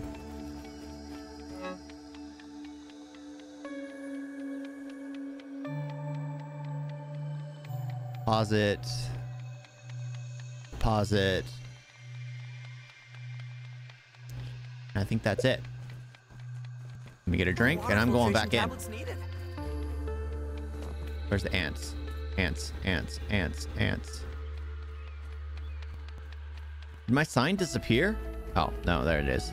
Pause it. Pause it. I think that's it. Let me get a drink, and I'm going back in. Where's the ants? Ants, ants, ants, ants. Did my sign disappear? Oh, no, there it is.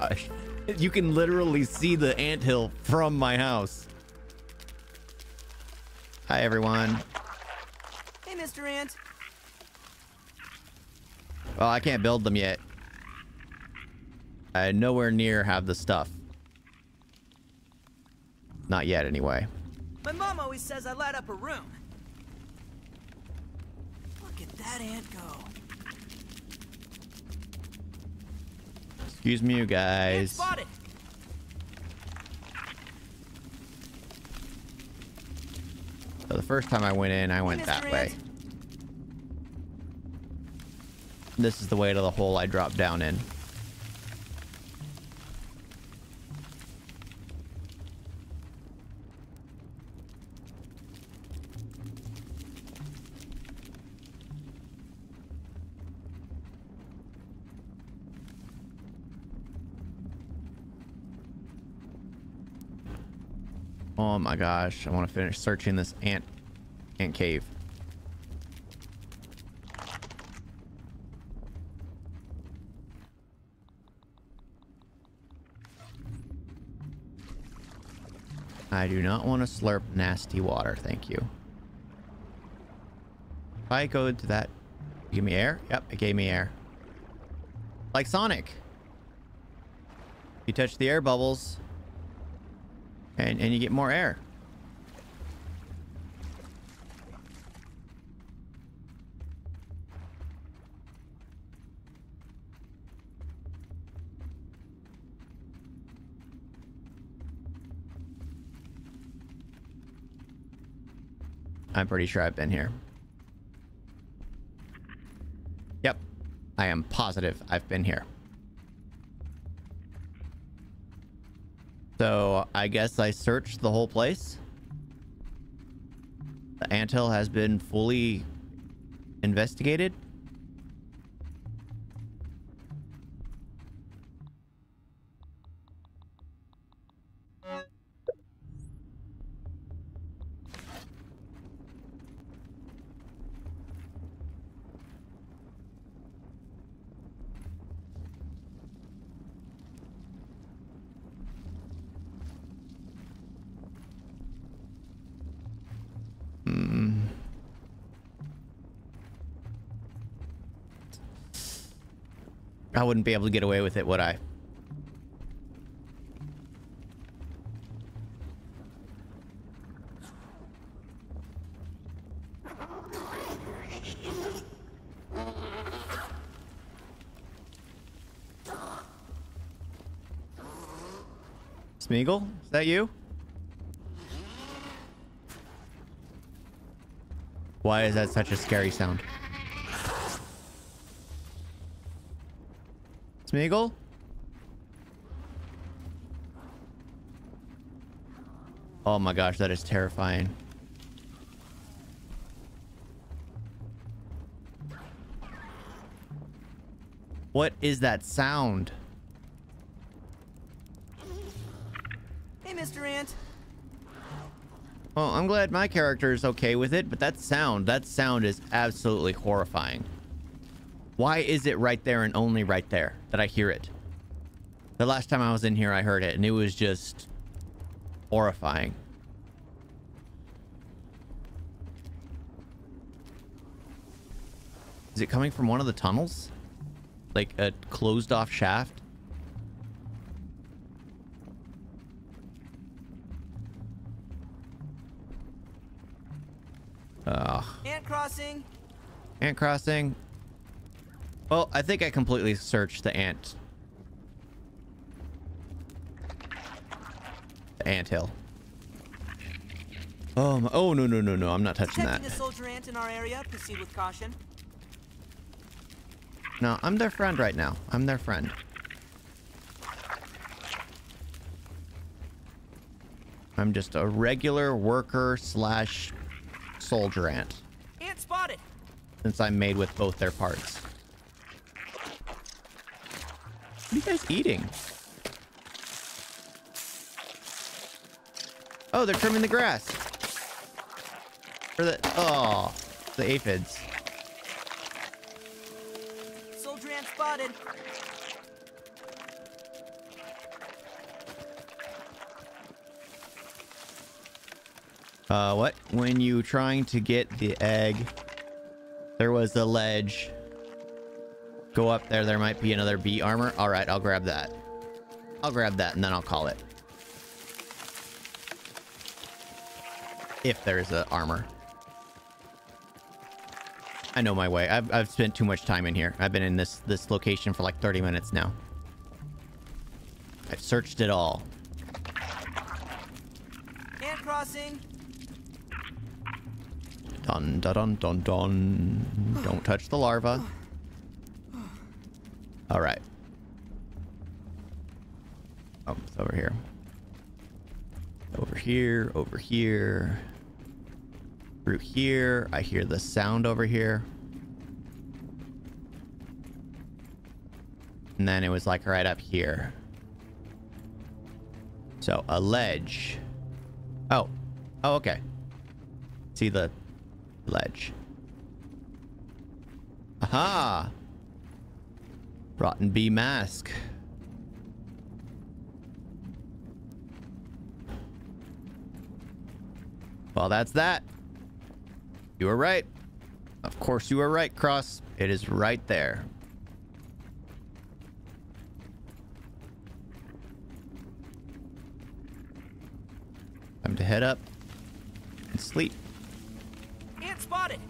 You can literally see the anthill from my house. Hi, everyone. Hey, Mr. Ant. Well, I can't build them yet. I nowhere near have the stuff. Not yet, anyway. My mom always says I light up a room. Look at that ant go. Excuse me, you guys. So the first time I went in, I went that way. This is the way to the hole I dropped down in. Oh my gosh, I want to finish searching this ant ant cave. I do not want to slurp nasty water, thank you. If I go to that, give me air? Yep, it gave me air. Like Sonic. You touch the air bubbles, and, and you get more air. I'm pretty sure I've been here. Yep. I am positive I've been here. So I guess I searched the whole place. The anthill has been fully investigated. I wouldn't be able to get away with it, would I? Smeagol, is that you? Why is that such a scary sound? Smeagol? Oh my gosh, that is terrifying. What is that sound? Hey, Mr. Ant. Well, I'm glad my character is okay with it, but that sound, that sound is absolutely horrifying. Why is it right there and only right there that I hear it? The last time I was in here, I heard it, and it was just horrifying. Is it coming from one of the tunnels? Like a closed off shaft? Ugh. Ant crossing. Ant crossing. Well, I think I completely searched the ant. The ant hill. Oh, my, oh no no no no! I'm not touching that. A soldier ant in our area. Proceed with caution. No, I'm their friend right now. I'm their friend. I'm just a regular worker slash soldier ant. Ant spotted. Since I'm made with both their parts. What are you guys eating? Oh, they're trimming the grass. For the oh, the aphids. Soldier ant spotted. Uh, what? When you trying to get the egg, there was a ledge. Go up there. There might be another bee armor. All right, I'll grab that. I'll grab that and then I'll call it. If there's a armor. I know my way. I've, I've spent too much time in here. I've been in this, this location for like 30 minutes now. I've searched it all. Ant crossing. Dun dun dun dun dun. Don't touch the larva. All right. Oh, it's over here. Over here, over here. Through here. I hear the sound over here. And then it was like right up here. So a ledge. Oh. Oh, okay. See the ledge. Aha! Rotten bee mask. Well, that's that. You were right. Of course you were right, Cross. It is right there. Time to head up and sleep. Ant spotted.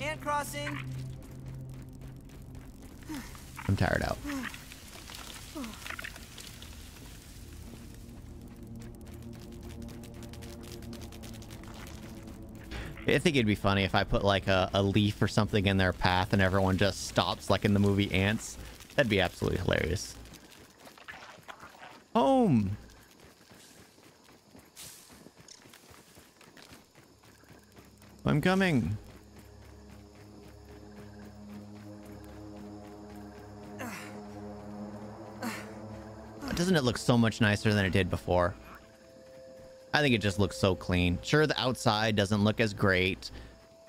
Ant crossing. I'm tired out. I think it'd be funny if I put like a, a leaf or something in their path and everyone just stops like in the movie Ants. That'd be absolutely hilarious. Home! I'm coming. Doesn't it look so much nicer than it did before? I think it just looks so clean. Sure, the outside doesn't look as great,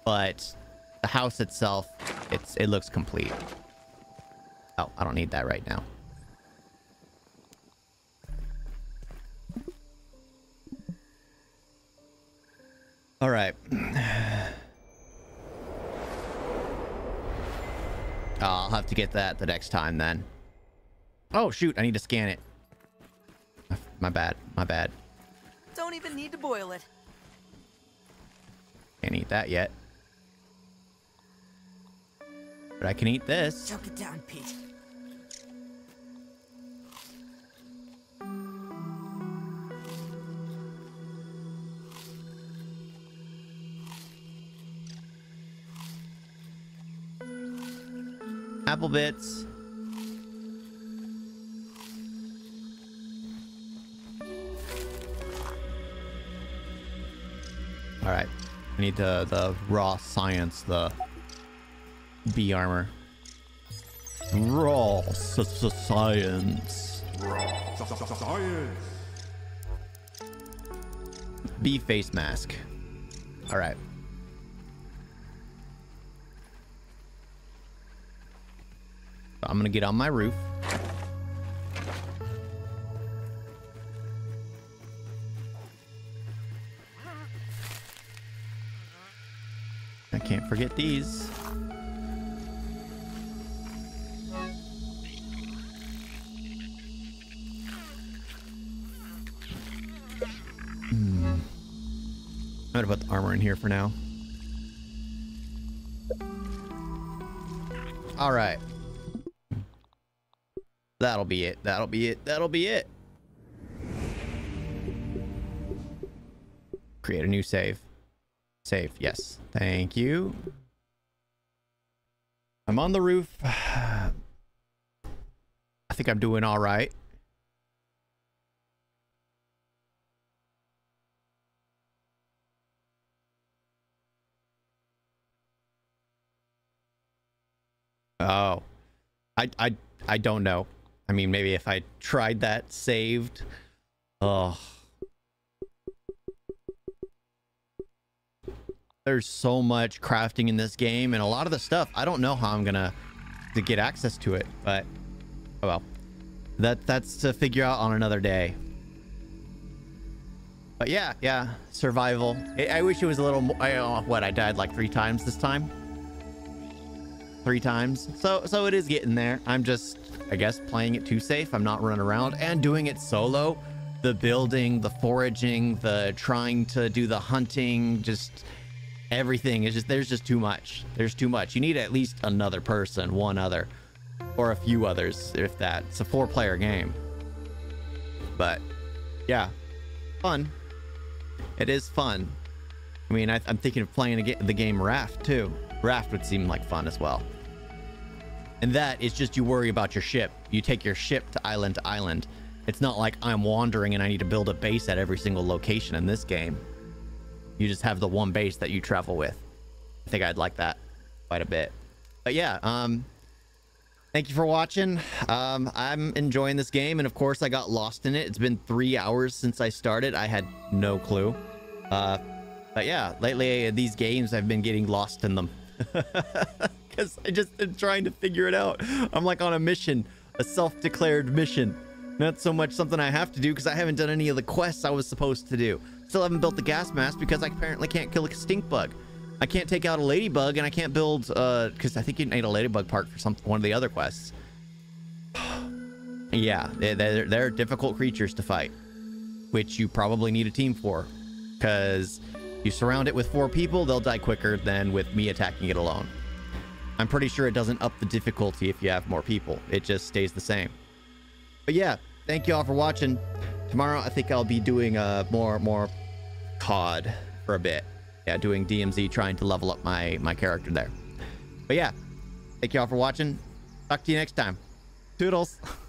but the house itself, it's it looks complete. Oh, I don't need that right now. All right. I'll have to get that the next time then. Oh, shoot. I need to scan it. My bad. My bad. Don't even need to boil it. Can't eat that yet. But I can eat this. Choke it down, Pete. Apple bits. I need the the raw science, the bee armor. Raw s- s- science. Science. Bee face mask. All right. I'm gonna get on my roof. Can't forget these. Hmm. I'm gonna put the armor in here for now. All right. That'll be it. That'll be it. That'll be it. Create a new save. Save. Yes. Thank you. I'm on the roof. I think I'm doing all right. Oh. I I I don't know. I mean, maybe if I tried that saved. Oh. There's so much crafting in this game and a lot of the stuff, I don't know how I'm gonna to get access to it, but oh well. That that's to figure out on another day. But yeah, yeah, survival. I, I wish it was a little more. I, oh, what I died like three times this time. Three times. So so it is getting there. I'm just I guess playing it too safe. I'm not running around and doing it solo. The building, the foraging, the trying to do the hunting, just everything is just there's just too much. There's too much. You need at least another person, one other, or a few others if that. It's a four-player game. But yeah, fun. It is fun. I mean, I, am thinking of playing the game Raft too. Raft would seem like fun as well. And that is just you worry about your ship. You take your ship to island to island. It's not like I'm wandering and I need to build a base at every single location in this game. You just have the one base that you travel with. I think I'd like that quite a bit. But yeah, um, thank you for watching. Um, I'm enjoying this game, and of course, I got lost in it. It's been three hours since I started. I had no clue. Uh, but yeah, lately these games I've been getting lost in them because I just been trying to figure it out. I'm like on a mission, a self-declared mission. Not so much something I have to do because I haven't done any of the quests I was supposed to do. Still haven't built the gas mask because I apparently can't kill a stink bug. I can't take out a ladybug and I can't build uh because I think you need a ladybug part for some one of the other quests. yeah, they're, they're, difficult creatures to fight, which you probably need a team for, because you surround it with four people, they'll die quicker than with me attacking it alone. I'm pretty sure it doesn't up the difficulty if you have more people. It just stays the same. But yeah, thank you all for watching. Tomorrow, I think I'll be doing uh, more more COD for a bit. Yeah, doing DMZ, trying to level up my my character there. But yeah, thank you all for watching. Talk to you next time. Toodles.